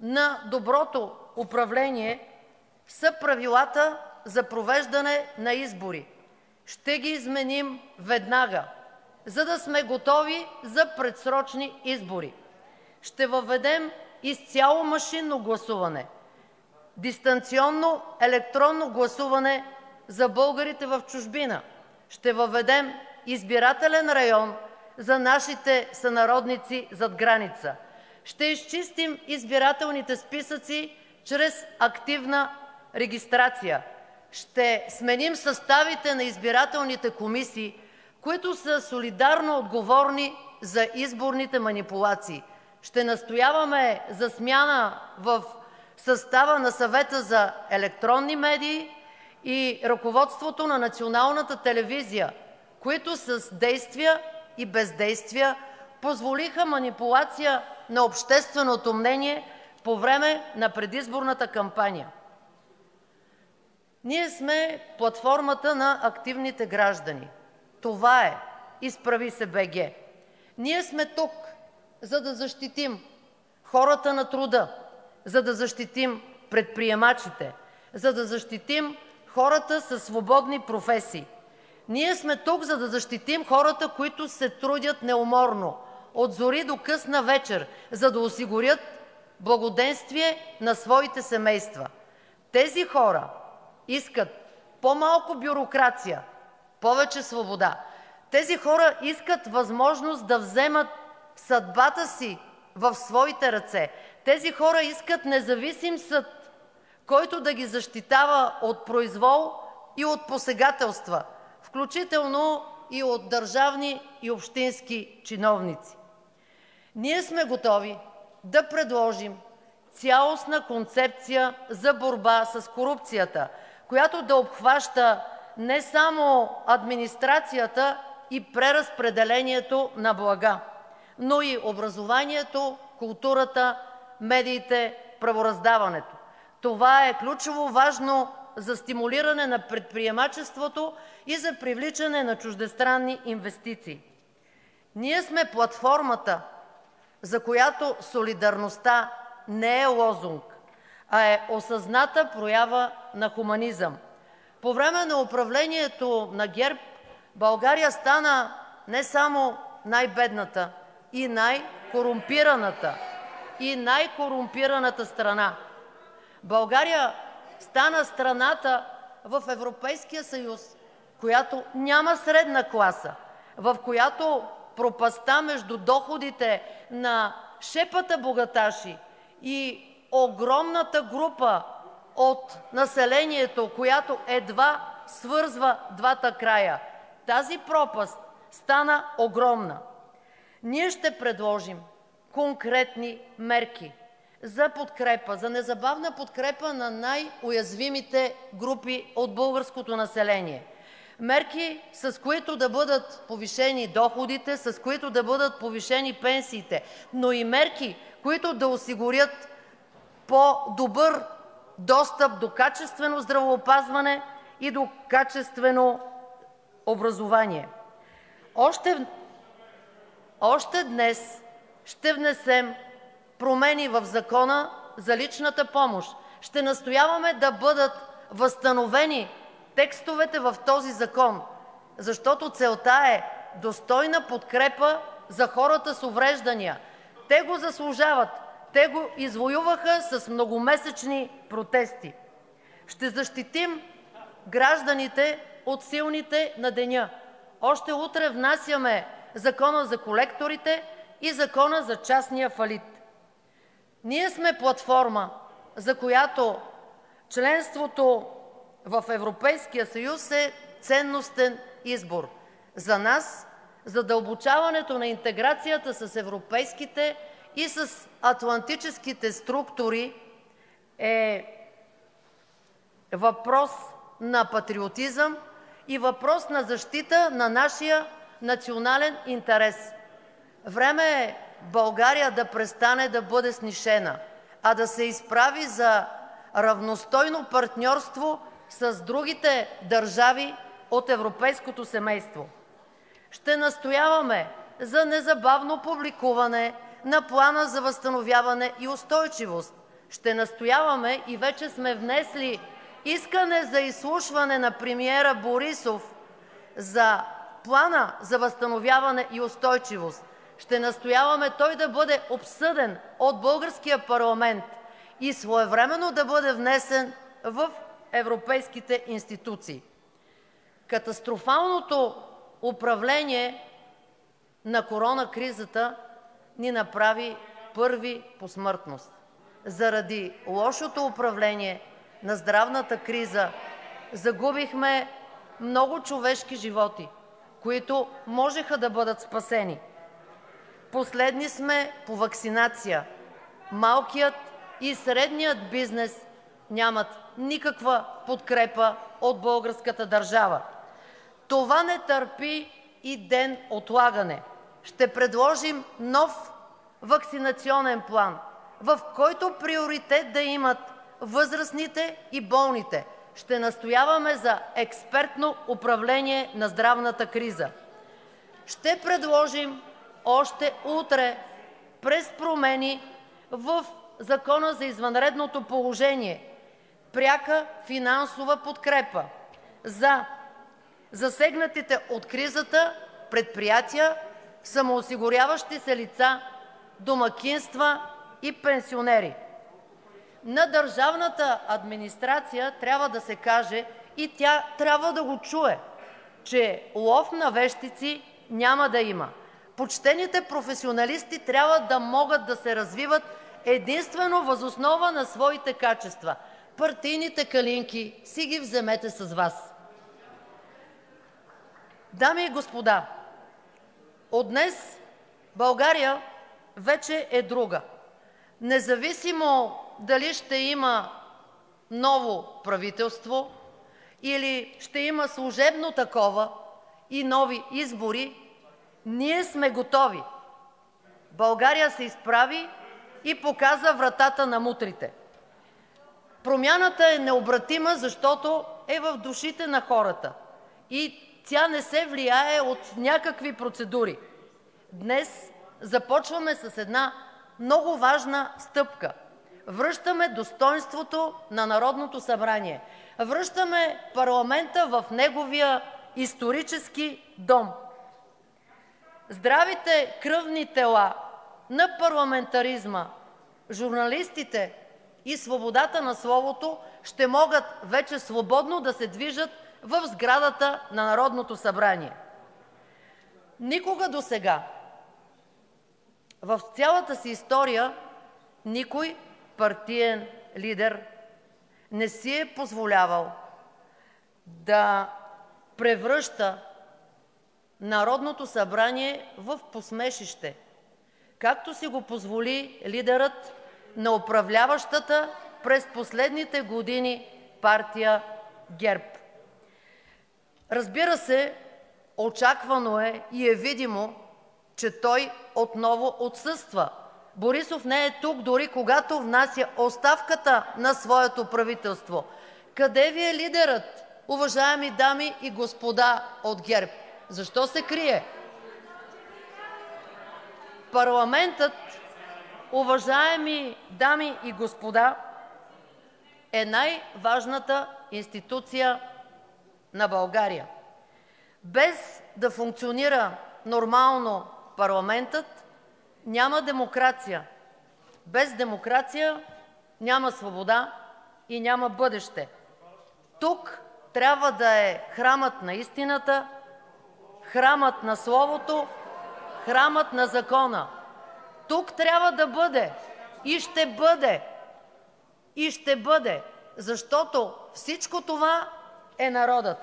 на доброто управление са правилата за провеждане на избори. Ще ги изменим веднага, за да сме готови за предсрочни избори. Ще въведем изцяло машинно гласуване, дистанционно електронно гласуване за българите в чужбина. Ще въведем избирателен район за нашите сънародници зад граница. Ще изчистим избирателните списъци чрез активна регистрация. Ще сменим съставите на избирателните комисии, които са солидарно отговорни за изборните манипулации. Ще настояваме за смяна в състава на Съвета за електронни медии и ръководството на Националната телевизия, които с действия и бездействия позволиха манипулация на общественото мнение по време на предизборната кампания. Ние сме платформата на активните граждани. Това е „Изправи се БГ“. Ние сме тук, за да защитим хората на труда, за да защитим предприемачите, за да защитим хората със свободни професии. Ние сме тук, за да защитим хората, които се трудят неуморно от зори до късна вечер, за да осигурят благоденствие на своите семейства. Тези хора искат по-малко бюрокрация, повече свобода. Тези хора искат възможност да вземат съдбата си в своите ръце. Тези хора искат независим съд, който да ги защитава от произвол и от посегателства, включително и от държавни и общински чиновници. Ние сме готови да предложим цялостна концепция за борба с корупцията, която да обхваща не само администрацията и преразпределението на блага, но и образованието, културата, медиите, правораздаването. Това е ключово важно за стимулиране на предприемачеството и за привличане на чуждестранни инвестиции. Ние сме платформата, за която солидарността не е лозунг, а е осъзната проява на хуманизъм. По време на управлението на ГЕРБ България стана не само най-бедната, и най-корумпираната, и най-корумпираната страна. България стана страната в Европейския съюз, която няма средна класа, в която пропастта между доходите на шепата богаташи и огромната група от населението, която едва свързва двата края, тази пропаст стана огромна. Ние ще предложим конкретни мерки за подкрепа, за незабавна подкрепа на най-уязвимите групи от българското население. Мерки, с които да бъдат повишени доходите, с които да бъдат повишени пенсиите, но и мерки, които да осигурят по-добър достъп до качествено здравеопазване и до качествено образование. Още още днес ще внесем промени в Закона за личната помощ, ще настояваме да бъдат възстановени текстовете в този закон, защото целта е достойна подкрепа за хората с увреждания. Те го заслужават, те го извоюваха с многомесечни протести. Ще защитим гражданите от силните на деня. Още утре внасяме Закона за колекторите и Закона за частния фалит. Ние сме платформа, за която членството в Европейския съюз е ценностен избор. За нас задълбочаването на интеграцията с европейските и с атлантическите структури е въпрос на патриотизъм и въпрос на защита на нашия национален интерес. Време е България да престане да бъде снишена, а да се изправи за равностойно партньорство с другите държави от европейското семейство. Ще настояваме за незабавно публикуване на Плана за възстановяване и устойчивост. Ще настояваме и вече сме внесли искане за изслушване на премиера Борисов за Плана за възстановяване и устойчивост. Ще настояваме той да бъде обсъден от българския парламент и своевременно да бъде внесен в европейските институции. Катастрофалното управление на корона кризата ни направи първи по смъртност. Заради лошото управление на здравната криза загубихме много човешки животи, които можеха да бъдат спасени. Последни сме по вакцинация. Малкият и средният бизнес нямат никаква подкрепа от българската държава. Това не търпи и ден отлагане. Ще предложим нов ваксинационен план, в който приоритет да имат възрастните и болните. Ще настояваме за експертно управление на здравната криза. Ще предложим още утре през промени в Закона за извънредното положение пряка финансова подкрепа за засегнатите от кризата предприятия, самоосигуряващи се лица, домакинства и пенсионери. На държавната администрация трябва да се каже, и тя трябва да го чуе, че лов на вещици няма да има. Почтените професионалисти трябва да могат да се развиват единствено въз основа на своите качества. Партийните калинки си ги вземете с Вас. Дами и господа, от днес България вече е друга. Независимо дали ще има ново правителство, или ще има служебно такова и нови избори, ние сме готови. България се изправи и показа вратата на мутрите. Промяната е необратима, защото е в душите на хората и тя не се влияе от някакви процедури. Днес започваме с една много важна стъпка – връщаме достойнството на Народното събрание, връщаме парламента в неговия исторически дом. Здравите кръвни тела на парламентаризма, журналистите и свободата на словото ще могат вече свободно да се движат в сградата на Народното събрание. Никога досега в цялата си история никой партиен лидер не си е позволявал да превръща Народното събрание в посмешище, както си го позволи лидерът на управляващата през последните години партия ГЕРБ. Разбира се, очаквано е и е видимо, че той отново отсъства. Борисов не е тук, дори когато внася оставката на своето правителство. Къде Ви е лидерът, уважаеми дами и господа от ГЕРБ? Защо се крие? Парламентът, уважаеми дами и господа, е най-важната институция на България. Без да функционира нормално парламентът, няма демокрация. Без демокрация няма свобода и няма бъдеще. Тук трябва да е храмът на истината, храмът на словото, храмът на закона. Тук трябва да бъде и ще бъде, и ще бъде, защото всичко това е народът.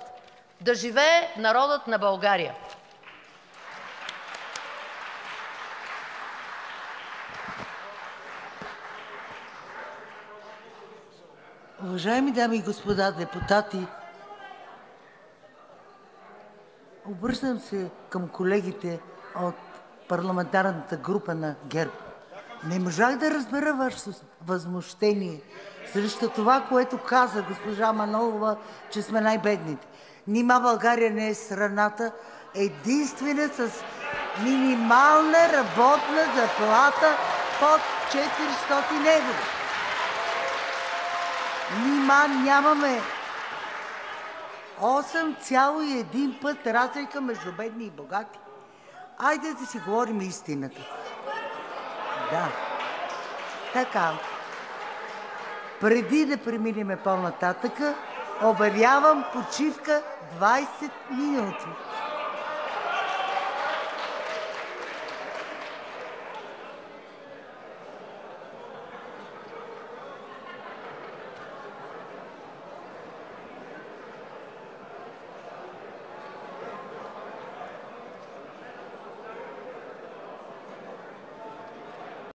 Да живее народът на България! Уважаеми дами и господа депутати, обръщам се към колегите от парламентарната група на ГЕРБ. Не можах да разбера Вашето възмущение срещу това, което каза госпожа Манолова, че сме най-бедните. Нима България не е страната единствена с минимална работна заплата под 400 евро. Нима нямаме 8,1 път разлика между бедни и богати. Айде да си говорим истината. Да. Така. Преди да преминем по-нататъка, обявявам почивка 20 минути.